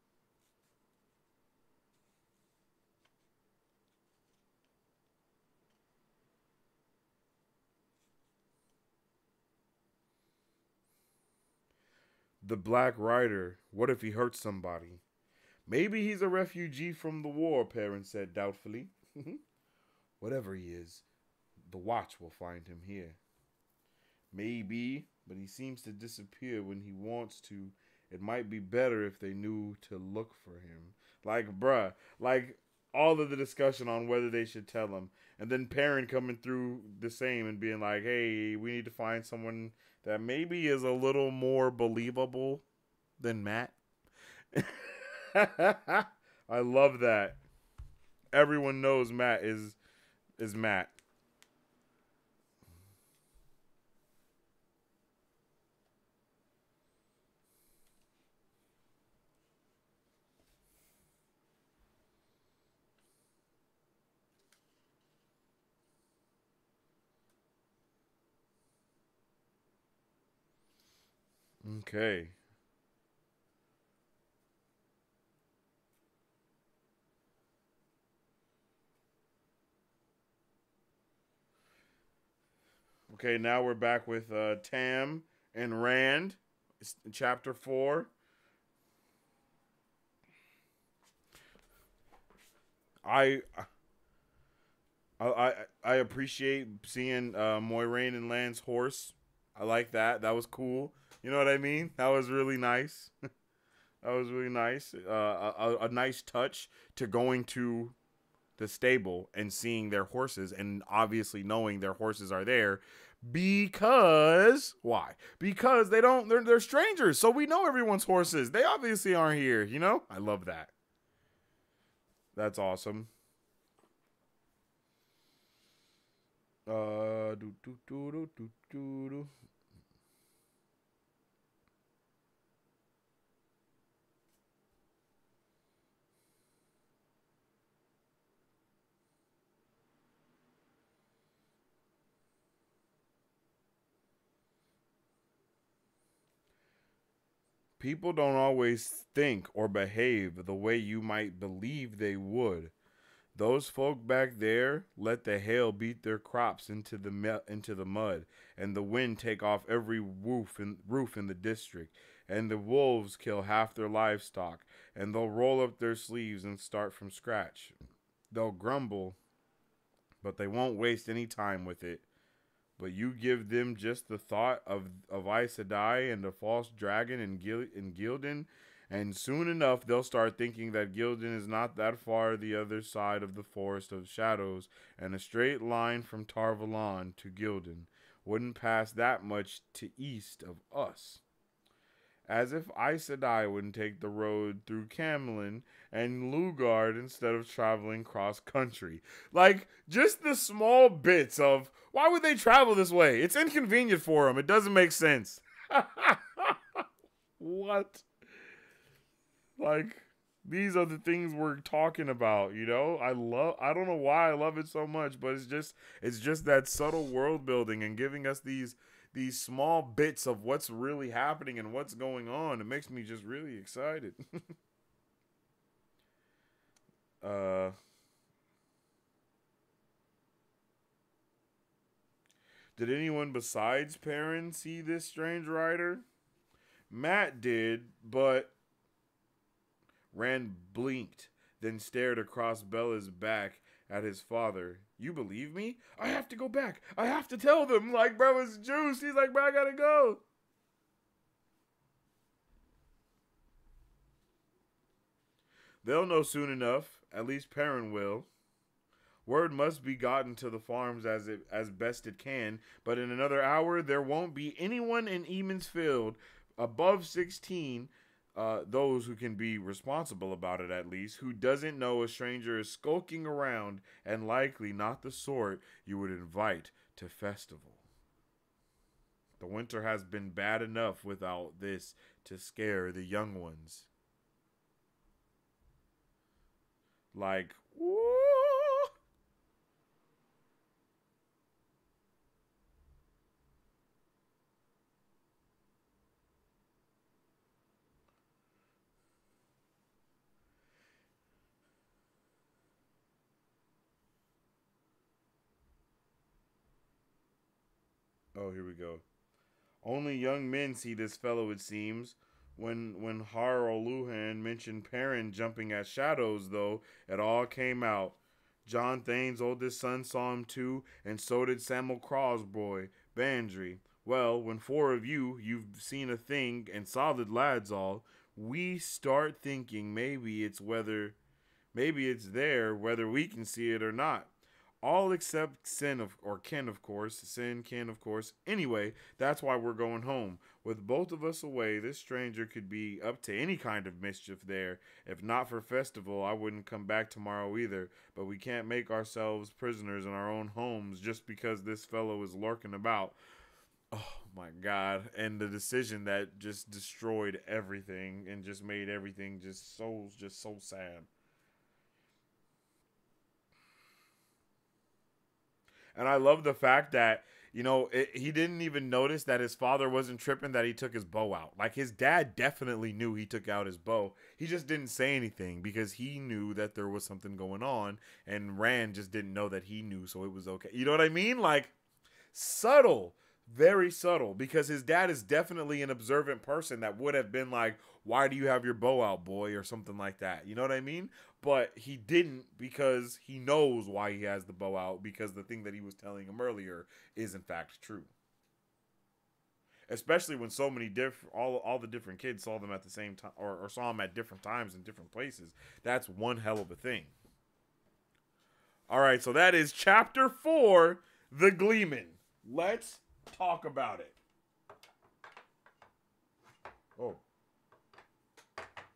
The Black Rider. What if he hurts somebody? Maybe he's a refugee from the war, Perrin said doubtfully. *laughs* Whatever he is, the watch will find him here. Maybe, but he seems to disappear when he wants to. It might be better if they knew to look for him. Like, bruh, like all of the discussion on whether they should tell him. And then Perrin coming through the same and being like, hey, we need to find someone that maybe is a little more believable than Mat." *laughs* I love that. Everyone knows Mat is is Mat. Okay. Okay, now we're back with uh, Tam and Rand, chapter four. I I I, I appreciate seeing uh, Moiraine and Lan's horse. I like that. That was cool. You know what I mean? That was really nice. *laughs* that was really nice. Uh, a, a nice touch to going to the stable and seeing their horses and obviously knowing their horses are there because why? Because they don't they're they're strangers, so we know everyone's horses. They obviously aren't here, you know? I love that. That's awesome. Uh do do do do do do People don't always think or behave the way you might believe they would. Those folk back there let the hail beat their crops into the me- into the mud, and the wind take off every roof in, roof in the district, and the wolves kill half their livestock, and they'll roll up their sleeves and start from scratch. They'll grumble, but they won't waste any time with it. But you give them just the thought of of Aes Sedai and the false dragon and Gil- and Ghealdan, and soon enough they'll start thinking that Ghealdan is not that far the other side of the forest of shadows, and a straight line from Tar Valon to Ghealdan wouldn't pass that much to east of us. As if Aes Sedai wouldn't take the road through Caemlyn and Lugard instead of traveling cross country. Like, just the small bits of why would they travel this way? It's inconvenient for them. It doesn't make sense. *laughs* what? Like, these are the things we're talking about, you know? I love I don't know why I love it so much, but it's just it's just that subtle world building and giving us these these small bits of what's really happening and what's going on. It makes me just really excited. *laughs* uh Did anyone besides Perrin see this strange rider? Mat did, but Rand blinked, then stared across Bella's back at his father. You believe me? I have to go back. I have to tell them. Like, bro, it's juice. He's like, bro, I gotta go. They'll know soon enough. At least Perrin will. Word must be gotten to the farms as it as best it can, but in another hour there won't be anyone in Emond's Field above sixteen uh, those who can be responsible about it at least, who doesn't know a stranger is skulking around and likely not the sort you would invite to festival. The winter has been bad enough without this to scare the young ones. Like! Here we go. Only young men see this fellow, it seems. When when Haral Luhhan mentioned Perrin jumping at shadows, though, it all came out. Jon Thane's oldest son saw him too, and so did Samuel Crawe's boy, Bandry. Well, when four of you, you've seen a thing and solid lads all, we start thinking maybe it's whether, maybe it's there whether we can see it or not all except Cenn of or ken of course. Cenn ken of course. Anyway that's why we're going home. With both of us away this stranger could be up to any kind of mischief there. If not for festival i wouldn't come back tomorrow either. But we can't make ourselves prisoners in our own homes just because this fellow is lurking about. Oh my god. And the decision that just destroyed everything and just made everything just so just so sad And I love the fact that, you know, it, he didn't even notice that his father wasn't tripping that he took his bow out. Like his dad definitely knew he took out his bow. He just didn't say anything because he knew that there was something going on and Rand just didn't know that he knew, so it was okay. You know what I mean? Like subtle very subtle because his dad is definitely an observant person that would have been like, why do you have your bow out, boy, or something like that. You know what I mean? But he didn't because he knows why he has the bow out because the thing that he was telling him earlier is in fact true. Especially when so many different all all the different kids saw them at the same time or, or saw them at different times in different places. That's one hell of a thing. All right, so that is chapter four, The Gleeman. Let's talk about it. Oh.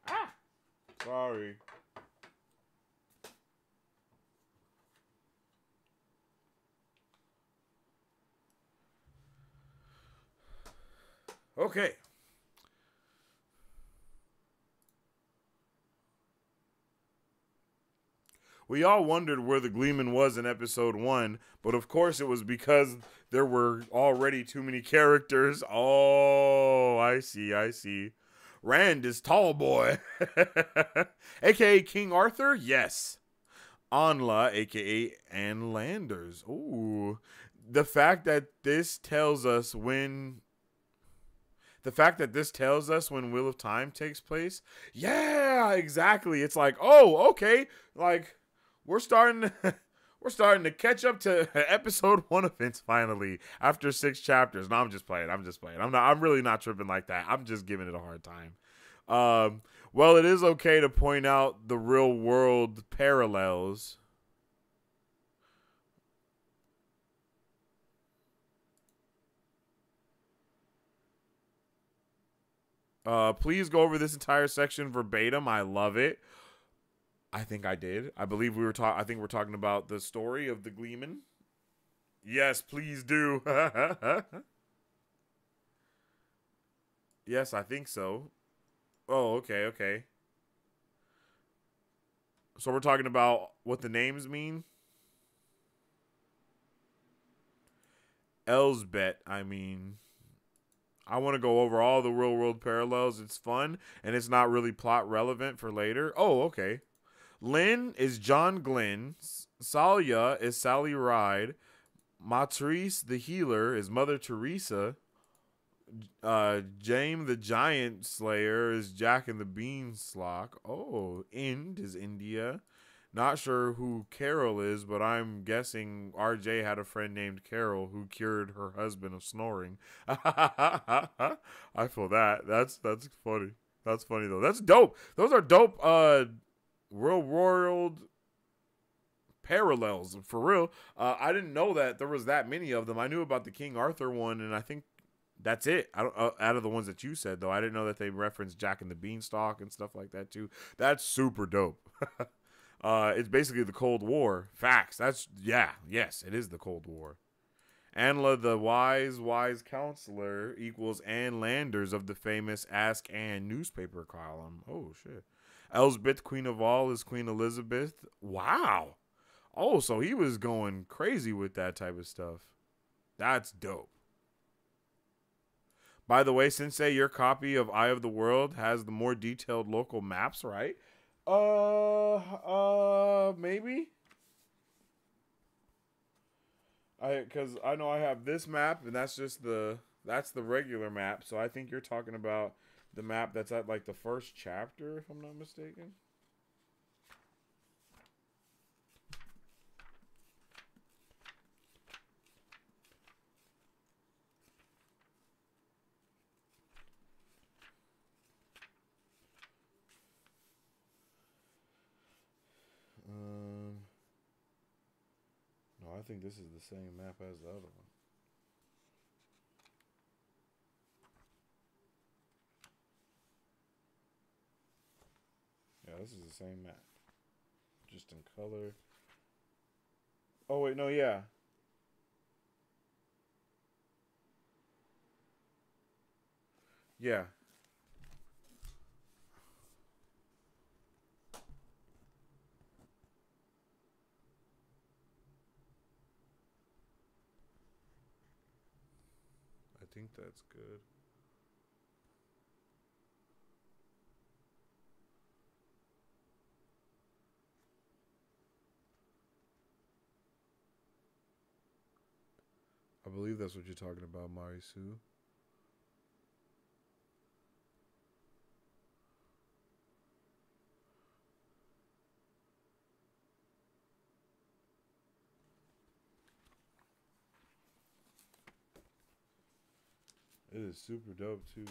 Ah! Sorry. Okay. We all wondered where the Gleeman was in episode one, but of course it was because there were already too many characters. Oh, I see, I see. Rand is tall boy, *laughs* aka King Arthur. Yes, Anla, aka Ann Landers. Ooh, the fact that this tells us when the fact that this tells us when Wheel of Time takes place, yeah, exactly. It's like, oh, okay, like we're starting *laughs* we're starting to catch up to *laughs* episode one events finally after six chapters. No, I'm just playing. I'm just playing. I'm not. I'm really not tripping like that. I'm just giving it a hard time. Um, well, it is okay to point out the real world parallels. Uh, please go over this entire section verbatim. I love it. I think I did. I believe we were talking. I think we're talking about the story of the Gleeman. Yes, please do. *laughs* yes, I think so. Oh, okay, okay. So we're talking about what the names mean. Elsbeth, I mean. I want to go over all the real world parallels. It's fun and it's not really plot relevant for later. Oh, okay. Lenn is John Glenn. Salya is Sally Ride. Materese the healer is Mother Teresa. Uh, James the Giant Slayer is Jack and the Beanstalk. Oh, Ind is India. Not sure who Carol is, but I'm guessing RJ had a friend named Carol who cured her husband of snoring. *laughs* I feel that. That's that's funny. That's funny though. That's dope. Those are dope uh real world parallels for real. Uh, I didn't know that there was that many of them. I knew about the King Arthur one, and I think that's it. I don't uh, out of the ones that you said though. I didn't know that they referenced Jack and the Beanstalk and stuff like that too. That's super dope. *laughs* uh, it's basically the Cold War. Facts. That's yeah. Yes, it is the Cold War. Anla the wise, wise counselor equals Ann Landers of the famous Ask Ann newspaper column. Oh shit. Elsbeth, Queen of All, is Queen Elizabeth. Wow. Oh, so he was going crazy with that type of stuff. That's dope. By the way, Sensei, your copy of Eye of the World has the more detailed local maps, right? Uh, uh, maybe. I, cause I know I have this map, and that's just the that's the regular map. So I think you're talking about the map that's at like the first chapter, if I'm not mistaken. Um, no, I think this is the same map as the other one. This is the same map. Just in color. Oh, wait, no, yeah. Yeah. I think that's good. believe that's what you're talking about, Marisu. It is super dope too.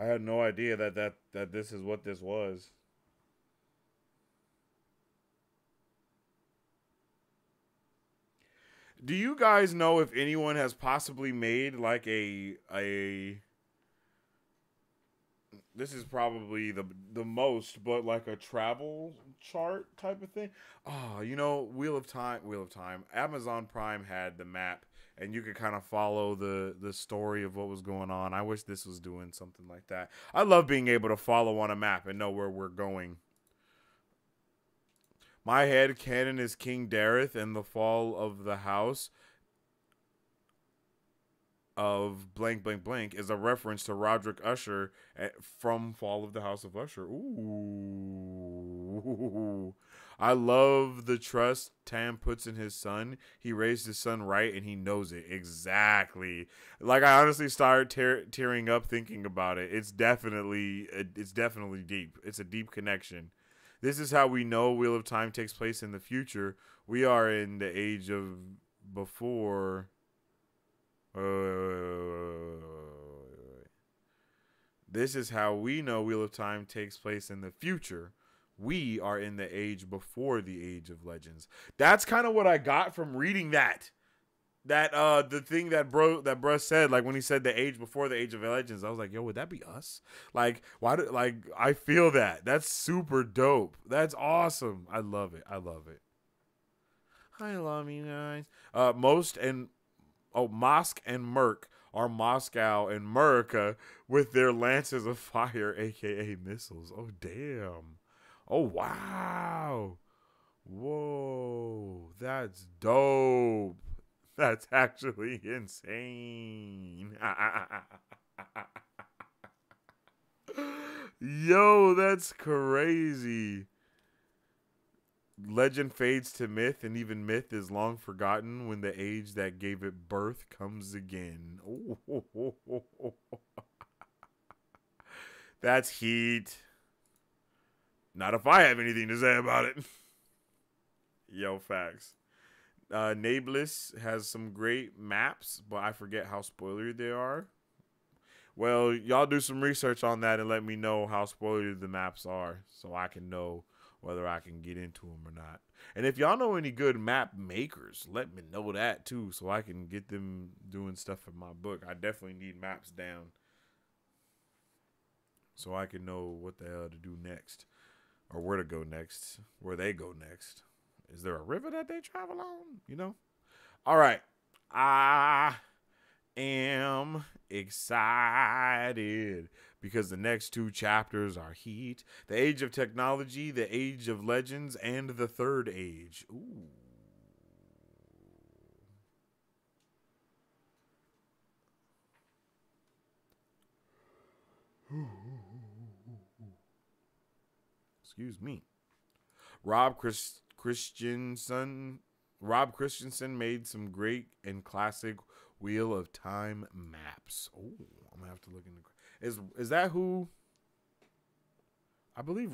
I had no idea that that that this is what this was. Do you guys know if anyone has possibly made like a a this is probably the the most, but like a travel chart type of thing. Oh, you know, Wheel of Time, Wheel of Time. Amazon Prime had the map, and you could kind of follow the the story of what was going on. I wish this was doing something like that. I love being able to follow on a map and know where we're going. My head canon is King Dareth and the fall of the house of blank blank blank is a reference to Roderick Usher at, from Fall of the House of Usher. Ooh. I love the trust Tam puts in his son. He raised his son right and he knows it exactly. Like I honestly started tear- tearing up thinking about it. It's definitely it's definitely deep. It's a deep connection. This is how we know Wheel of Time takes place in the future. We are in the age of before this is how we know Wheel of Time takes place in the future. We are in the age before the age of legends. That's kind of what I got from reading that. That uh the thing that bro that bro said like when he said the age before the age of legends I was like yo would that be us like why do like I feel that that's super dope that's awesome I love it I love it I love you guys uh most and oh, Mosk and Merc are Moscow and America with their lances of fire, *laughs* aka missiles. Oh damn. Oh wow. Whoa. That's dope. *laughs* That's actually insane. *laughs* Yo, that's crazy legend fades to myth, and even myth is long forgotten when the age that gave it birth comes again. *laughs* That's heat. Not if I have anything to say about it. *laughs* Yo, facts. Uh, Nablus has some great maps, but I forget how spoilery they are. Well, y'all do some research on that and let me know how spoilery the maps are so I can know whether I can get into them or not. And if y'all know any good map makers, let me know that too, so I can get them doing stuff for my book. I definitely need maps down, so I can know what the hell to do next, or where to go next, where they go next. Is there a river that they travel on? You know. All right. I am excited because the next two chapters are Heat, the Age of Technology, the Age of Legends, and the Third Age. Ooh. Excuse me. Rob Chris- Christensen Rob Christensen made some great and classic Wheel of Time maps. Oh, I'm gonna have to look into is is that who? I believe.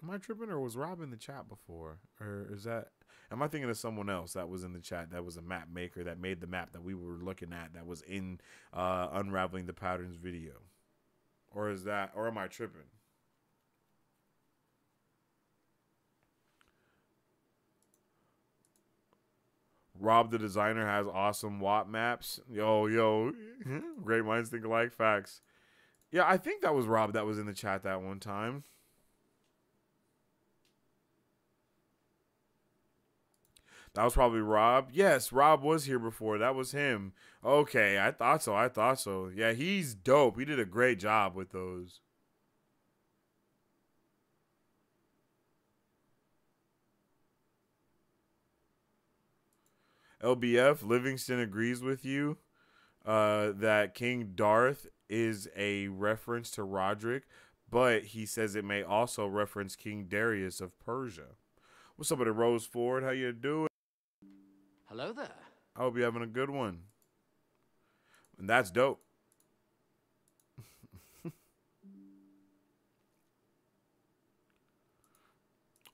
Am I tripping or was Rob in the chat before, or is that? Am I thinking of someone else that was in the chat that was a map maker that made the map that we were looking at that was in uh, unraveling the patterns video, or is that? Or am I tripping? Rob the designer has awesome WAP maps. Yo, yo, *laughs* great minds think alike. Facts. Yeah, I think that was Rob that was in the chat that one time. That was probably Rob. Yes, Rob was here before. That was him. Okay, I thought so. I thought so. Yeah, he's dope. He did a great job with those. LBF Livingston agrees with you uh, that King Darth is a reference to Roderick, but he says it may also reference King Darius of Persia. What's up with Rose Ford? How you doing? Hello there. I hope you're having a good one. And that's dope. *laughs*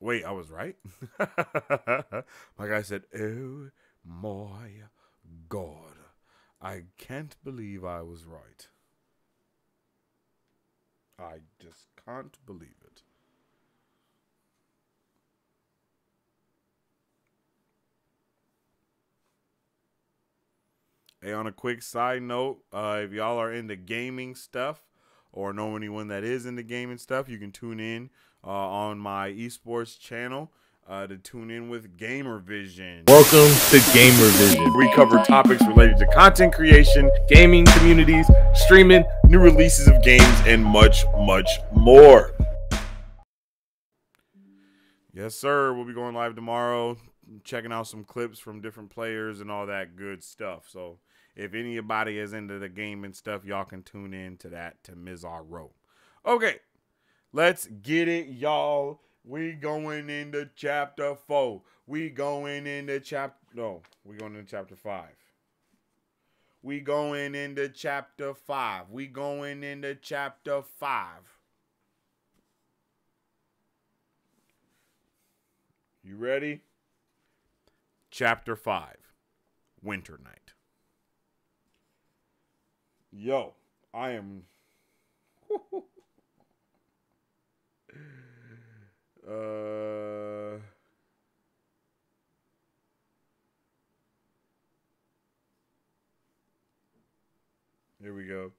Wait, I was right? *laughs* My guy said, oh, my God, I can't believe I was right. I just can't believe it." Hey, on a quick side note, uh, if y'all are into gaming stuff or know anyone that is into gaming stuff, you can tune in uh, on my esports channel uh, to tune in with Gamer Vision. Welcome to Gamer Vision. We cover topics related to content creation, gaming communities, streaming, new releases of games, and much, much more. Yes, sir. We'll be going live tomorrow, checking out some clips from different players and all that good stuff. So if anybody is into the game and stuff, y'all can tune in to that to Mizar Row. Okay, let's get it, y'all. We going into chapter four. We going into chapter no, we going into chapter five. We going into chapter five. We going into chapter five. You ready? Chapter five. Winternight. Yo, I am. *laughs* uh. Here we go.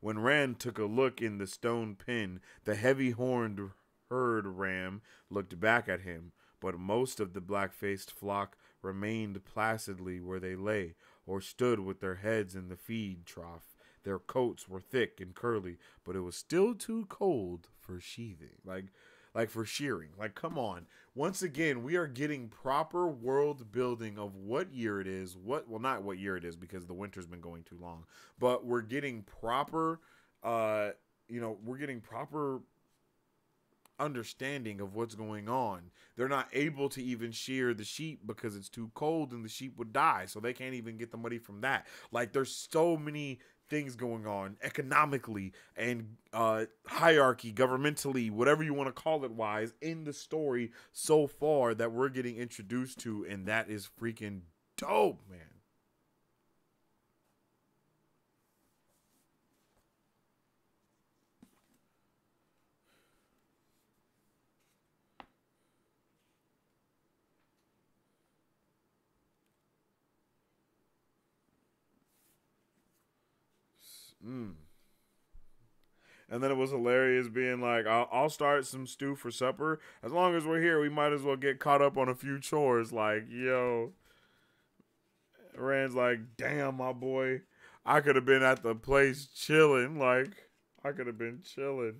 When Rand took a look in the stone pen, the heavy horned herd ram looked back at him, but most of the black faced flock remained placidly where they lay, or stood with their heads in the feed trough. Their coats were thick and curly, but it was still too cold for sheathing. Like like for shearing. Like come on. Once again, we are getting proper world building of what year it is. What well not what year it is because the winter's been going too long. But we're getting proper uh you know, we're getting proper understanding of what's going on. They're not able to even shear the sheep because it's too cold and the sheep would die. So they can't even get the money from that. Like there's so many things going on economically and uh, hierarchy, governmentally, whatever you want to call it, wise in the story so far that we're getting introduced to, and that is freaking dope, man. Mm. And then it was hilarious being like, I'll, I'll, start some stew for supper. As long as we're here, we might as well get caught up on a few chores. Like, yo. Rand's like, damn, my boy. I could have been at the place chilling. Like, I could have been chilling.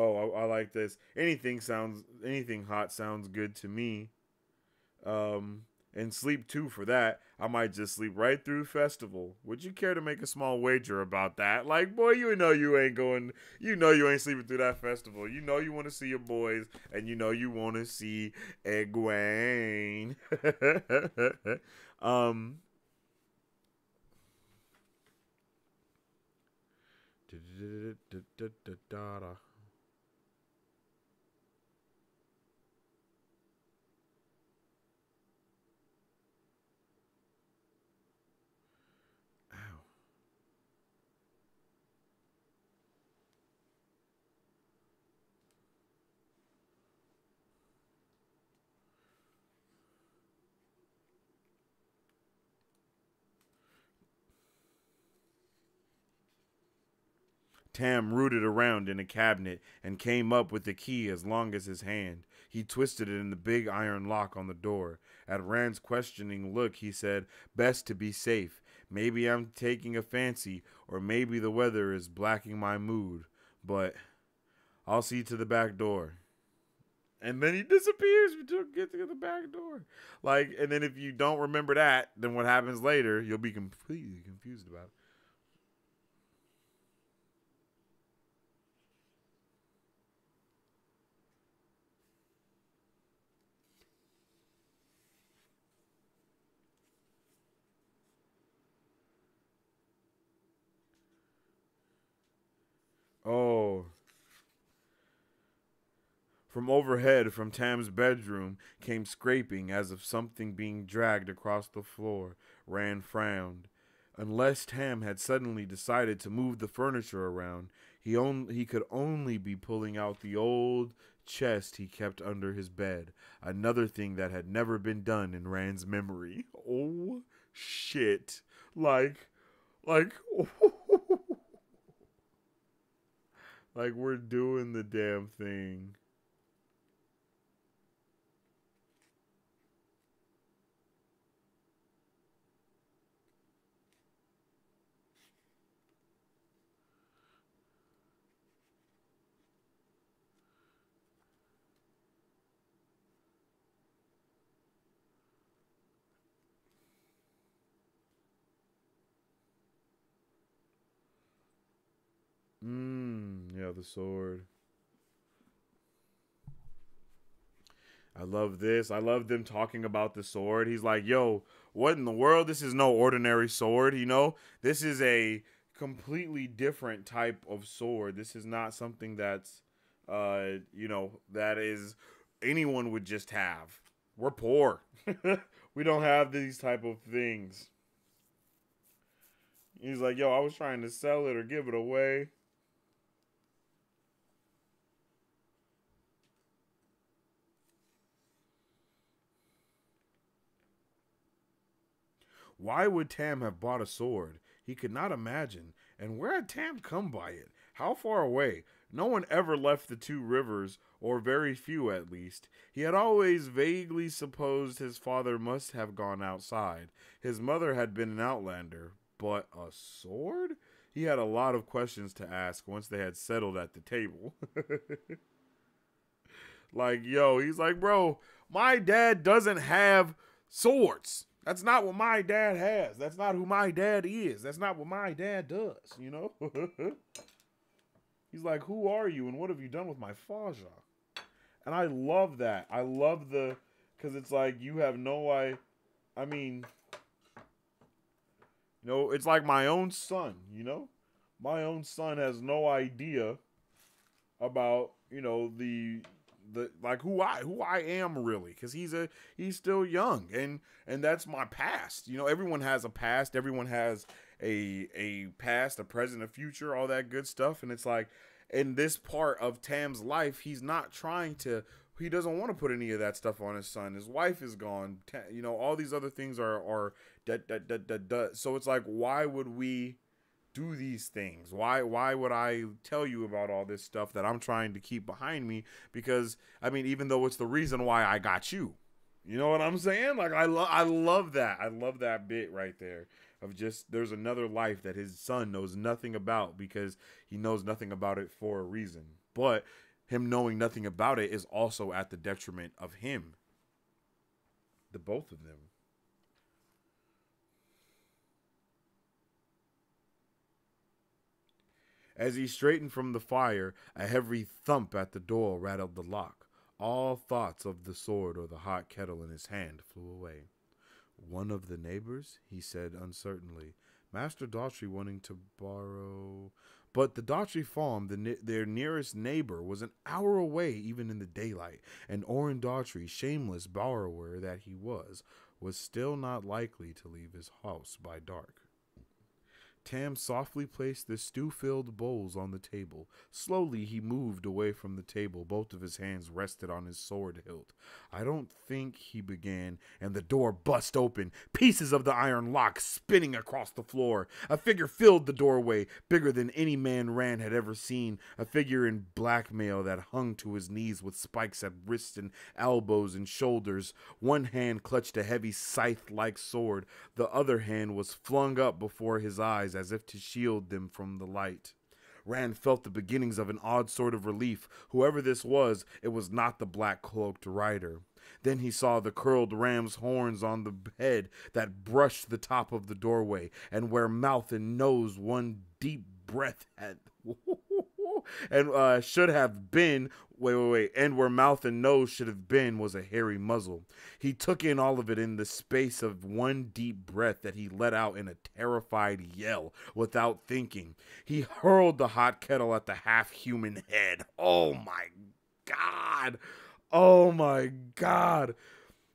Oh, I, I, like this. Anything sounds anything hot sounds good to me. Um, and sleep too for that. I might just sleep right through festival. Would you care to make a small wager about that? Like, boy, you know you ain't going. You know you ain't sleeping through that festival. You know you want to see your boys, and you know you want to see Egwene. *laughs* um. Da, da, da, Tam rooted around in a cabinet and came up with the key as long as his hand. He twisted it in the big iron lock on the door. At Rand's questioning look, he said, Best to be safe. Maybe I'm taking a fancy, or maybe the weather is blacking my mood, but I'll see to the back door. And then he disappears. Don't get to the back door. Like, and then if you don't remember that, then what happens later, you'll be completely confused about it. Oh. From overhead, from Tam's bedroom, came scraping as of something being dragged across the floor. Rand frowned. Unless Tam had suddenly decided to move the furniture around, he, on- he could only be pulling out the old chest he kept under his bed, another thing that had never been done in Rand's memory. Oh, shit. Like, like, oh *laughs* like we're doing the damn thing. Mmm, the sword. I love this. I love them talking about the sword. He's like, yo, what in the world? This is no ordinary sword, you know? This is a completely different type of sword. This is not something that's, uh, you know, that is anyone would just have. We're poor. *laughs* we don't have these type of things. He's like, yo, I was trying to sell it or give it away. Why would Tam have bought a sword? He could not imagine. And where had Tam come by it? How far away? No one ever left the two rivers, or very few at least. He had always vaguely supposed his father must have gone outside. His mother had been an outlander. But a sword? He had a lot of questions to ask once they had settled at the table. *laughs* like, yo, he's like, bro, my dad doesn't have swords. That's not what my dad has. That's not who my dad is. That's not what my dad does, you know? *laughs* He's like, Who are you and what have you done with my Faja? And I love that. I love the, because it's like, you have no I, I mean, you know, it's like my own son, you know? My own son has no idea about, you know, the the like who I who I am really cuz he's a he's still young and and that's my past. You know, everyone has a past, everyone has a a past, a present, a future, all that good stuff and it's like in this part of Tam's life, he's not trying to he doesn't want to put any of that stuff on his son. His wife is gone. You know, all these other things are are da, da, da, da, da. so it's like why would we do these things? Why why would I tell you about all this stuff that I'm trying to keep behind me? Because I mean, even though it's the reason why I got you, you know what I'm saying? Like I love I love that. I love that bit right there of just there's another life that his son knows nothing about because he knows nothing about it for a reason. But him knowing nothing about it is also at the detriment of him. The both of them. As he straightened from the fire, a heavy thump at the door rattled the lock. All thoughts of the sword or the hot kettle in his hand flew away. One of the neighbors, he said uncertainly. Master Daughtry wanting to borrow. But the Daughtry farm, the, their nearest neighbor, was an hour away even in the daylight, and Orrin Daughtry, shameless borrower that he was, was still not likely to leave his house by dark. Tam softly placed the stew filled bowls on the table. Slowly he moved away from the table. Both of his hands rested on his sword hilt. I don't think he began, and the door bust open, pieces of the iron lock spinning across the floor. A figure filled the doorway, bigger than any man Rand had ever seen. A figure in black mail that hung to his knees with spikes at wrists and elbows and shoulders. One hand clutched a heavy scythe like sword, the other hand was flung up before his eyes eyes as if to shield them from the light. Rand felt the beginnings of an odd sort of relief. Whoever this was, it was not the black cloaked rider. Then he saw the curled ram's horns on the head that brushed the top of the doorway, and where mouth and nose one deep breath had *laughs* and uh, should have been wait wait wait and where mouth and nose should have been was a hairy muzzle he took in all of it in the space of one deep breath that he let out in a terrified yell without thinking he hurled the hot kettle at the half human head oh my god. Oh my god.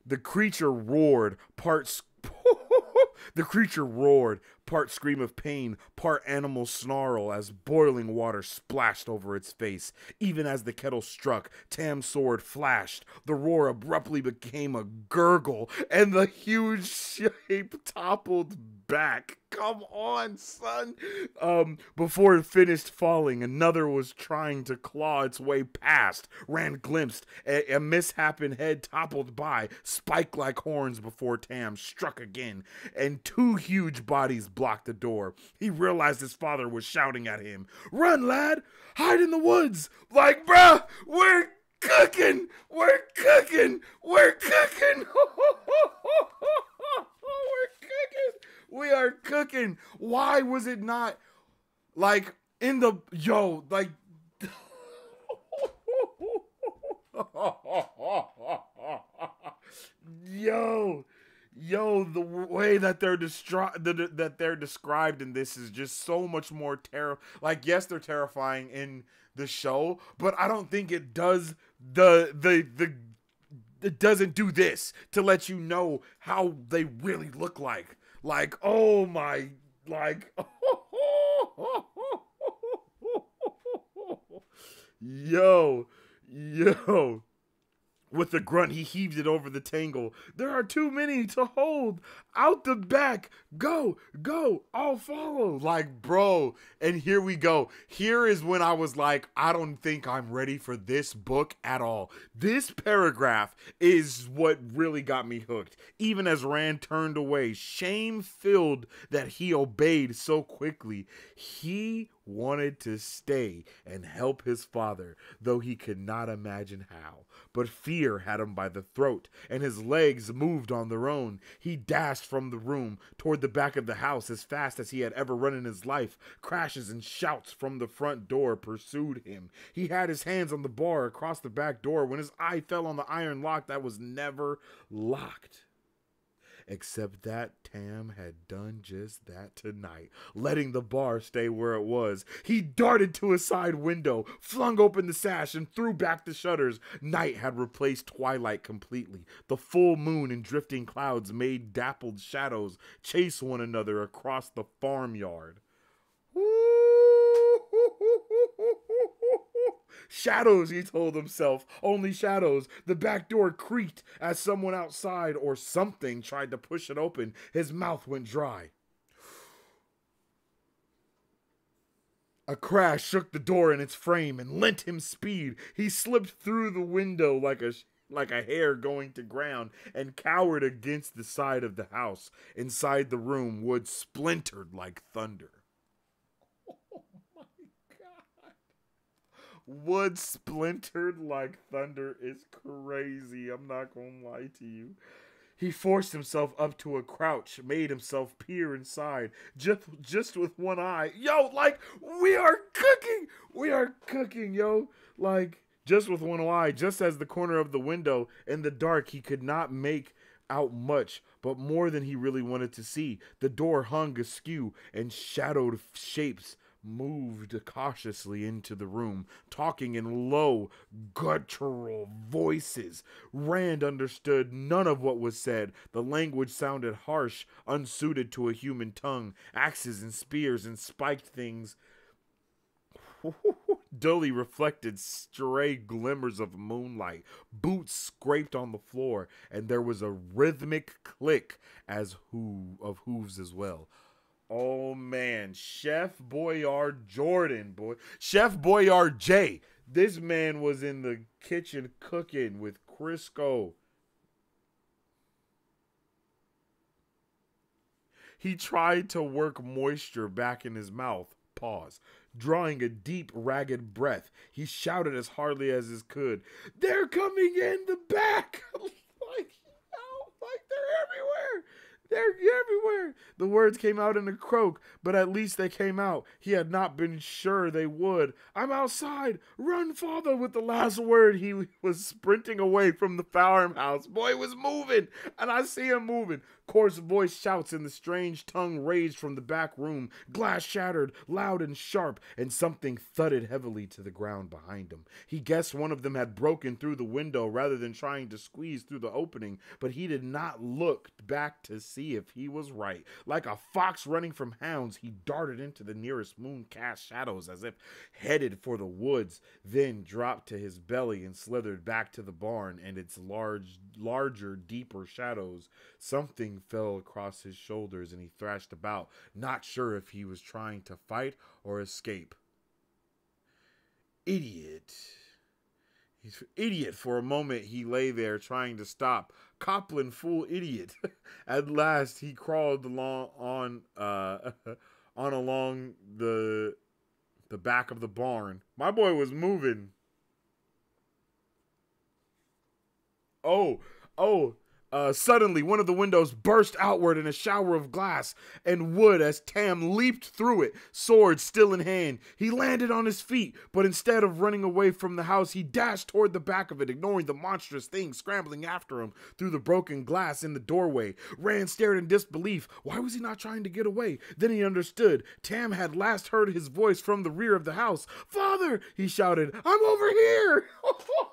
The creature roared, part *laughs* the creature roared, part scream of pain, part animal snarl as boiling water splashed over its face. Even as the kettle struck, Tam's sword flashed. The roar abruptly became a gurgle, and the huge shape toppled back. Come on, son. Um, before it finished falling, another was trying to claw its way past. Rand glimpsed a, a misshapen head toppled by, spike like horns before Tam struck again, and two huge bodies blocked the door. He realized his father was shouting at him, Run, lad! Hide in the woods! Like, bruh, we're cooking! We're cooking! We're cooking! *laughs* we're cooking! We are cooking! Why was it not like in the yo, like *laughs* yo yo the way that they're destri- the, that they're described in this is just so much more terror like yes they're terrifying in the show but i don't think it does the the the it doesn't do this to let you know how they really look like. Like oh my like *laughs* yo yo with a grunt, he heaved it over the tangle. There are too many to hold. Out the back. Go, go. I'll follow. Like, bro. And here we go. Here is when I was like, I don't think I'm ready for this book at all. This paragraph is what really got me hooked. Even as Rand turned away, shame filled that he obeyed so quickly. He wanted to stay and help his father, though he could not imagine how. But fear had him by the throat, and his legs moved on their own. He dashed from the room toward the back of the house as fast as he had ever run in his life. Crashes and shouts from the front door pursued him. He had his hands on the bar across the back door when his eye fell on the iron lock that was never locked except that Tam had done just that tonight, letting the bar stay where it was. He darted to a side window, flung open the sash, and threw back the shutters. Night had replaced twilight completely. The full moon and drifting clouds made dappled shadows chase one another across the farmyard. Shadows, he told himself. Only shadows. The back door creaked as someone outside or something tried to push it open. His mouth went dry. A crash shook the door in its frame and lent him speed. He slipped through the window like a like a hare going to ground and cowered against the side of the house. Inside the room, wood splintered like thunder. Wood splintered like thunder is crazy. I'm not gonna lie to you. He forced himself up to a crouch, made himself peer inside, just just with one eye. Yo, like we are cooking, we are cooking, yo. Like just with one eye, just as the corner of the window in the dark, he could not make out much, but more than he really wanted to see. The door hung askew, and shadowed shapes moved cautiously into the room, talking in low, guttural voices. Rand understood none of what was said. The language sounded harsh, unsuited to a human tongue. Axes and spears and spiked things *laughs* dully reflected stray glimmers of moonlight. Boots scraped on the floor, and there was a rhythmic click as who of hooves as well. Oh man, Chef Boyard Jordan, boy. Chef Boyard J. This man was in the kitchen cooking with Crisco. He tried to work moisture back in his mouth. Pause. Drawing a deep, ragged breath, he shouted as hardly as he could, They're coming in the back! *laughs* like, oh, like they're everywhere! They're everywhere. The words came out in a croak, but at least they came out. He had not been sure they would. I'm outside. Run, father, with the last word. He was sprinting away from the farmhouse. Boy was moving, and I see him moving. Coarse voice shouts and the strange tongue raised from the back room. Glass shattered, loud and sharp, and something thudded heavily to the ground behind him. He guessed one of them had broken through the window rather than trying to squeeze through the opening, but he did not look back to see if he was right. Like a fox running from hounds, he darted into the nearest moon cast shadows as if headed for the woods, then dropped to his belly and slithered back to the barn and its large, larger, deeper shadows. Something fell across his shoulders and he thrashed about, not sure if he was trying to fight or escape. Idiot. He's idiot. For a moment, he lay there trying to stop. Copland, fool, idiot. *laughs* At last, he crawled along on uh, *laughs* on along the the back of the barn. My boy was moving. Oh, oh, uh, suddenly, one of the windows burst outward in a shower of glass and wood as Tam leaped through it, sword still in hand. He landed on his feet, but instead of running away from the house, he dashed toward the back of it, ignoring the monstrous thing scrambling after him through the broken glass in the doorway. Rand stared in disbelief. Why was he not trying to get away? Then he understood. Tam had last heard his voice from the rear of the house. Father, he shouted, I'm over here. *laughs*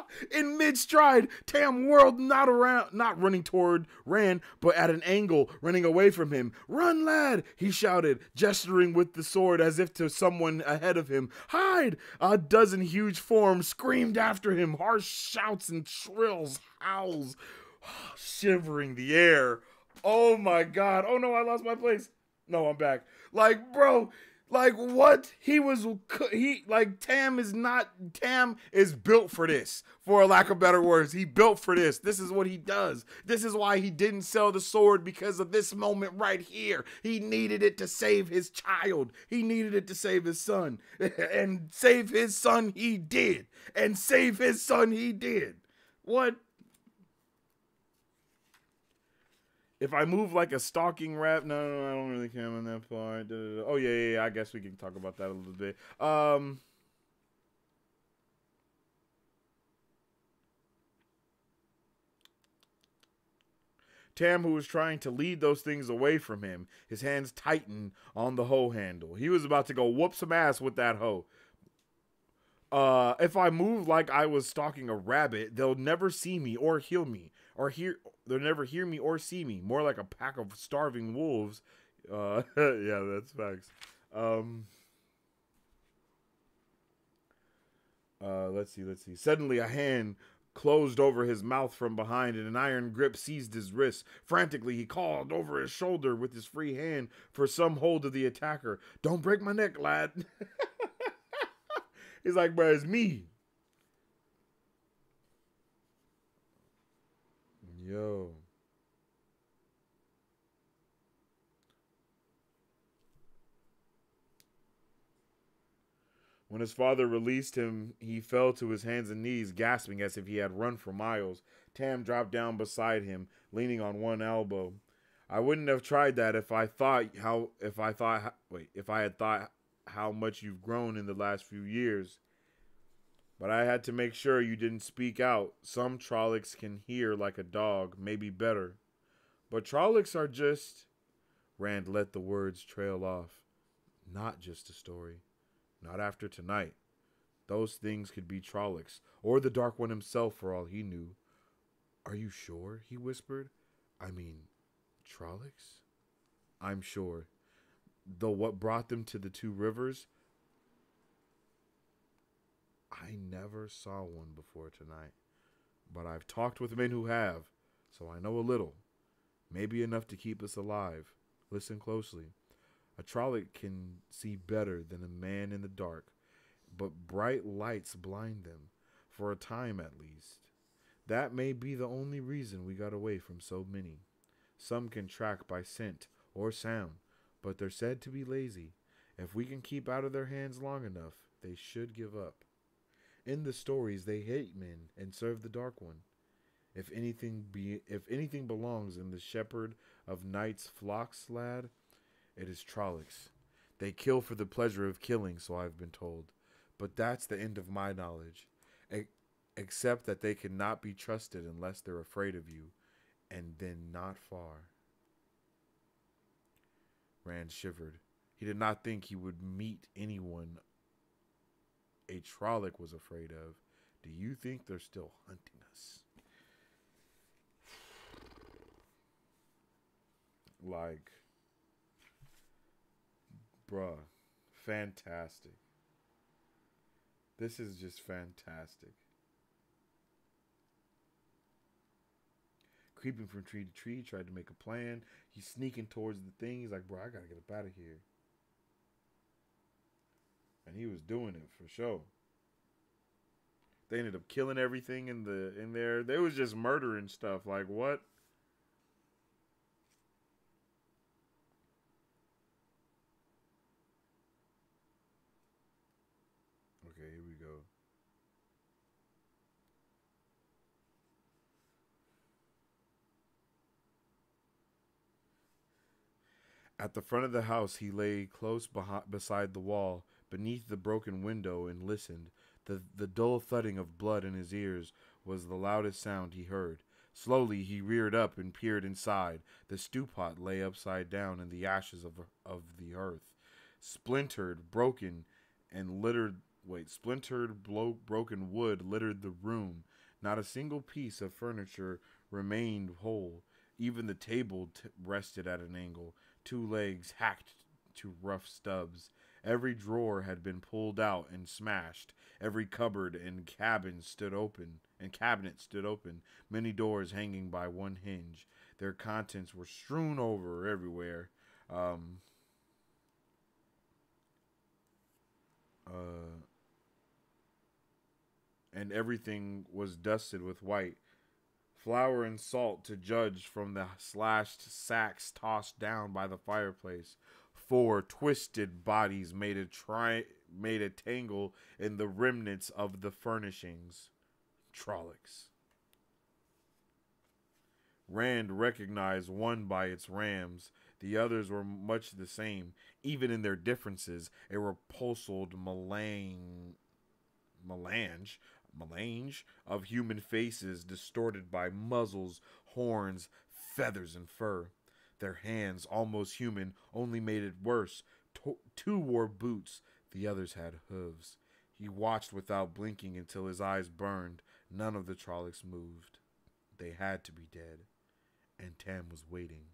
*laughs* In mid stride, Tam whirled not around, not running toward Rand, but at an angle, running away from him. Run, lad! he shouted, gesturing with the sword as if to someone ahead of him. Hide! A dozen huge forms screamed after him, harsh shouts and shrills, howls, *sighs* shivering the air. Oh my god. Oh no, I lost my place. No, I'm back. Like, bro, like what? He was he like Tam is not Tam is built for this. For a lack of better words, he built for this. This is what he does. This is why he didn't sell the sword because of this moment right here. He needed it to save his child. He needed it to save his son. *laughs* and save his son he did. And save his son he did. What? If I move like a stalking rap, no, no, no, I don't really care on that part. Da, da, da. Oh yeah, yeah, yeah, I guess we can talk about that a little bit. Um, Tam, who was trying to lead those things away from him, his hands tightened on the hoe handle. He was about to go whoop some ass with that hoe. Uh, if I move like I was stalking a rabbit, they'll never see me or heal me or hear they'll never hear me or see me. More like a pack of starving wolves. Uh, *laughs* yeah, that's facts. Um, uh, let's see, let's see. Suddenly, a hand closed over his mouth from behind, and an iron grip seized his wrist. Frantically, he called over his shoulder with his free hand for some hold of the attacker. Don't break my neck, lad. *laughs* He's like, bro, it's me. Yo. When his father released him, he fell to his hands and knees, gasping as if he had run for miles. Tam dropped down beside him, leaning on one elbow. I wouldn't have tried that if I thought how if I thought wait, if I had thought how much you've grown in the last few years. But I had to make sure you didn't speak out. Some Trollocs can hear like a dog, maybe better. But Trollocs are just. Rand let the words trail off. Not just a story. Not after tonight. Those things could be Trollocs, or the Dark One himself for all he knew. Are you sure? he whispered. I mean, Trollocs? I'm sure. Though what brought them to the two rivers I never saw one before tonight, but I've talked with men who have, so I know a little. Maybe enough to keep us alive. Listen closely. A Trolloc can see better than a man in the dark, but bright lights blind them, for a time at least. That may be the only reason we got away from so many. Some can track by scent or sound, but they're said to be lazy. If we can keep out of their hands long enough, they should give up. In the stories, they hate men and serve the Dark One. If anything be if anything belongs in the shepherd of night's flocks, lad, it is Trollocs. They kill for the pleasure of killing, so I've been told. But that's the end of my knowledge. Except that they cannot be trusted unless they're afraid of you, and then not far. Rand shivered. He did not think he would meet anyone a Trolloc was afraid of. Do you think they're still hunting us? Like, bruh, fantastic. This is just fantastic. Creeping from tree to tree, tried to make a plan. He's sneaking towards the thing. He's like, bro, I gotta get up out of here. And he was doing it for sure. They ended up killing everything in the in there. They was just murdering stuff. Like what? Okay, here we go. At the front of the house, he lay close behi- beside the wall, beneath the broken window, and listened. The, the dull thudding of blood in his ears was the loudest sound he heard. Slowly he reared up and peered inside. The stew pot lay upside down in the ashes of, of the earth, splintered, broken, and littered. Wait, splintered, blo- broken wood littered the room. Not a single piece of furniture remained whole. Even the table t- rested at an angle, two legs hacked to rough stubs. Every drawer had been pulled out and smashed. Every cupboard and cabin stood open, and cabinet stood open, many doors hanging by one hinge. Their contents were strewn over everywhere. Um, uh, and everything was dusted with white. Flour and salt to judge from the slashed sacks tossed down by the fireplace. Four twisted bodies made a tri- made a tangle in the remnants of the furnishings. Trollocs. Rand recognized one by its rams. The others were much the same, even in their differences. A repulsed melang- melange, melange of human faces distorted by muzzles, horns, feathers, and fur. Their hands, almost human, only made it worse. Two wore boots, the others had hooves. He watched without blinking until his eyes burned. None of the Trollocs moved. They had to be dead. And Tam was waiting.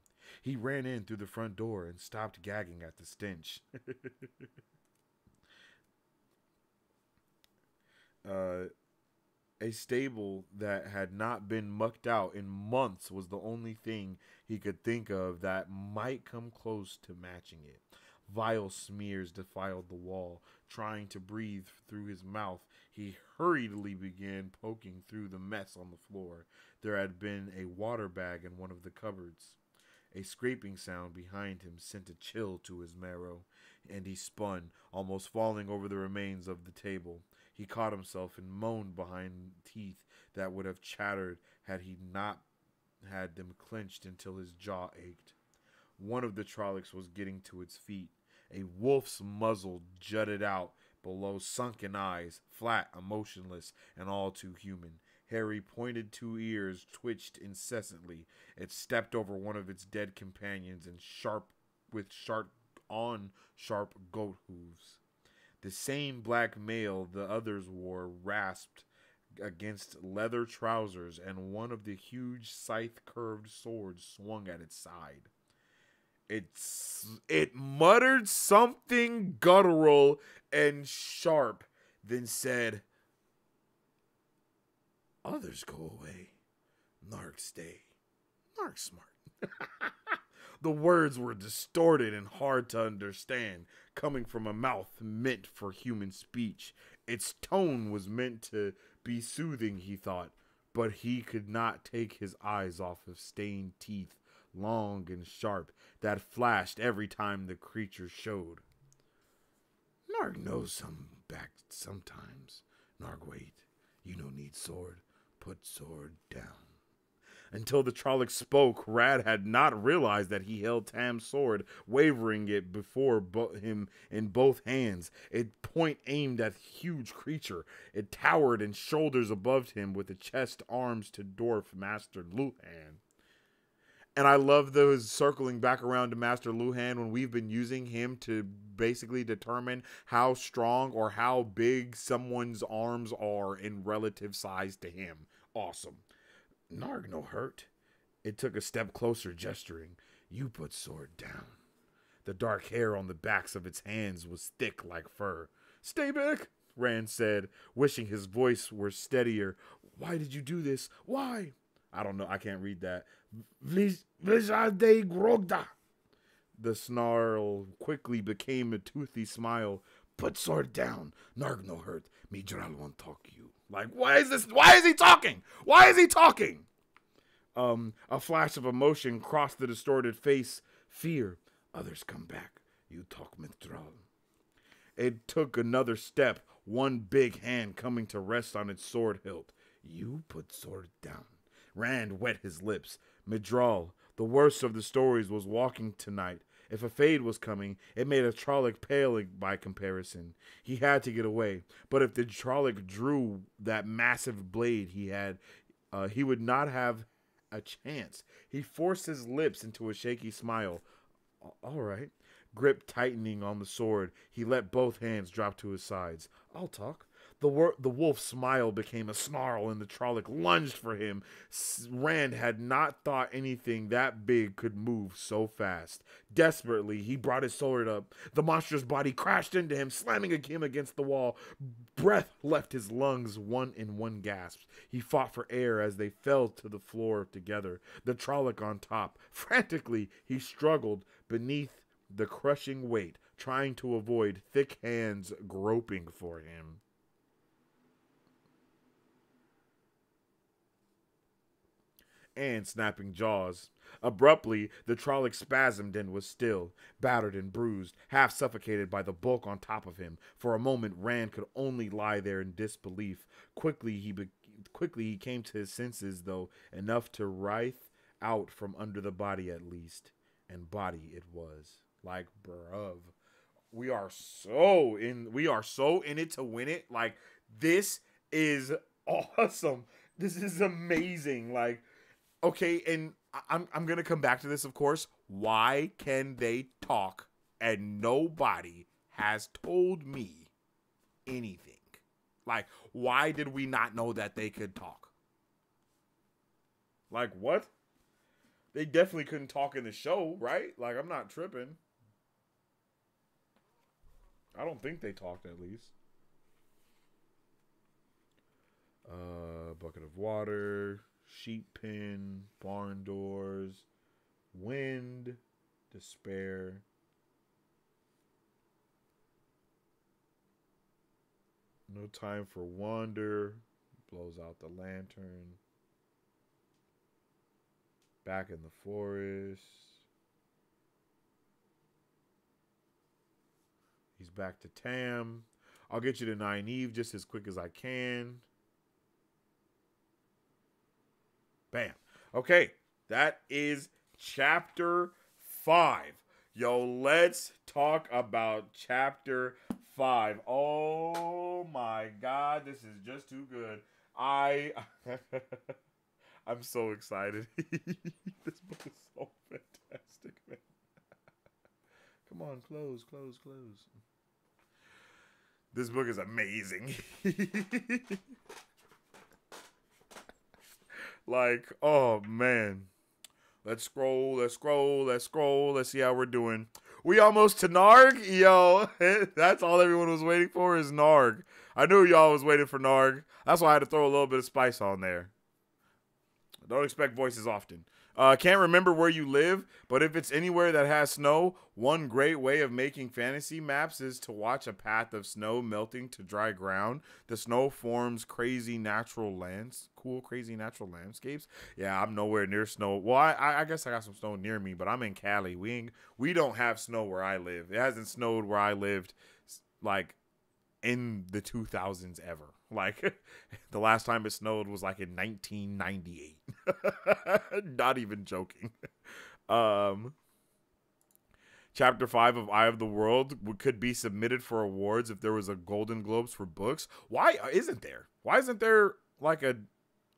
He ran in through the front door and stopped gagging at the stench. *laughs* uh, a stable that had not been mucked out in months was the only thing he could think of that might come close to matching it. Vile smears defiled the wall. Trying to breathe through his mouth, he hurriedly began poking through the mess on the floor. There had been a water bag in one of the cupboards. A scraping sound behind him sent a chill to his marrow, and he spun, almost falling over the remains of the table. He caught himself and moaned behind teeth that would have chattered had he not had them clenched until his jaw ached. One of the Trollocs was getting to its feet. A wolf's muzzle jutted out below sunken eyes, flat, emotionless, and all too human. Harry pointed two ears twitched incessantly. It stepped over one of its dead companions and sharp with sharp on sharp goat hooves. The same black mail the others wore rasped against leather trousers, and one of the huge scythe curved swords swung at its side. It's it muttered something guttural and sharp, then said, Others go away. Nark stay. Nark smart. *laughs* the words were distorted and hard to understand, coming from a mouth meant for human speech. Its tone was meant to be soothing, he thought, but he could not take his eyes off of stained teeth, long and sharp, that flashed every time the creature showed. Narg knows some back sometimes. Narg wait. You no need sword. Put sword down. Until the Trolloc spoke, Rad had not realized that he held Tam's sword, wavering it before bo- him in both hands. It point aimed at huge creature. It towered in shoulders above him with the chest arms to dwarf Master Luhhan. And I love those circling back around to Master Luhhan when we've been using him to basically determine how strong or how big someone's arms are in relative size to him. Awesome. Narg no hurt. It took a step closer, gesturing. You put sword down. The dark hair on the backs of its hands was thick like fur. Stay back, Rand said, wishing his voice were steadier. Why did you do this? Why? I don't know. I can't read that. Vijade Grogda. The snarl quickly became a toothy smile. Put sword down. Narg no hurt. Myrddraal won't talk you. Like, why is this? Why is he talking? Why is he talking? Um, a flash of emotion crossed the distorted face. Fear. Others come back. You talk Myrddraal. It took another step, one big hand coming to rest on its sword hilt. You put sword down. Rand wet his lips. Myrddraal, the worst of the stories, was walking tonight. If a fade was coming, it made a Trolloc pale by comparison. He had to get away. But if the Trolloc drew that massive blade he had, uh, he would not have a chance. He forced his lips into a shaky smile. All right. Grip tightening on the sword, he let both hands drop to his sides. I'll talk. The, wor- the wolf's smile became a snarl, and the Trolloc lunged for him. Rand had not thought anything that big could move so fast. Desperately, he brought his sword up. The monster's body crashed into him, slamming him against the wall. Breath left his lungs one in one gasp. He fought for air as they fell to the floor together, the Trolloc on top. Frantically, he struggled beneath the crushing weight, trying to avoid thick hands groping for him. And snapping jaws. Abruptly, the Trolloc spasmed and was still, battered and bruised, half suffocated by the bulk on top of him. For a moment, Rand could only lie there in disbelief. Quickly, he be- quickly he came to his senses, though enough to writhe out from under the body at least, and body it was. Like, bruv, we are so in. We are so in it to win it. Like, this is *laughs* awesome. This is amazing. Like okay, and I'm I'm gonna come back to this, of course. Why can they talk and nobody has told me anything? Like, why did we not know that they could talk? Like what? They definitely couldn't talk in the show, right? Like I'm not tripping. I don't think they talked at least. Uh, bucket of water sheep pen, barn doors, wind, despair. No time for wander, blows out the lantern. Back in the forest. He's back to Tam. I'll get you to Nynaeve just as quick as I can. Bam. Okay, that is chapter five. Yo, let's talk about chapter five. Oh my god, this is just too good. I *laughs* I'm so excited. *laughs* this book is so fantastic, man. Come on, close, close, close. This book is amazing. *laughs* Like, oh man. Let's scroll, let's scroll, let's scroll, let's see how we're doing. We almost to Narg? Yo, *laughs* that's all everyone was waiting for is Narg. I knew y'all was waiting for Narg. That's why I had to throw a little bit of spice on there. Don't expect voices often. Uh, can't remember where you live, but if it's anywhere that has snow, one great way of making fantasy maps is to watch a path of snow melting to dry ground. The snow forms crazy natural lands, cool, crazy natural landscapes. Yeah, I'm nowhere near snow. Well, I, I guess I got some snow near me, but I'm in Cali. We ain't, we don't have snow where I live. It hasn't snowed where I lived, like in the 2000s ever. Like *laughs* the last time it snowed was like in 1998. *laughs* Not even joking. *laughs* Um Chapter 5 of Eye of the World could be submitted for awards if there was a Golden Globes for books. Why isn't there? Why isn't there like a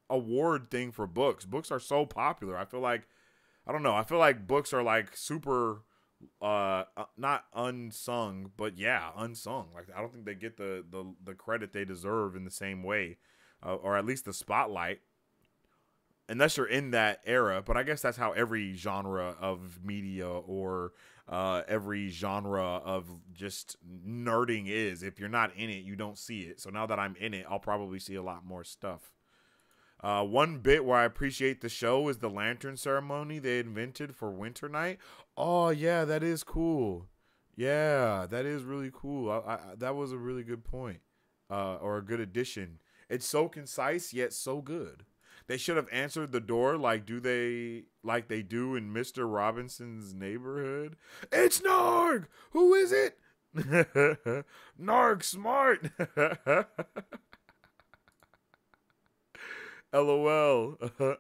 award thing for books? Books are so popular. I feel like I don't know. I feel like books are like super uh, uh not unsung, but yeah, unsung. Like I don't think they get the the the credit they deserve in the same way, uh, or at least the spotlight. Unless you're in that era, but I guess that's how every genre of media or uh, every genre of just nerding is. If you're not in it, you don't see it. So now that I'm in it, I'll probably see a lot more stuff. Uh, one bit where I appreciate the show is the lantern ceremony they invented for Winternight. Oh yeah, that is cool. Yeah, that is really cool. I, I, that was a really good point, uh, or a good addition. It's so concise yet so good. They should have answered the door like do they like they do in Mister Robinson's neighborhood. It's Narg. Who is it? *laughs* Narg Smart. *laughs* LOL.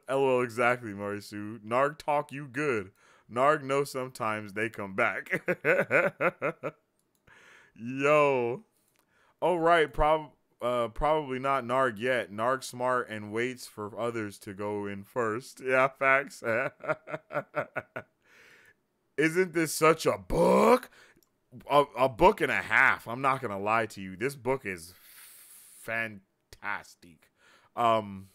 LOL *laughs* exactly, Marisu. Narg talk you good. Narg know sometimes they come back. *laughs* Yo. Oh right, prob uh probably not Narg yet. Narg smart and waits for others to go in first. *laughs* Yeah, facts. Isn't this such a book? A, a book and a half. I'm not gonna lie to you. This book is fantastic. Um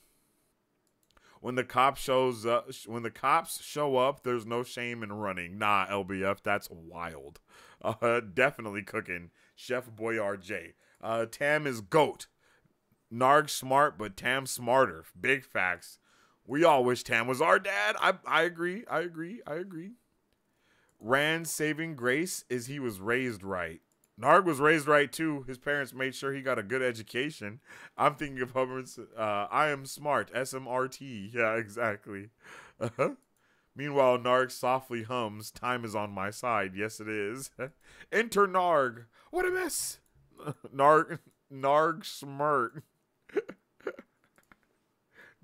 when the cop shows up when the cops show up there's no shame in running. Nah lbf that's wild. *laughs* Uh, definitely cooking. Chef boyardee. Uh, tam is goat. Narg smart but tam smarter. Big facts. We all wish tam was our dad. I, I agree. I agree. I agree. Rand's saving grace is he was raised right Narg was raised right too. His parents made sure he got a good education. I'm thinking of Hubbard's uh, I am smart, SMRT. Yeah, exactly. Uh-huh. Meanwhile, Narg softly hums, Time is on my side. Yes, it is. *laughs* Enter Narg. What a mess. *laughs* Narg, Narg smart. *laughs*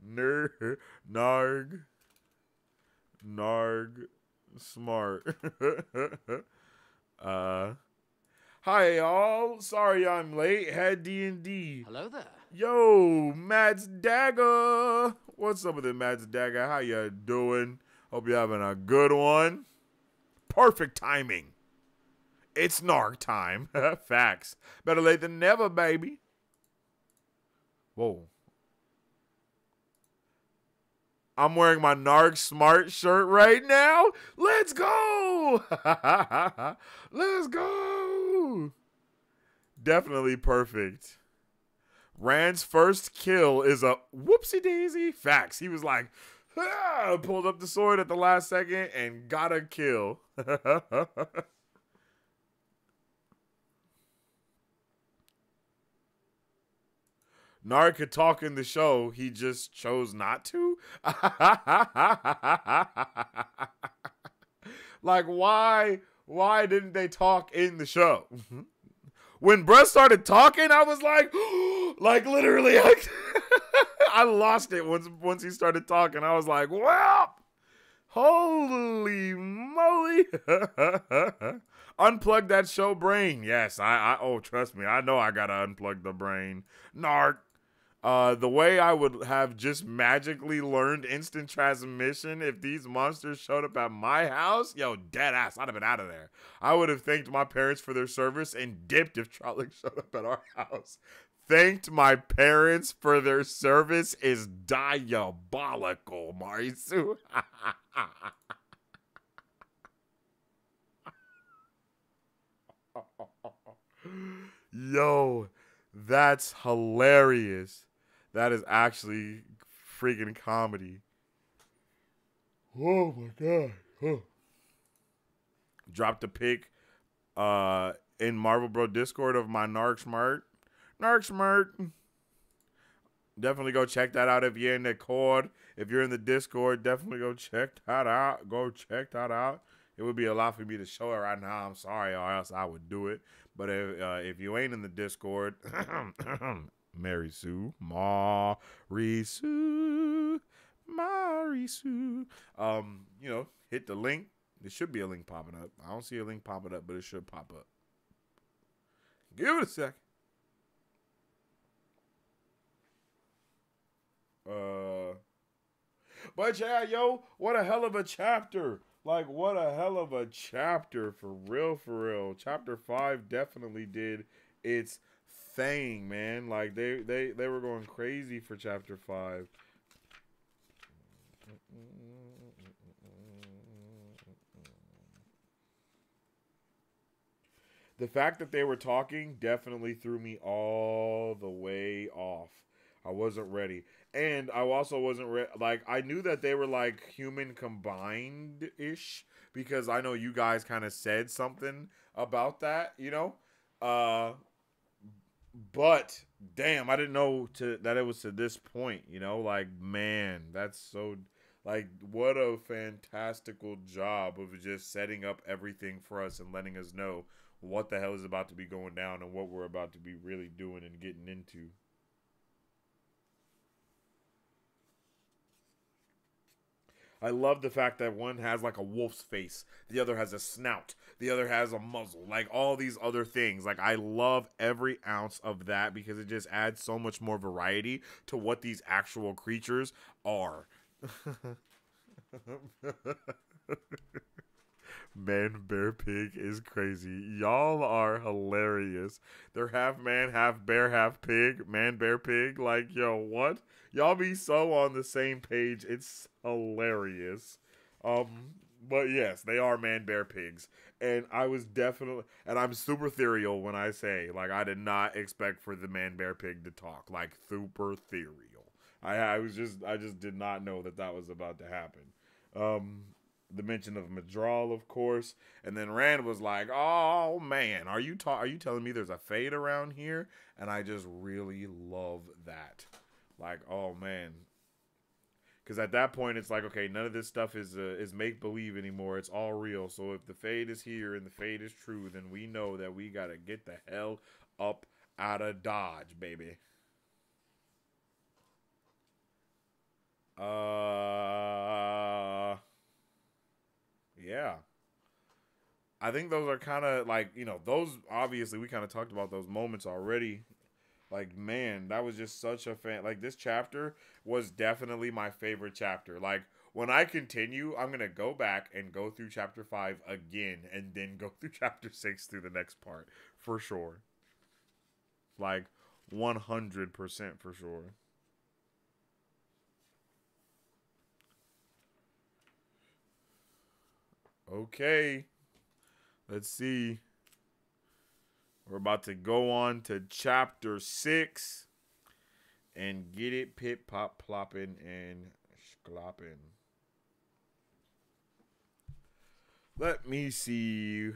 Ner, Narg, Narg smart. uh, Hi y'all. Sorry I'm late. Had D and D. Hello there. Yo, Mat's Dagger. What's up with it, Mat's Dagger? How you doing? Hope you're having a good one. Perfect timing. It's Narg time. *laughs* Facts. Better late than never, baby. Whoa. I'm wearing my Narg Smart shirt right now. Let's go. *laughs* Let's go. Definitely perfect. Rand's first kill is a whoopsie daisy. Facts. He was like, ah, pulled up the sword at the last second and got a kill. *laughs* Narg could talk in the show, he just chose not to. *laughs* like why why didn't they talk in the show? *laughs* when Bruh started talking, I was like, *gasps* like literally, like, *laughs* I lost it once once he started talking. I was like, well, holy moly. *laughs* unplug that show brain. Yes, I, I oh trust me, I know I gotta unplug the brain. Narg. Uh, the way I would have just magically learned instant transmission if these monsters showed up at my house, yo, dead ass, I'd have been out of there. I would have thanked my parents for their service and dipped if Trolloc *laughs* showed up at our house. Thanked my parents for their service is diabolical, Marisu. *laughs* Yo, that's hilarious. That is actually freaking comedy. Oh my god. Oh. Dropped a pic uh in Marvel Bro Discord of my Narg Smart. Narg Smart. Definitely go check that out if you're in the cord. If you're in the Discord, definitely go check that out. Go check that out. It would be a lot for me to show it right now. I'm sorry, or else I would do it. But if uh, if you ain't in the Discord, *clears throat* *coughs* Marisu, Mary Sue, Marisu. Um, you know, hit the link. There should be a link popping up. I don't see a link popping up, but it should pop up. Give it a sec. Uh, But yeah, yo, what a hell of a chapter. Like, what a hell of a chapter for real, for real. Chapter five definitely did its thing, man. Like they they they were going crazy for chapter five. The fact that they were talking definitely threw me all the way off. I wasn't ready. And I also wasn't re- like I knew that they were like human combined ish because I know you guys kind of said something about that, you know? Uh but damn, I didn't know to that it was to this point, you know? Like man, that's so like what a fantastical job of just setting up everything for us and letting us know what the hell is about to be going down and what we're about to be really doing and getting into. I love the fact that one has like a wolf's face, the other has a snout, the other has a muzzle, like all these other things. Like I love every ounce of that because it just adds so much more variety to what these actual creatures are. *laughs* Man Bear Pig is crazy. Y'all are hilarious. They're half man, half bear, half pig. Man Bear Pig. Like, yo, what? Y'all be so on the same page. It's hilarious. Um, but yes, they are man bear pigs. And I was definitely and I'm super ethereal when I say like I did not expect for the man bear pig to talk. Like super ethereal. I I was just I just did not know that that was about to happen. Um the mention of Myrddraal, of course, and then Rand was like, "Oh man, are you ta- are you telling me there's a fade around here?" And I just really love that. Like, oh man, because at that point it's like, okay, none of this stuff is uh, is make believe anymore. It's all real. So if the fade is here and the fade is true, then we know that we gotta get the hell up out of Dodge, baby. Uh yeah. I think those are kind of like, you know, those obviously we kind of talked about those moments already. Like, man, that was just such a fan. Like, this chapter was definitely my favorite chapter. Like, when I continue, I'm going to go back and go through chapter five again and then go *laughs* through chapter six through the next part for sure. Like, 100% for sure. Okay. Let's see. We're about to go on to chapter six and get it pit pop plopping and schlopping. Let me see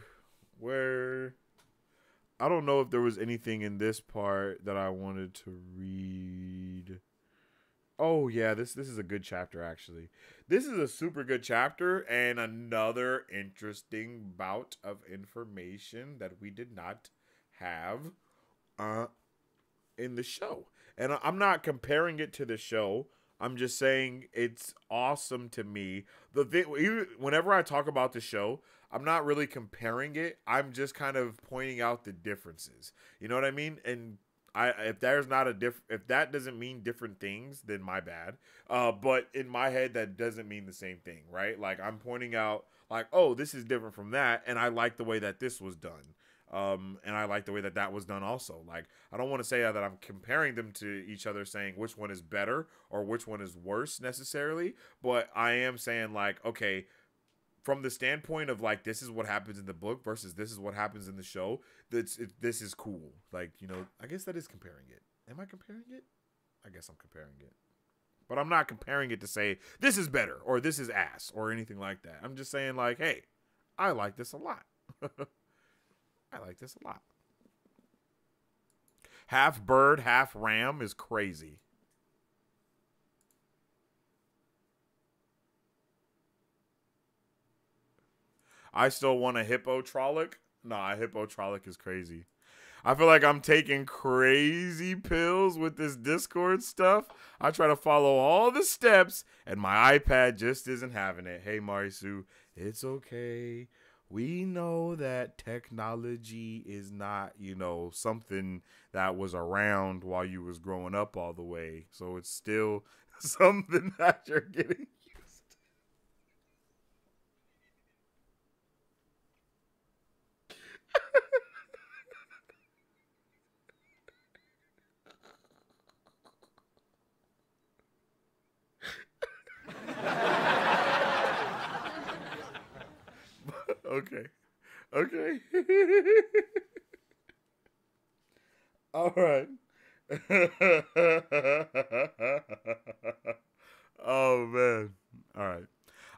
where I don't know if there was anything in this part that I wanted to read. Oh yeah, this this is a good chapter actually. This is a super good chapter and another interesting bout of information that we did not have uh in the show. And I'm not comparing it to the show. I'm just saying it's awesome to me. The thing, whenever I talk about the show, I'm not really comparing it. I'm just kind of pointing out the differences. You know what I mean? And I if there's not a diff if that doesn't mean different things, then my bad. Uh, but in my head, that doesn't mean the same thing, right? Like I'm pointing out, like, oh, this is different from that, and I like the way that this was done. Um, and I like the way that that was done also. Like, I don't want to say that I'm comparing them to each other, saying which one is better or which one is worse necessarily, but I am saying like, okay, from the standpoint of like this is what happens in the book versus this is what happens in the show that's it, this is cool. Like you know i guess that is comparing it. Am i comparing it? I guess i'm comparing it. But i'm not comparing it to say this is better or this is ass or anything like that. I'm just saying like hey i like this a lot. *laughs* I like this a lot. Half bird half ram is crazy I still want a hippotrolic. Nah, a hippotrolic is crazy. I feel like I'm taking crazy pills with this Discord stuff. I try to follow all the steps, and my iPad just isn't having it. Hey, Marisu, it's okay. We know that technology is not, you know, something that was around while you was growing up all the way. So it's still *laughs* something that you're getting *laughs* okay. Okay. *laughs* All right. *laughs* oh man. All right.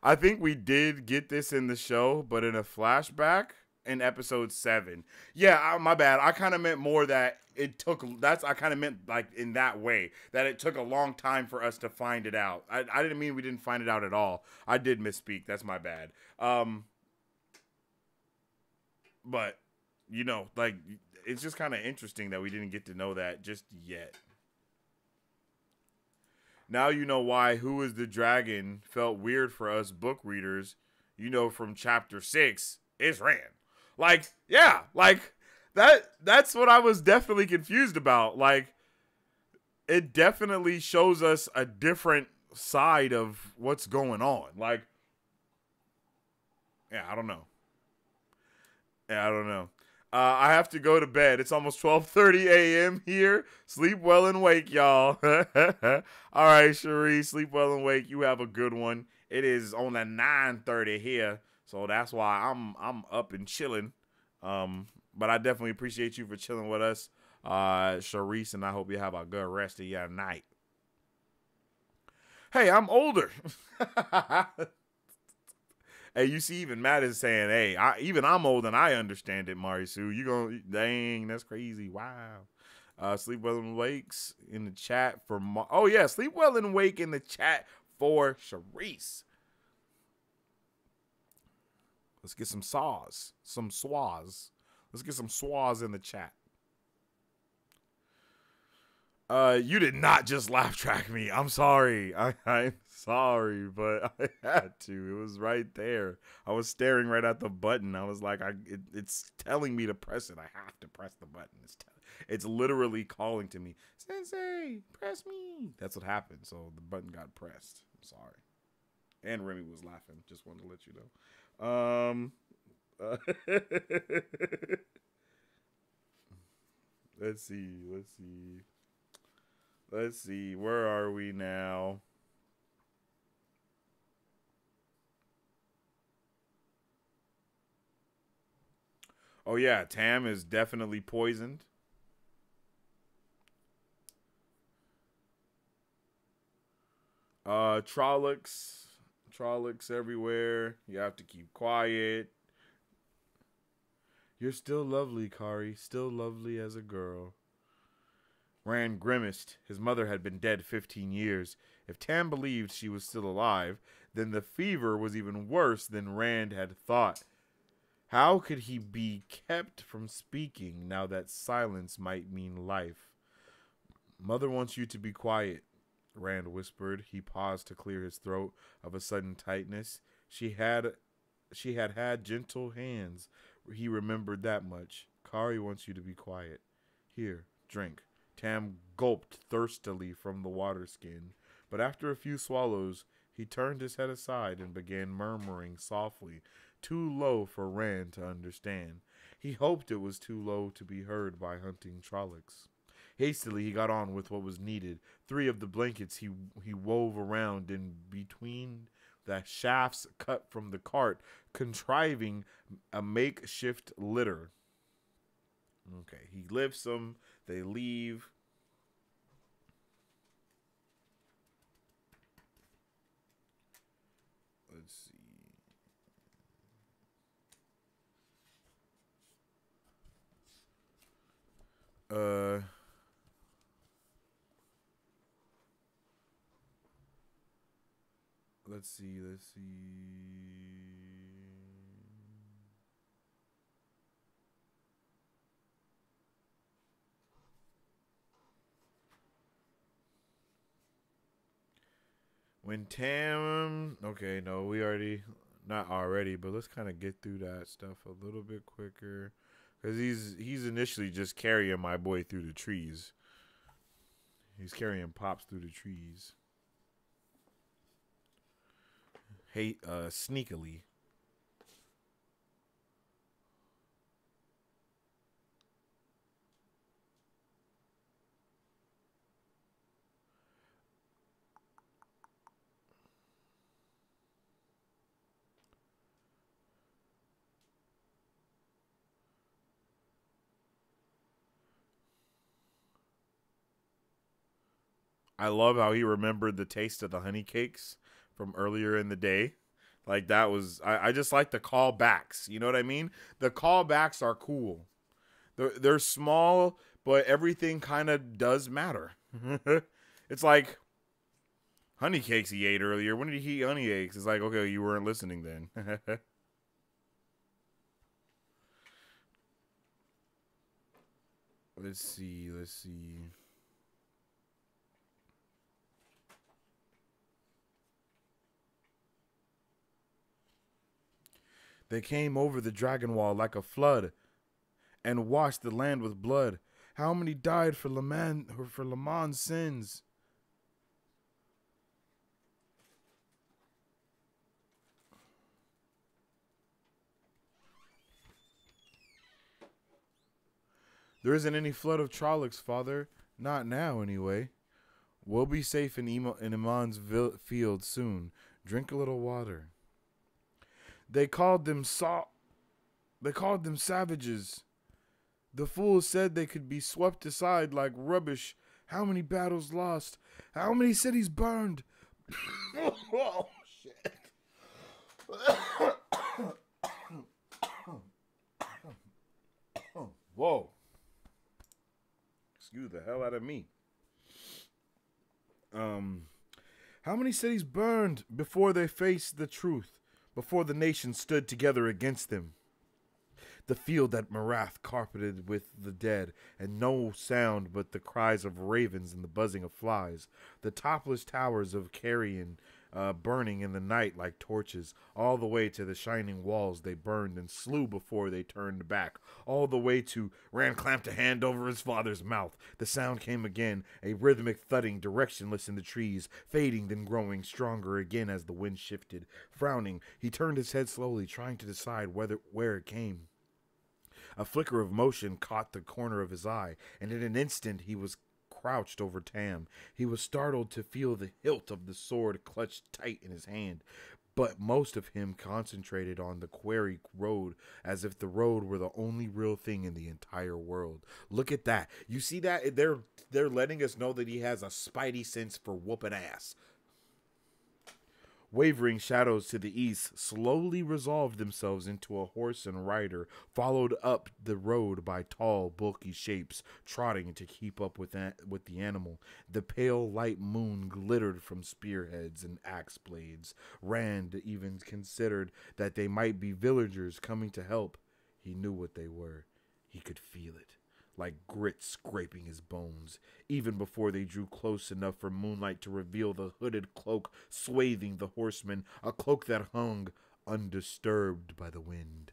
I think we did get this in the show, but in a flashback, in episode 7. Yeah, my bad. I kind of meant more that it took that's I kind of meant like in that way that it took a long time for us to find it out. I, I didn't mean we didn't find it out at all. I did misspeak. That's my bad. Um but you know, like it's just kind of interesting that we didn't get to know that just yet. Now you know why Who is the Dragon felt weird for us book readers. You know from chapter 6 is Rand. Like, yeah, like that that's what I was definitely confused about. Like it definitely shows us a different side of what's going on. Like yeah, I don't know. Yeah, I don't know. Uh, I have to go to bed. It's almost 12:30 a.m. here. Sleep well and wake, y'all. *laughs* All right, Cherie, sleep well and wake. You have a good one. It is on the 9:30 here, so that's why I'm I'm up and chilling. Um, but I definitely appreciate you for chilling with us, uh, Sharice, and I hope you have a good rest of your night. Hey, I'm older. *laughs* Hey, you see, even Matt is saying, "Hey, I, even I'm old and I understand it, Marisu. You gonna dang? That's crazy. Wow." Uh, sleep well and wakes in the chat for. Oh yeah, sleep well and wake in the chat for Sharice. Let's get some saws, some swaws. Let's get some swaws in the chat. Uh, you did not just laugh track me. I'm sorry. *laughs* I, I'm sorry, but I had to. It was right there. I was staring right at the button. I was like, I. It, it's telling me to press it. I have to press the button. It's, it's literally calling to me, Sensei, press me. That's what happened. So the button got pressed. I'm sorry. And Remy was laughing. Just wanted to let you know. Um. Uh, *laughs* let's see. Let's see. Let's see, where are we now? Oh yeah, Tam is definitely poisoned. Uh Trollocs. Trollocs everywhere. You have to keep quiet. You're still lovely, Kari. Still lovely as a girl. Rand grimaced. His mother had been dead 15 years. If Tam believed she was still alive, then the fever was even worse than Rand had thought. How could he be kept from speaking now that silence might mean life? Mother wants you to be quiet, Rand whispered. He paused to clear his throat of a sudden tightness. She had she had had gentle hands. He remembered that much. Kari wants you to be quiet. Here, drink. Tam gulped thirstily from the water skin, but after a few swallows, he turned his head aside and began murmuring softly, too low for Rand to understand. He hoped it was too low to be heard by hunting Trollocs. Hastily, he got on with what was needed. Three of the blankets he he wove around in between the shafts cut from the cart, contriving a makeshift litter. Okay, he lifts them they leave. Let's see. Uh Let's see, let's see. When Tam, okay, no, we already, not already, but let's kind of get through that stuff a little bit quicker, because he's he's initially just carrying my boy through the trees. He's carrying pops through the trees. uh, sneakily. I love how he remembered the taste of the honey cakes from earlier in the day. Like that was I, I just like the callbacks. You know what I mean? The callbacks are cool. They're they're small, but everything kind of does matter. *laughs* it's like honey cakes he ate earlier. When did he eat honey cakes? It's like, okay, you weren't listening then. *laughs* let's see, let's see. They came over the dragon wall like a flood and washed the land with blood. How many died for Laman for Laman's sins? There isn't any flood of Trollocs, father. Not now, anyway. We'll be safe in, Emo- in field soon. Drink a little water. They called them sa- They called them savages. The fools said they could be swept aside like rubbish. How many battles lost? How many cities burned? oh *coughs* shit. Whoa. Excuse the hell out of me. Um how many cities burned before they faced the truth? Before the nation stood together against them. The field that Marath carpeted with the dead, and no sound but the cries of ravens and the buzzing of flies. The topless towers of Cairhien uh, burning in the night like torches. All the way to the shining walls they burned and slew before they turned back. All the way to Rand clamped a hand over his father's mouth. The sound came again, a rhythmic thudding, directionless in the trees, fading then growing stronger again as the wind shifted. Frowning, he turned his head slowly, trying to decide whether where it came. A flicker of motion caught the corner of his eye, and in an instant he was crouched over Tam. He was startled to feel the hilt of the sword clutched tight in his hand, but most of him concentrated on the quarry road as if the road were the only real thing in the entire world. Look at that. You see that? They're they're letting us know that he has a spidey sense for whooping ass. Wavering shadows to the east slowly resolved themselves into a horse and rider, followed up the road by tall, bulky shapes trotting to keep up with, with the animal. The pale light moon glittered from spearheads and axe blades. Rand even considered that they might be villagers coming to help. He knew what they were. He could feel it like grit scraping his bones, even before they drew close enough for moonlight to reveal the hooded cloak swathing the horseman, a cloak that hung undisturbed by the wind.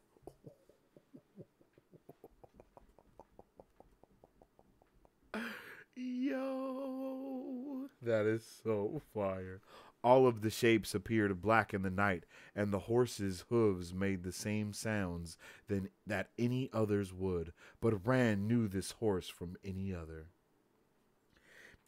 *laughs* Yo, that is so fire. All of the shapes appeared black in the night, and the horse's hooves made the same sounds than that any others would. But Rand knew this horse from any other.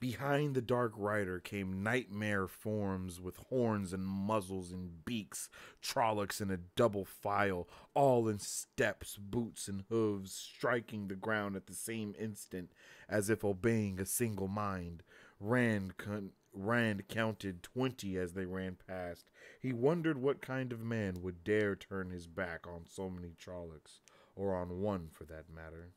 Behind the dark rider came nightmare forms with horns and muzzles and beaks, Trollocs in a double file, all in steps, boots, and hooves, striking the ground at the same instant, as if obeying a single mind. Rand con- Rand counted twenty as they ran past. He wondered what kind of man would dare turn his back on so many Trollocs, or on one for that matter.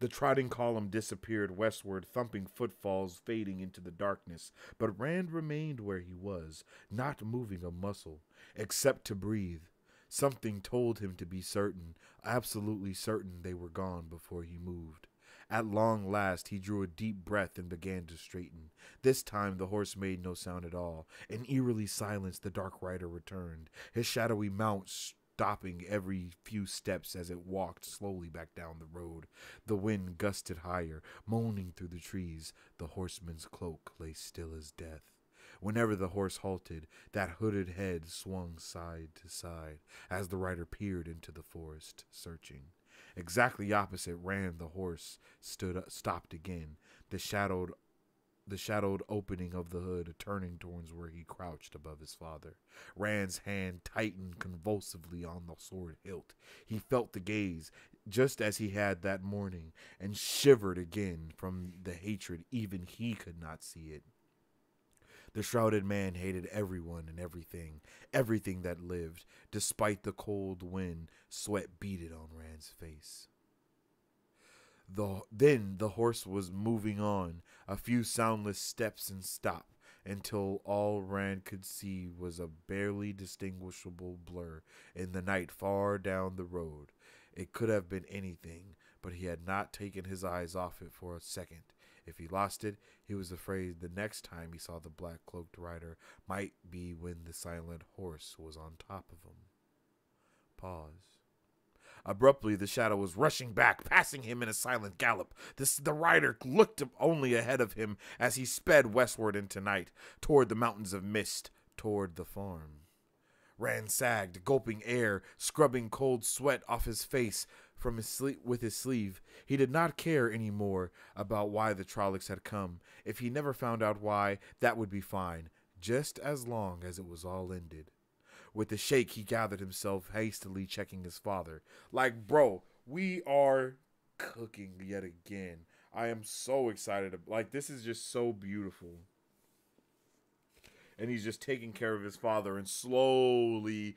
The trotting column disappeared westward, thumping footfalls fading into the darkness, but Rand remained where he was, not moving a muscle, except to breathe. Something told him to be certain, absolutely certain they were gone before he moved. At long last, he drew a deep breath and began to straighten. This time, the horse made no sound at all. In eerily silence, the dark rider returned, his shadowy mount stopping every few steps as it walked slowly back down the road. The wind gusted higher, moaning through the trees. The horseman's cloak lay still as death. Whenever the horse halted, that hooded head swung side to side as the rider peered into the forest, searching. Exactly opposite Rand the horse stood up, stopped again, the shadowed the shadowed opening of the hood turning towards where he crouched above his father. Rand's hand tightened convulsively on the sword hilt. He felt the gaze, just as he had that morning, and shivered again from the hatred even he could not see it. The shrouded man hated everyone and everything, everything that lived. Despite the cold wind, sweat beaded on Rand's face. The, then the horse was moving on, a few soundless steps and stop, until all Rand could see was a barely distinguishable blur in the night far down the road. It could have been anything, but he had not taken his eyes off it for a second. If he lost it, he was afraid the next time he saw the black cloaked rider might be when the silent horse was on top of him. Pause. Abruptly, the shadow was rushing back, passing him in a silent gallop. This, the rider looked only ahead of him as he sped westward into night, toward the mountains of mist, toward the farm. Rand sagged, gulping air, scrubbing cold sweat off his face from his sleeve with his sleeve. He did not care any more about why the Trollocs had come. If he never found out why, that would be fine, just as long as it was all ended. With a shake, he gathered himself, hastily checking his father. Like, bro, we are cooking yet again. I am so excited. Like, this is just so beautiful. And he's just taking care of his father and slowly,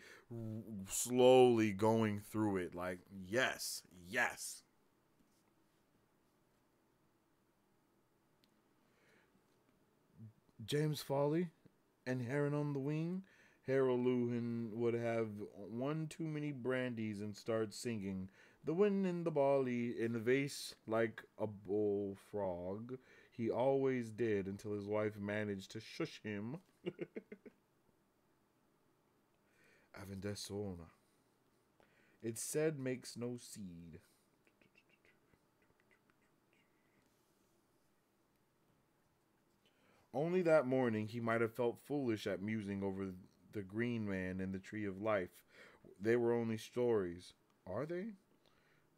slowly going through it. Like, yes, yes. James Foley and Heron on the Wing Haral Luhhan would have one too many brandies and start singing the wind in the barley in a vase like a bullfrog. He always did until his wife managed to shush him. *laughs* Avendesora. It said makes no seed. Only that morning he might have felt foolish at musing over the Green Man and the Tree of Life. They were only stories. Are they?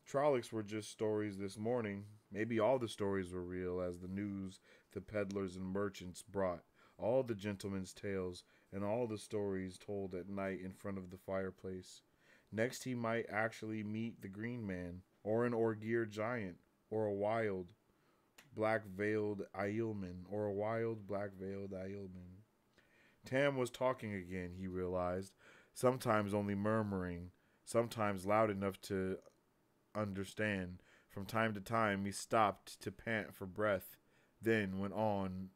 Trollocs were just stories this morning. Maybe all the stories were real, as the news the peddlers and merchants brought, all the gentlemen's tales, and all the stories told at night in front of the fireplace. Next, he might actually meet the Green Man, or an Ogier giant, or a wild, black veiled Aielman, or a wild, black veiled Aielman. Tam was talking again, he realized, sometimes only murmuring, sometimes loud enough to understand. From time to time, he stopped to pant for breath, then went on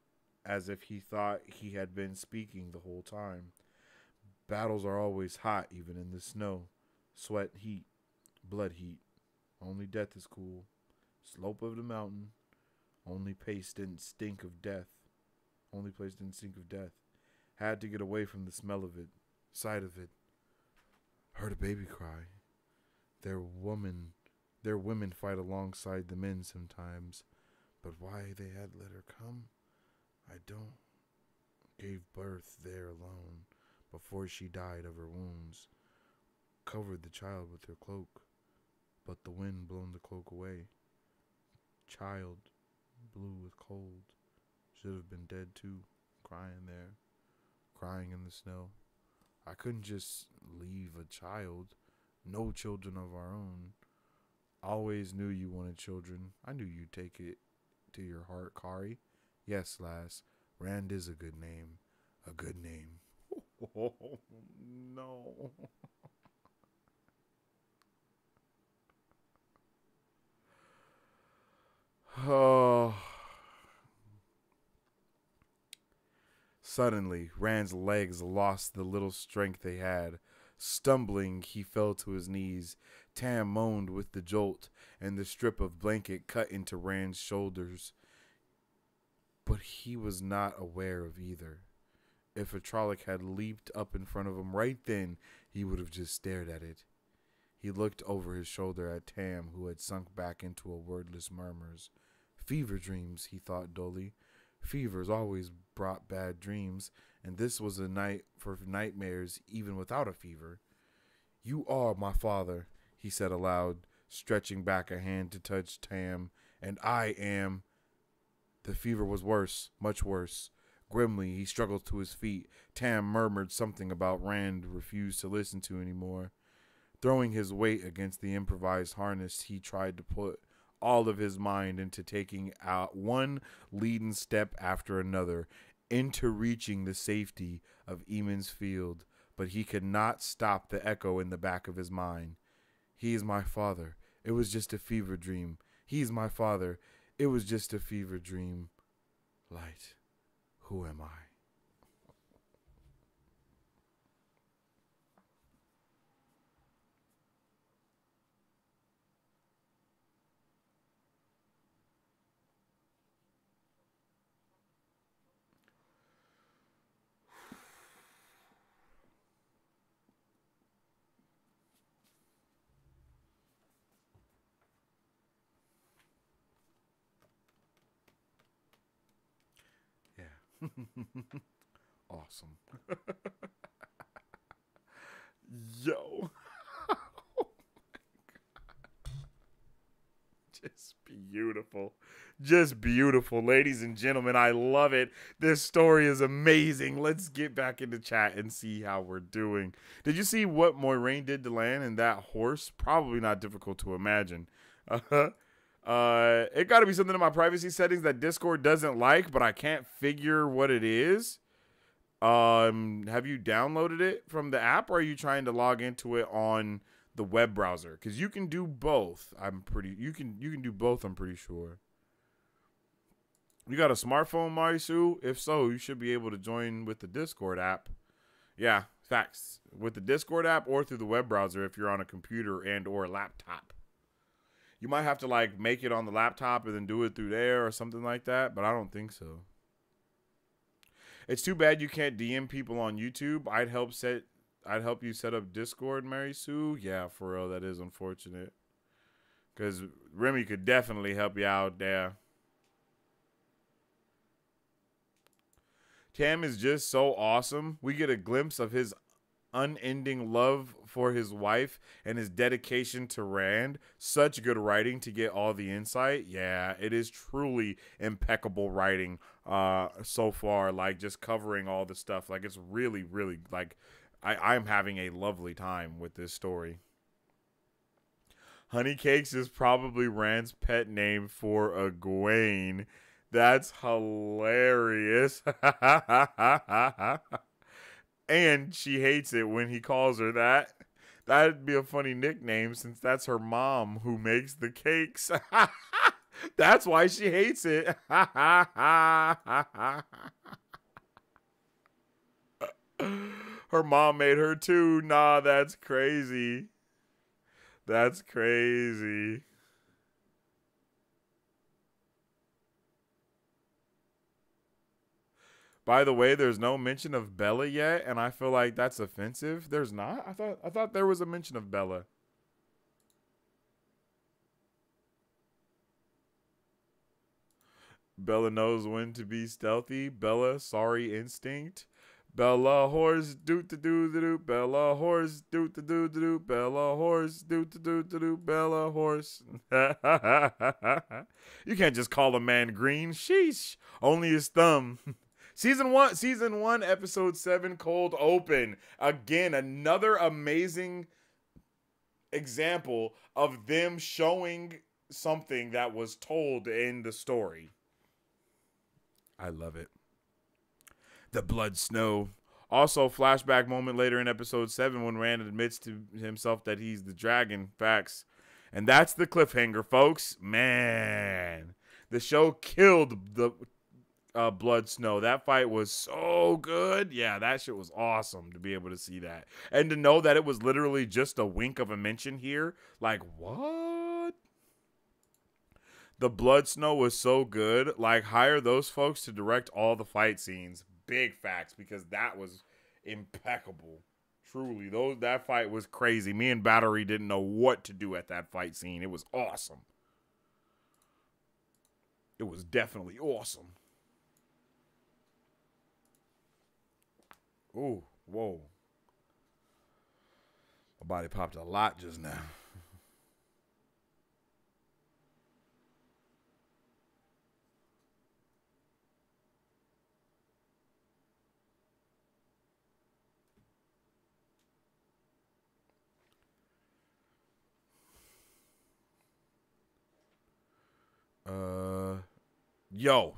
as if he thought he had been speaking the whole time. Battles are always hot, even in the snow. Sweat, heat, blood heat. Only death is cool. Slope of the mountain. Only place didn't stink of death. Only place didn't stink of death. Had to get away from the smell of it, sight of it. Heard a baby cry. Their woman, their women fight alongside the men sometimes, but why they had let her come, I don't. Gave birth there alone, before she died of her wounds. Covered the child with her cloak, but the wind blown the cloak away. Child, blue with cold, should have been dead too, crying there crying in the snow. I couldn't just leave a child. No children of our own. Always knew you wanted children. I knew you'd take it to your heart, Kari. Yes, lass. Rand is a good name. A good name. *laughs* Oh, no. oh. *sighs* Suddenly, Rand's legs lost the little strength they had. Stumbling, he fell to his knees. Tam moaned with the jolt, and the strip of blanket cut into Rand's shoulders. But he was not aware of either. If a Trolloc had leaped up in front of him right then, he would have just stared at it. He looked over his shoulder at Tam, who had sunk back into a wordless murmurs. Fever dreams, he thought dully. Fevers always brought bad dreams, and this was a night for nightmares even without a fever. You are my father, he said aloud, stretching back a hand to touch Tam, and I am. The fever was worse, much worse. Grimly, he struggled to his feet. Tam murmured something about Rand refused to listen to any more. Throwing his weight against the improvised harness, he tried to put all of his mind into taking out one leading step after another into reaching the safety of Emond's Field, but he could not stop the echo in the back of his mind. He is my father. It was just a fever dream. He is my father. It was just a fever dream. Light, who am I? *laughs* awesome. *laughs* Yo. *laughs* Just beautiful. Just beautiful. Ladies and gentlemen, I love it. This story is amazing. Let's get back into chat and see how we're doing. Did you see what Moiraine did to Lan and that horse? Probably not difficult to imagine. Uh-huh. Uh, it got to be something in my privacy settings that Discord doesn't like, but I can't figure what it is. Um, have you downloaded it from the app, or are you trying to log into it on the web browser? Because you can do both. I'm pretty. You can you can do both. I'm pretty sure. You got a smartphone, Marisu? If so, you should be able to join with the Discord app. Yeah, facts. With the Discord app or through the web browser if you're on a computer and or a laptop you might have to like make it on the laptop and then do it through there or something like that, but I don't think so. It's too bad you can't DM people on YouTube. I'd help set I'd help you set up Discord, Marisu. Yeah, for real, that is unfortunate. Cause Remy could definitely help you out there. Tam is just so awesome. We get a glimpse of his unending love for his wife and his dedication to Rand. Such good writing to get all the insight. Yeah, it is truly impeccable writing uh so far like just covering all the stuff. Like it's really really like I I'm having a lovely time with this story. Honeycakes is probably Rand's pet name for Egwene. That's hilarious. *laughs* and she hates it when he calls her that. That'd be a funny nickname since that's her mom who makes the cakes. *laughs* that's why she hates it. *laughs* her mom made her too. Nah, that's crazy. That's crazy. By the way, there's no mention of Bella yet, and I feel like that's offensive. There's not. I thought I thought there was a mention of Bella. Bella knows when to be stealthy. Bella, sorry instinct. Bella horse do to do to do. Bella horse do to do to do. Bella horse do to do to do. Bella horse. *laughs* you can't just call a man green. Sheesh. Only his thumb. *laughs* Season one, season one, episode seven, cold open. Again, another amazing example of them showing something that was told in the story. I love it. The blood snow. Also, flashback moment later in episode seven when Rand admits to himself that he's the dragon. Facts. And that's the cliffhanger, folks. Man, the show killed the uh, Blood Snow. That fight was so good. Yeah, that shit was awesome to be able to see that. And to know that it was literally just a wink of a mention here. Like, what? The Blood Snow was so good. Like, hire those folks to direct all the fight scenes. Big facts because that was impeccable. Truly, those that fight was crazy. Me and Battery didn't know what to do at that fight scene. It was awesome. It was definitely awesome. Ooh, whoa. My body popped a lot just now. Uh, yo,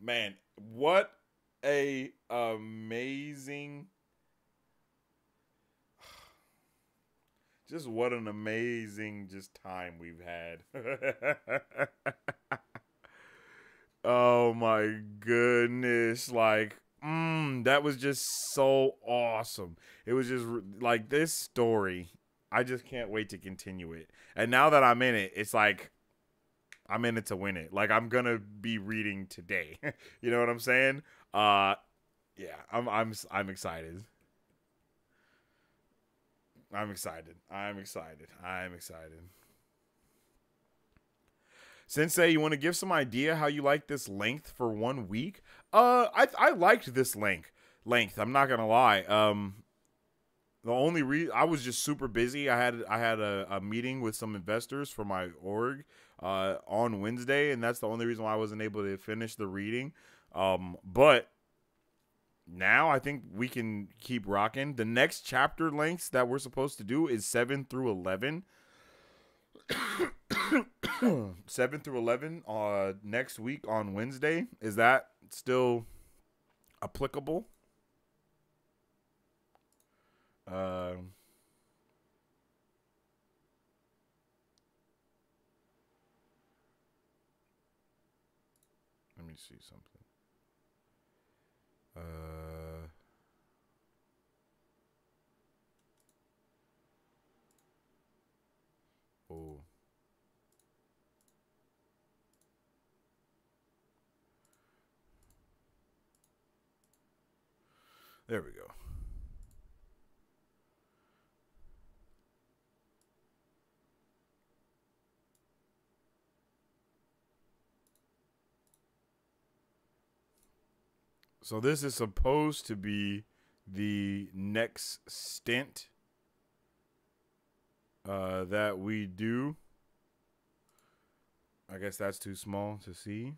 man, what a amazing *sighs* just what an amazing just time we've had. *laughs* oh my goodness, like mm, that was just so awesome. It was just like this story. I just can't wait to continue it. And now that I'm in it, it's like I'm in it to win it. Like I'm gonna be reading today. *laughs* you know what I'm saying? Uh, yeah, I'm I'm I'm excited. I'm excited. I'm excited. I'm excited. Sensei, you want to give some idea how you like this length for one week? Uh, I I liked this length. Length. I'm not gonna lie. Um, the only reason I was just super busy. I had I had a, a meeting with some investors for my org uh, on Wednesday, and that's the only reason why I wasn't able to finish the reading. Um, but now I think we can keep rocking. The next chapter lengths that we're supposed to do is seven through eleven. *coughs* seven through eleven uh next week on Wednesday. Is that still applicable? Uh let me see something. Uh, oh. There we go. So this is supposed to be the next stint uh, that we do. I guess that's too small to see.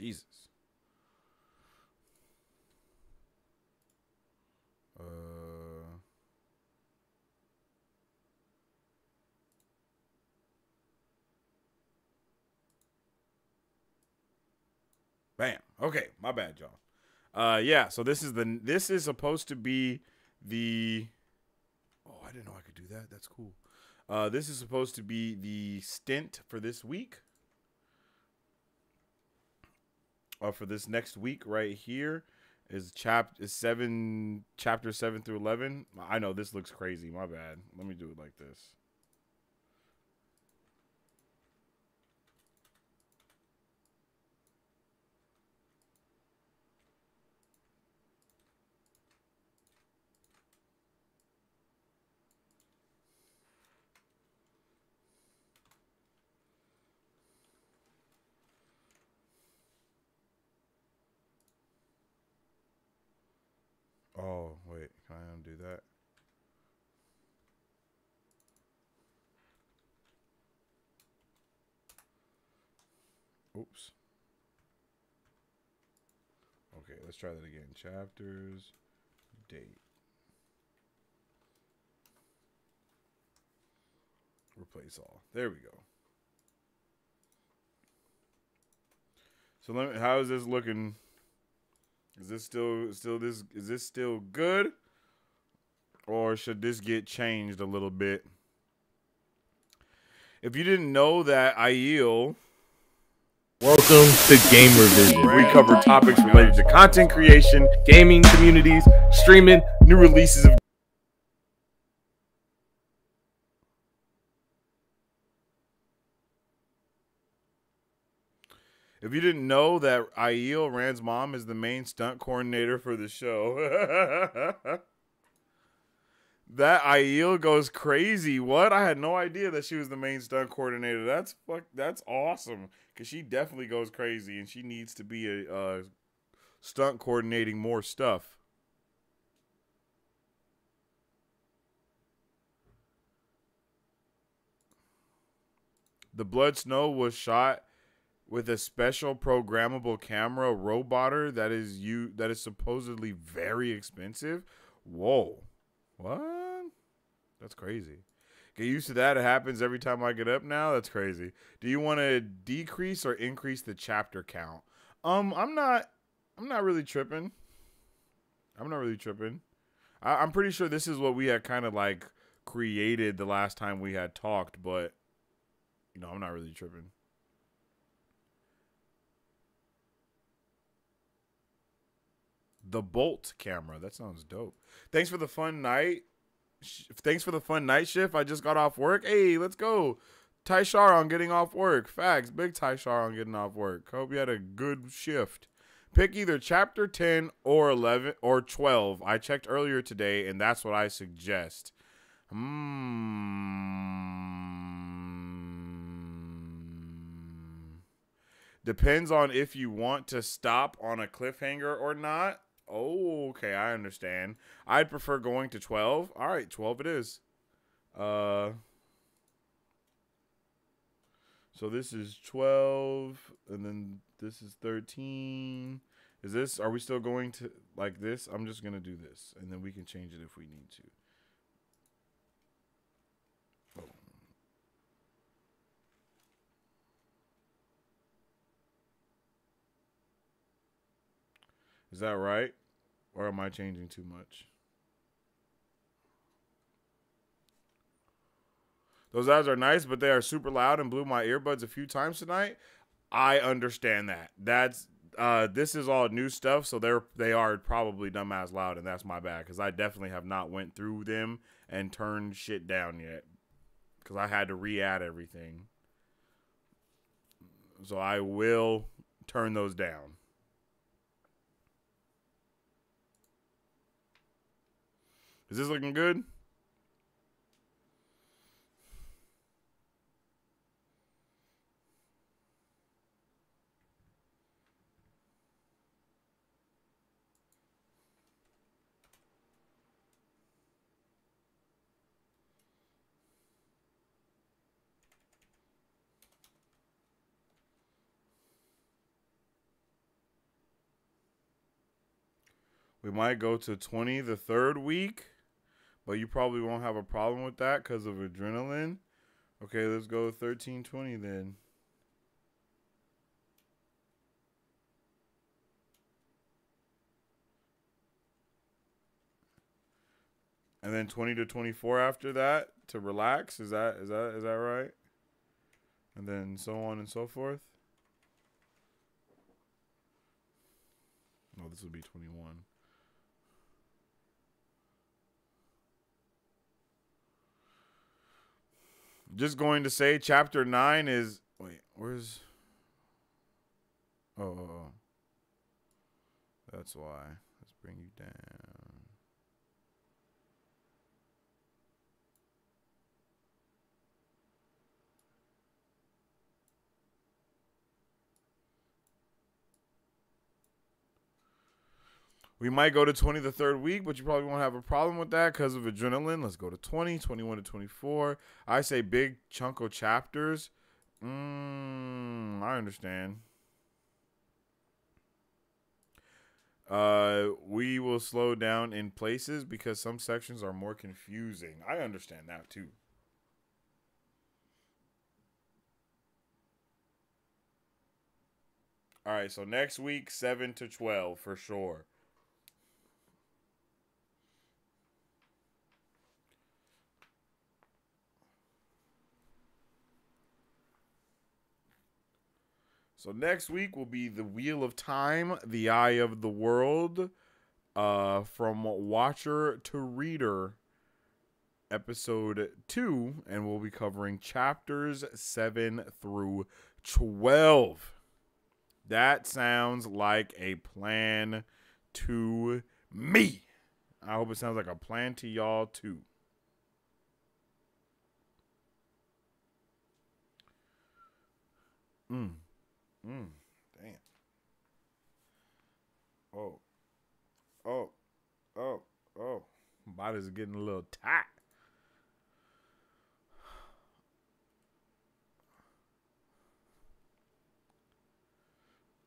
Jesus. Uh. Bam. Okay, my bad, y'all. Uh, yeah. So this is the this is supposed to be the. Oh, I didn't know I could do that. That's cool. Uh, this is supposed to be the stint for this week uh, for this next week right here is chap is seven chapter seven through eleven. I know this looks crazy. My bad. Let me do it like this. Oh, wait. Can I undo that? Oops. Okay, let's try that again. Chapters, date. Replace all. There we go. So let me, how is this looking? Is this still still this is this still good? Or should this get changed a little bit? If you didn't know that Aiel Welcome to Gamer Vision. we cover topics related to content creation, gaming communities, streaming, new releases of If you didn't know that Aiel Rand's mom is the main stunt coordinator for the show, *laughs* That Aiel goes crazy. What? I had no idea that she was the main stunt coordinator. That's fuck. That's awesome because she definitely goes crazy and she needs to be a stunt coordinating more stuff. The Blood Snow was shot with a special programmable camera roboter that is you that is supposedly very expensive. Whoa. What? That's crazy. Get used to that. It happens every time I get up now. That's crazy. Do you want to decrease or increase the chapter count? Um, I'm not I'm not really tripping. I'm not really tripping. I, I'm pretty sure this is what we had kind of like created the last time we had talked, but you know, I'm not really tripping. The Bolt camera. That sounds dope. Thanks for the fun night. Thanks for the fun night shift. I just got off work. Hey, let's go. Ty Shar on getting off work. Facts. Big Ty Shar on getting off work. Hope you had a good shift. Pick either chapter 10 or 11 or 12. I checked earlier today and that's what I suggest. Hmm. Depends on if you want to stop on a cliffhanger or not. Oh, okay, I understand. I'd prefer going to 12. All right, 12 it is. Uh So this is 12 and then this is 13. Is this are we still going to like this? I'm just going to do this and then we can change it if we need to. Is that right? Or am I changing too much? Those ads are nice, but they are super loud and blew my earbuds a few times tonight. I understand that. That's uh this is all new stuff, so they're they are probably dumbass loud, and that's my bad because I definitely have not went through them and turned shit down yet because I had to re-add everything. So I will turn those down. Is this looking good? We might go to 20 the third week, but you probably won't have a problem with that because of adrenaline. Okay, let's go 1320 then. And then 20 to 24 after that to relax. Is that is that is that right? And then so on and so forth. No, this would be 21. Just going to say chapter 9 is wait, where's Oh, oh, oh. That's why. Let's bring you down. We might go to 20 the third week, but you probably won't have a problem with that because of adrenaline. Let's go to 20, 21 to 24. I say big chunk of chapters. Mm, I understand. Uh, we will slow down in places because some sections are more confusing. I understand that too. All right, so next week, 7 to 12 for sure. So next week will be the Wheel of Time, the Eye of the World, uh, from WoTcher to Reader, episode two, and we'll be covering chapters seven through twelve. That sounds like a plan to me. I hope it sounds like a plan to y'all too. Mm. Mm, damn. Oh. Oh. Oh. Oh. Body's getting a little tight.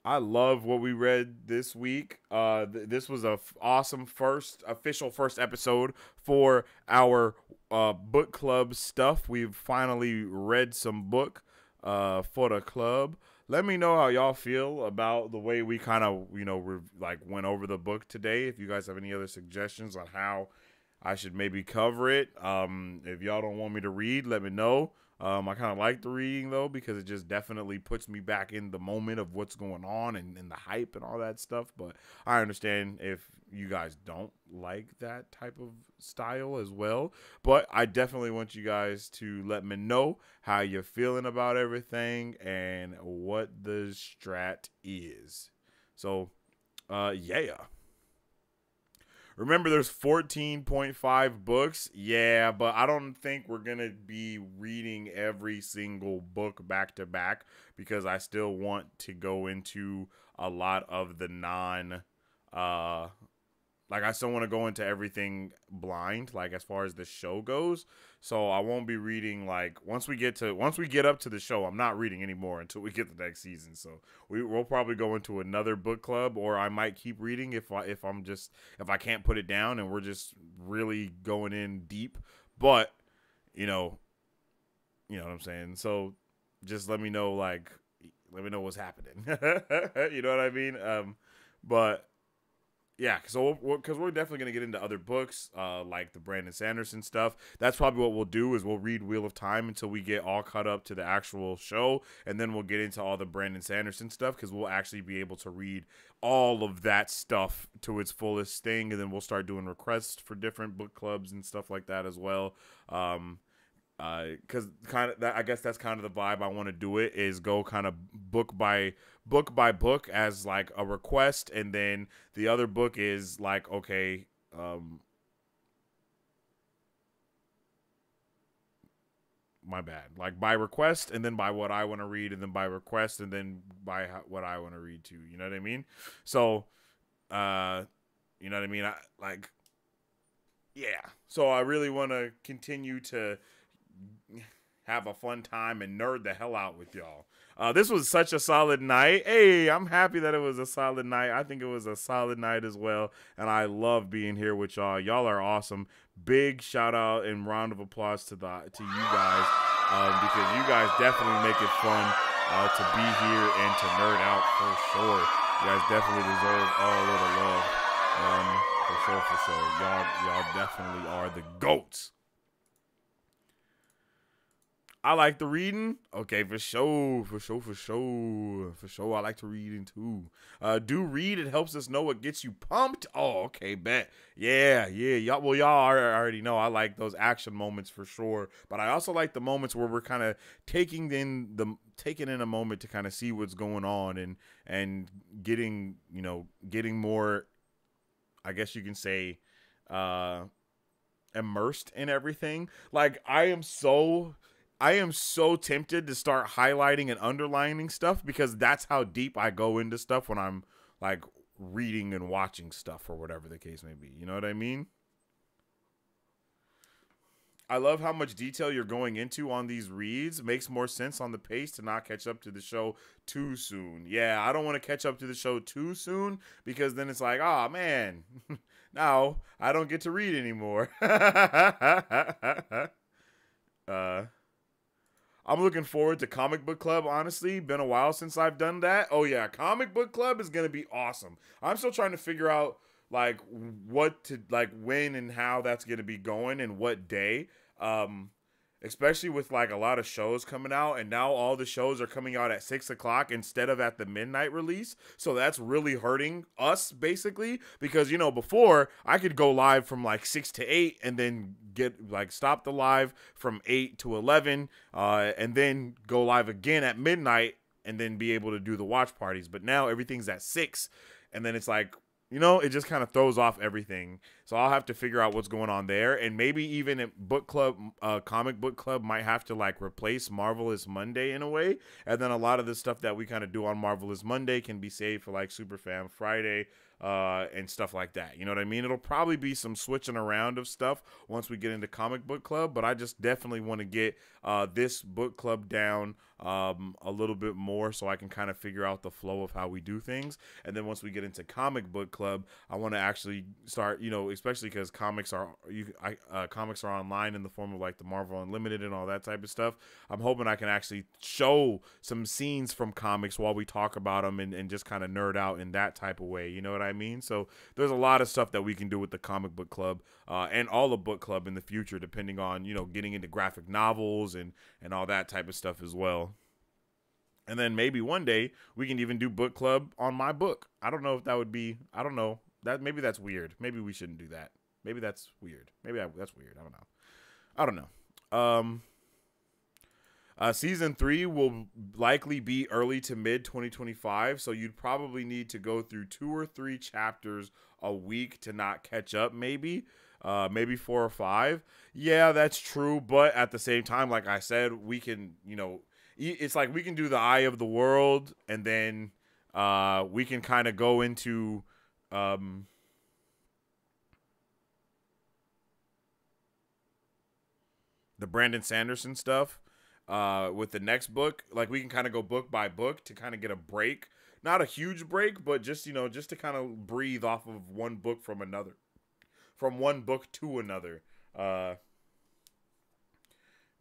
I love what we read this week. Uh, th- this was a f- awesome first official first episode for our uh, book club stuff. We've finally read some book uh, for the club. Let me know how y'all feel about the way we kind of you know re- like went over the book today. If you guys have any other suggestions on how I should maybe cover it, um, if y'all don't want me to read, let me know. Um, I kind of like the reading though because it just definitely puts me back in the moment of what's going on and, and the hype and all that stuff. But I understand if you guys don't like that type of style as well. But I definitely want you guys to let me know how you're feeling about everything and what the strat is. So, uh, yeah. Remember, there's 14.5 books. Yeah, but I don't think we're going to be reading every single book back to back because I still want to go into a lot of the non uh like I still want to go into everything blind, like as far as the show goes. So I won't be reading like once we get to once we get up to the show, I'm not reading anymore until we get the next season. So we will probably go into another book club, or I might keep reading if I if I'm just if I can't put it down and we're just really going in deep. But you know, you know what I'm saying. So just let me know like let me know what's happening. *laughs* you know what I mean? Um, but yeah, so because we're, we're, definitely gonna get into other books, uh, like the Brandon Sanderson stuff. That's probably what we'll do is we'll read Wheel of Time until we get all caught up to the actual show, and then we'll get into all the Brandon Sanderson stuff because we'll actually be able to read all of that stuff to its fullest thing, and then we'll start doing requests for different book clubs and stuff like that as well. Um, because uh, kind of that I guess that's kind of the vibe I want to do it is go kind of book by book by book as like a request, and then the other book is like okay, um, my bad, like by request, and then by what I want to read, and then by request, and then by what I want to read too. You know what I mean? So, uh, you know what I mean? I like. Yeah. So I really want to continue to have a fun time and nerd the hell out with y'all. Uh, this was such a solid night. Hey, I'm happy that it was a solid night. I think it was a solid night as well, and I love being here with y'all. Y'all are awesome. Big shout out and round of applause to the to you guys um, because you guys definitely make it fun uh, to be here and to nerd out for sure. You guys definitely deserve all of the love. Um, for sure, for sure. Y'all, y'all definitely are the goats. I like the reading. Okay, for sure, for sure, for sure, for sure. I like to reading too. Uh, do read. It helps us know what gets you pumped. Oh, okay, bet. Yeah, yeah, y'all. Well, y'all already know I like those action moments for sure. But I also like the moments where we're kind of taking in the taking in a moment to kind of see what's going on and and getting you know getting more. I guess you can say, uh, immersed in everything. Like I am so I am so tempted to start highlighting and underlining stuff because that's how deep I go into stuff when I'm like reading and watching stuff or whatever the case may be. You know what I mean? I love how much detail you're going into on these reads. Makes more sense on the pace to not catch up to the show too soon. Yeah, I don't want to catch up to the show too soon because then it's like, oh man, *laughs* now I don't get to read anymore. *laughs* uh I'm looking forward to Comic Book Club, honestly. Been a while since I've done that. Oh, yeah. Comic Book Club is going to be awesome. I'm still trying to figure out, like, what to, like, when and how that's going to be going and what day. Um, especially with like a lot of shows coming out and now all the shows are coming out at six o'clock instead of at the midnight release. So that's really hurting us basically because you know before i could go live from like six to eight and then get like stop the live from eight to 11 uh, and then go live again at midnight and then be able to do the watch parties. But now everything's at six and then it's like you know it just kind of throws off everything So I'll have to figure out what's going on there, and maybe even at book club, uh, comic book club might have to like replace Marvelous Monday in a way, and then a lot of the stuff that we kind of do on Marvelous Monday can be saved for like Super Fan Friday uh, and stuff like that. You know what I mean? It'll probably be some switching around of stuff once we get into comic book club, but I just definitely want to get uh, this book club down um, a little bit more so I can kind of figure out the flow of how we do things. And then once we get into comic book club, I want to actually start, you know, especially because comics are you, I, uh, comics are online in the form of like the Marvel Unlimited and all that type of stuff. I'm hoping I can actually show some scenes from comics while we talk about them and, and just kind of nerd out in that type of way. You know what I mean? So there's a lot of stuff that we can do with the comic book club uh, and all the book club in the future, depending on you know getting into graphic novels and and all that type of stuff as well. And then maybe one day we can even do book club on my book. I don't know if that would be. I don't know that maybe that's weird. Maybe we shouldn't do that. Maybe that's weird. Maybe I, that's weird. I don't know. I don't know. Um. Uh, season three will likely be early to mid 2025, so you'd probably need to go through two or three chapters a week to not catch up, maybe uh, maybe four or five. Yeah, that's true. But at the same time, like I said, we can, you know, it's like we can do the eye of the world, and then uh, we can kind of go into. Um, the Brandon Sanderson stuff uh, with the next book. Like we can kind of go book by book to kind of get a break. Not a huge break, but just, you know, just to kind of breathe off of one book from another from one book to another. Uh,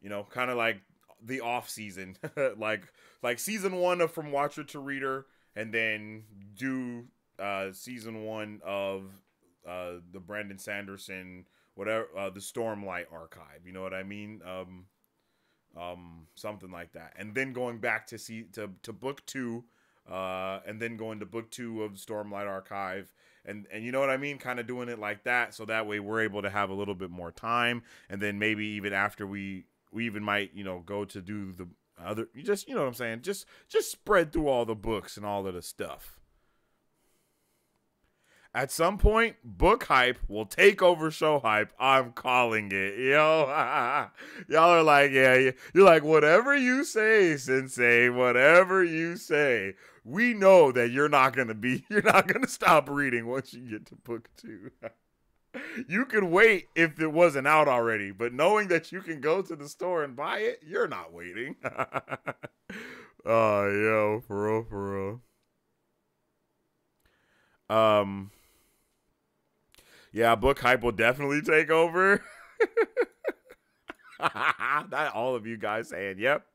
you know, kind of like the off season, *laughs* like like season one of From WoTcher to Reader, and then do uh, season one of uh, the Brandon Sanderson whatever uh, the Stormlight archive. You know what I mean? Um, um, something like that, and then going back to see to to book two, uh, and then going to book two of Stormlight archive, and and you know what I mean, kind of doing it like that, so that way we're able to have a little bit more time, and then maybe even after we we even might you know go to do the other, you just you know what I'm saying, just just spread through all the books and all of the stuff. At some point, book hype will take over show hype. I'm calling it. Yo, *laughs* y'all are like, yeah, you're like, whatever you say, Sensei, whatever you say we know that you're not to be *laughs* you're not to stop reading once you get to book 2. *laughs* *laughs* you could wait if it wasn't out already, but knowing that you can go to the store and buy it, you're not waiting. *laughs* oh, yo, for real, for real. Um Yeah, book hype will definitely take over. *laughs* that all of you guys saying, "Yep."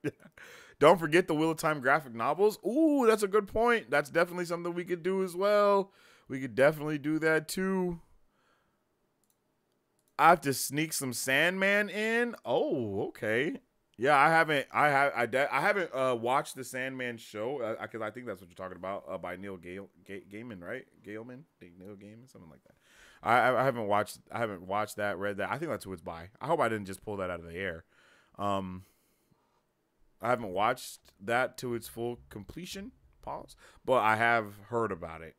Don't forget the Wheel of Time graphic novels. Ooh, that's a good point. That's definitely something we could do as well. We could definitely do that too. I have to sneak some Sandman in. Oh, okay. Yeah, I haven't. I have. I, I haven't uh, watched the Sandman show because uh, I think that's what you're talking about uh, by Neil Gale, Ga- Gaiman, right? Gaiman, Neil Gaiman, something like that. I, I haven't watched. I haven't watched that. Read that. I think that's who it's by. I hope I didn't just pull that out of the air. Um, I haven't watched that to its full completion. Pause. But I have heard about it,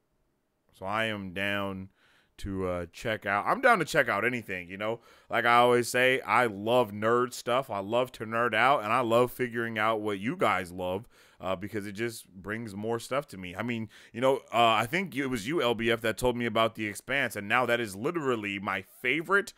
so I am down to uh, check out. I'm down to check out anything. You know, like I always say, I love nerd stuff. I love to nerd out, and I love figuring out what you guys love. Uh, because it just brings more stuff to me. I mean, you know, uh, I think it was you, LBF, that told me about The Expanse, and now that is literally my favorite,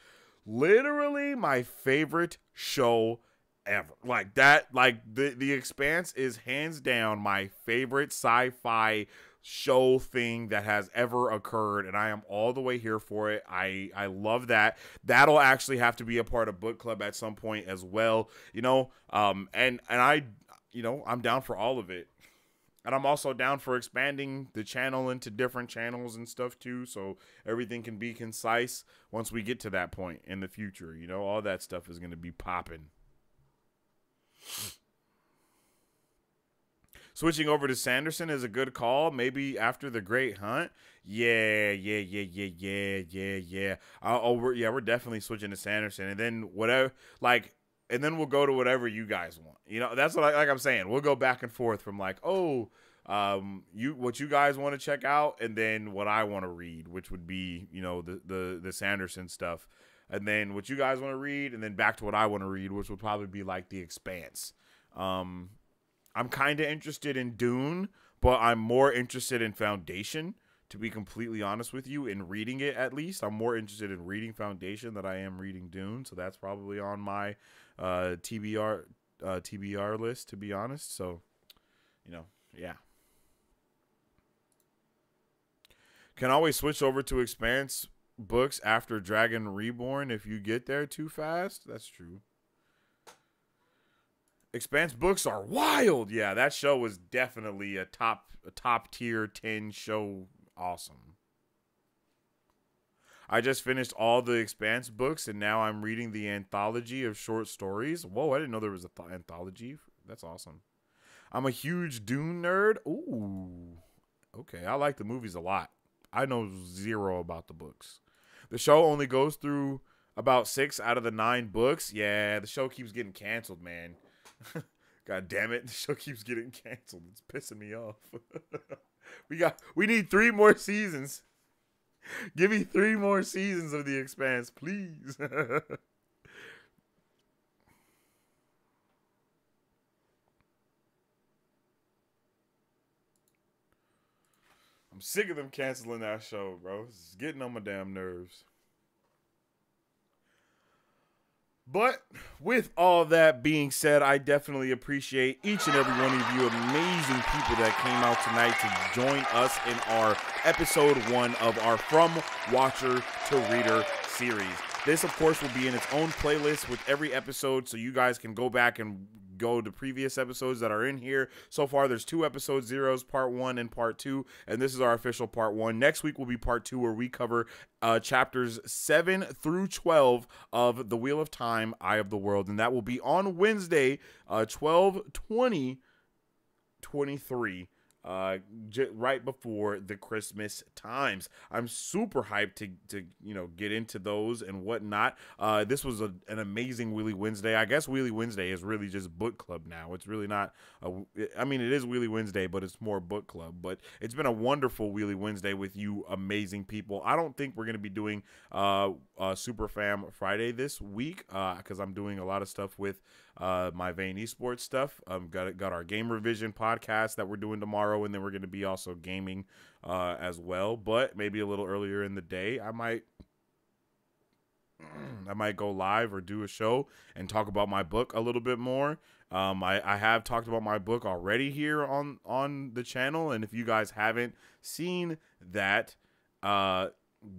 literally my favorite show ever. Like that, like the the Expanse is hands down my favorite sci-fi show thing that has ever occurred and I am all the way here for it. I I love that. That'll actually have to be a part of book club at some point as well, you know. Um and and I you know, I'm down for all of it. And I'm also down for expanding the channel into different channels and stuff too, so everything can be concise once we get to that point in the future. You know, all that stuff is going to be popping. Switching over to Sanderson is a good call. Maybe after the Great Hunt. Yeah, yeah, yeah, yeah, yeah, yeah, yeah. Uh, oh, we're, yeah, we're definitely switching to Sanderson, and then whatever, like, and then we'll go to whatever you guys want. You know, that's what I, like I'm saying. We'll go back and forth from like, oh, um, you what you guys want to check out, and then what I want to read, which would be you know the the the Sanderson stuff, and then what you guys want to read, and then back to what I want to read, which would probably be like The Expanse. Um, I'm kind of interested in Dune, but I'm more interested in Foundation. To be completely honest with you, in reading it at least, I'm more interested in reading Foundation than I am reading Dune. So that's probably on my uh, TBR uh, TBR list. To be honest, so you know, yeah. Can always switch over to Expanse books after Dragon Reborn if you get there too fast. That's true. Expanse books are wild. Yeah, that show was definitely a top a top tier 10 show awesome. I just finished all the Expanse books and now I'm reading the anthology of short stories. Whoa, I didn't know there was a th- anthology. That's awesome. I'm a huge Dune nerd. Ooh. Okay, I like the movies a lot. I know zero about the books. The show only goes through about six out of the nine books. Yeah, the show keeps getting canceled, man. *laughs* God damn it, the show keeps getting canceled. It's pissing me off. *laughs* we got we need three more seasons. Give me three more seasons of The Expanse, please. *laughs* I'm sick of them canceling that show, bro. It's getting on my damn nerves. But with all that being said, I definitely appreciate each and every one of you amazing people that came out tonight to join us in our episode one of our From WoTcher to Reader series. This, of course, will be in its own playlist with every episode, so you guys can go back and go to previous episodes that are in here. So far, there's two episode zeros, part one and part two, and this is our official part one. Next week will be part two, where we cover uh, chapters seven through 12 of The Wheel of Time, Eye of the World, and that will be on Wednesday, uh, 12 20 23 uh j- right before the christmas times. I'm super hyped to to you know get into those and whatnot. Uh this was a, an amazing wheelie wednesday. I guess wheelie wednesday is really just book club now. It's really not a, i mean it is wheelie wednesday but it's more book club. But it's been a wonderful wheelie wednesday with you amazing people. I don't think we're to be doing uh, uh super fam friday this week uh because i'm doing a lot of stuff with uh, my Vane Esports stuff. Um, got got our game revision podcast that we're doing tomorrow, and then we're going to be also gaming uh, as well. But maybe a little earlier in the day, I might *clears throat* I might go live or do a show and talk about my book a little bit more. Um, I, I have talked about my book already here on on the channel, and if you guys haven't seen that, uh,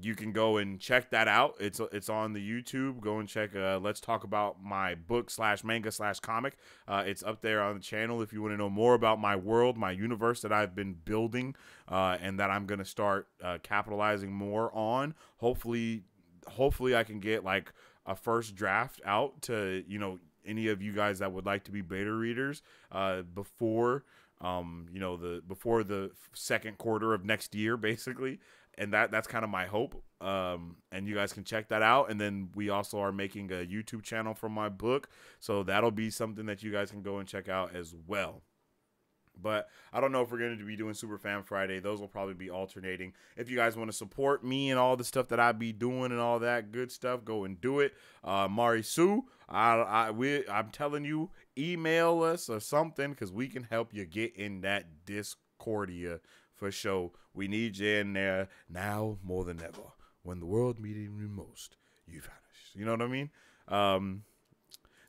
you can go and check that out. It's it's on the YouTube. Go and check. Uh, Let's talk about my book slash manga slash comic. Uh, it's up there on the channel if you want to know more about my world, my universe that I've been building, uh, and that I'm gonna start uh, capitalizing more on. Hopefully, hopefully I can get like a first draft out to you know any of you guys that would like to be beta readers uh, before um, you know the before the second quarter of next year, *laughs* basically and that that's kind of my hope. Um, and you guys can check that out. And then we also are making a YouTube channel for my book, so that'll be something that you guys can go and check out as well. But I don't know if we're going to be doing Super Fan Friday. Those will probably be alternating. If you guys want to support me and all the stuff that I be doing and all that good stuff, go and do it. Uh, Marisu, I, I, we, I'm telling you, email us or something because we can help you get in that Discordia for sure. We need you in there now more than ever. When the world needed you most, you vanished. You know what I mean? Um,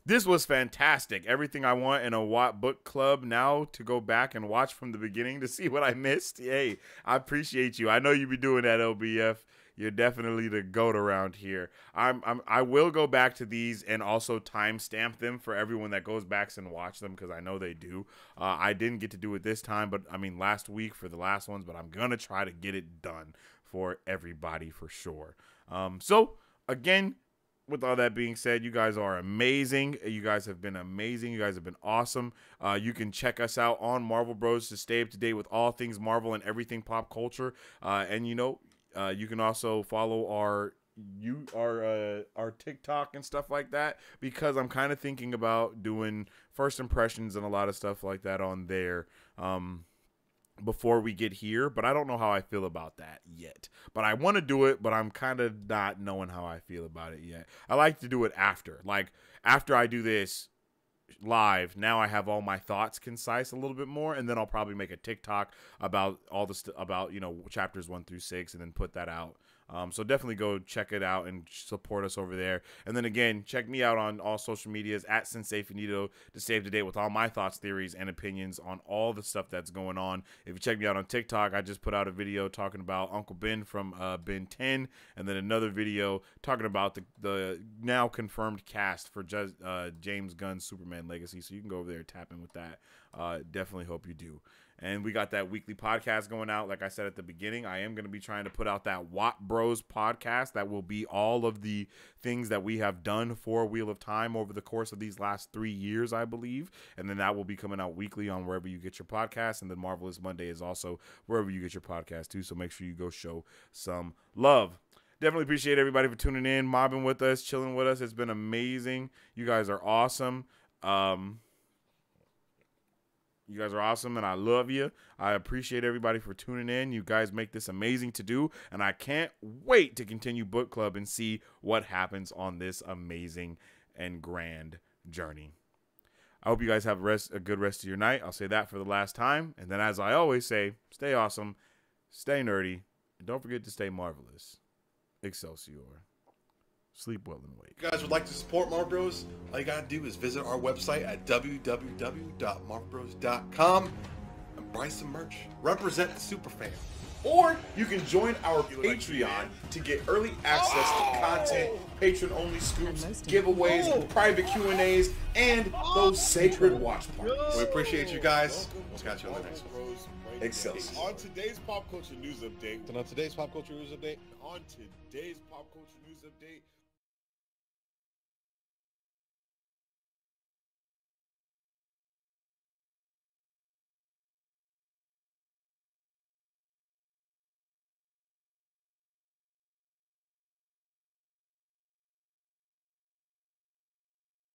this was fantastic. Everything I want in a WoT book club now to go back and watch from the beginning to see what I missed. Hey, I appreciate you. I know you be doing that, LBF you're definitely the goat around here. I'm, I'm I will go back to these and also timestamp them for everyone that goes back and watch them because I know they do. Uh, I didn't get to do it this time, but I mean last week for the last ones, but I'm gonna try to get it done for everybody for sure. Um, so again, with all that being said, you guys are amazing. You guys have been amazing. You guys have been awesome. Uh, you can check us out on Marvel Bros to stay up to date with all things Marvel and everything pop culture. Uh, and you know, uh, you can also follow our you our uh, our TikTok and stuff like that because I'm kind of thinking about doing first impressions and a lot of stuff like that on there. Um, before we get here, but I don't know how I feel about that yet. But I want to do it, but I'm kind of not knowing how I feel about it yet. I like to do it after. Like after I do this live, now I have all my thoughts concise a little bit more and then I'll probably make a TikTok about all the st- about, you know, chapters 1 through 6 and then put that out um, so definitely go check it out and support us over there. And then again, check me out on all social medias at Sensei Faneto to stay up to date with all my thoughts, theories, and opinions on all the stuff that's going on. If you check me out on TikTok, I just put out a video talking about Uncle Ben from uh, Ben 10, and then another video talking about the, the now confirmed cast for just, uh, James Gunn's Superman Legacy. So you can go over there and tap in with that. Uh, definitely hope you do. And we got that weekly podcast going out. Like I said at the beginning, I am going to be trying to put out that WoT Bros podcast. That will be all of the things that we have done for Wheel of Time over the course of these last three years, I believe. And then that will be coming out weekly on wherever you get your podcast. And then Marvelous Monday is also wherever you get your podcast too. So make sure you go show some love definitely appreciate everybody for tuning in, mobbing with us, chilling with us. It's been amazing. You guys are awesome. Um, you guys are awesome and I love you. I appreciate everybody for tuning in. You guys make this amazing to do. And I can't wait to continue book club and see what happens on this amazing and grand journey. I hope you guys have a, rest, a good rest of your night. I'll say that for the last time. And then, as I always say, stay awesome, stay nerdy, and don't forget to stay marvelous. Excelsior. Sleep well and wake. If you guys would like to support Marv Bros, all you gotta do is visit our website at www.marvbros.com and buy some merch. Represent the superfan. Or you can join our Patreon to get early access to oh! content, patron-only scoops, giveaways, oh! private Q&As, and those oh! sacred watch parties. We appreciate you guys. We'll catch you on the next one. Excelsior. On today's pop culture news update, And on today's pop culture news update, on today's pop culture news update,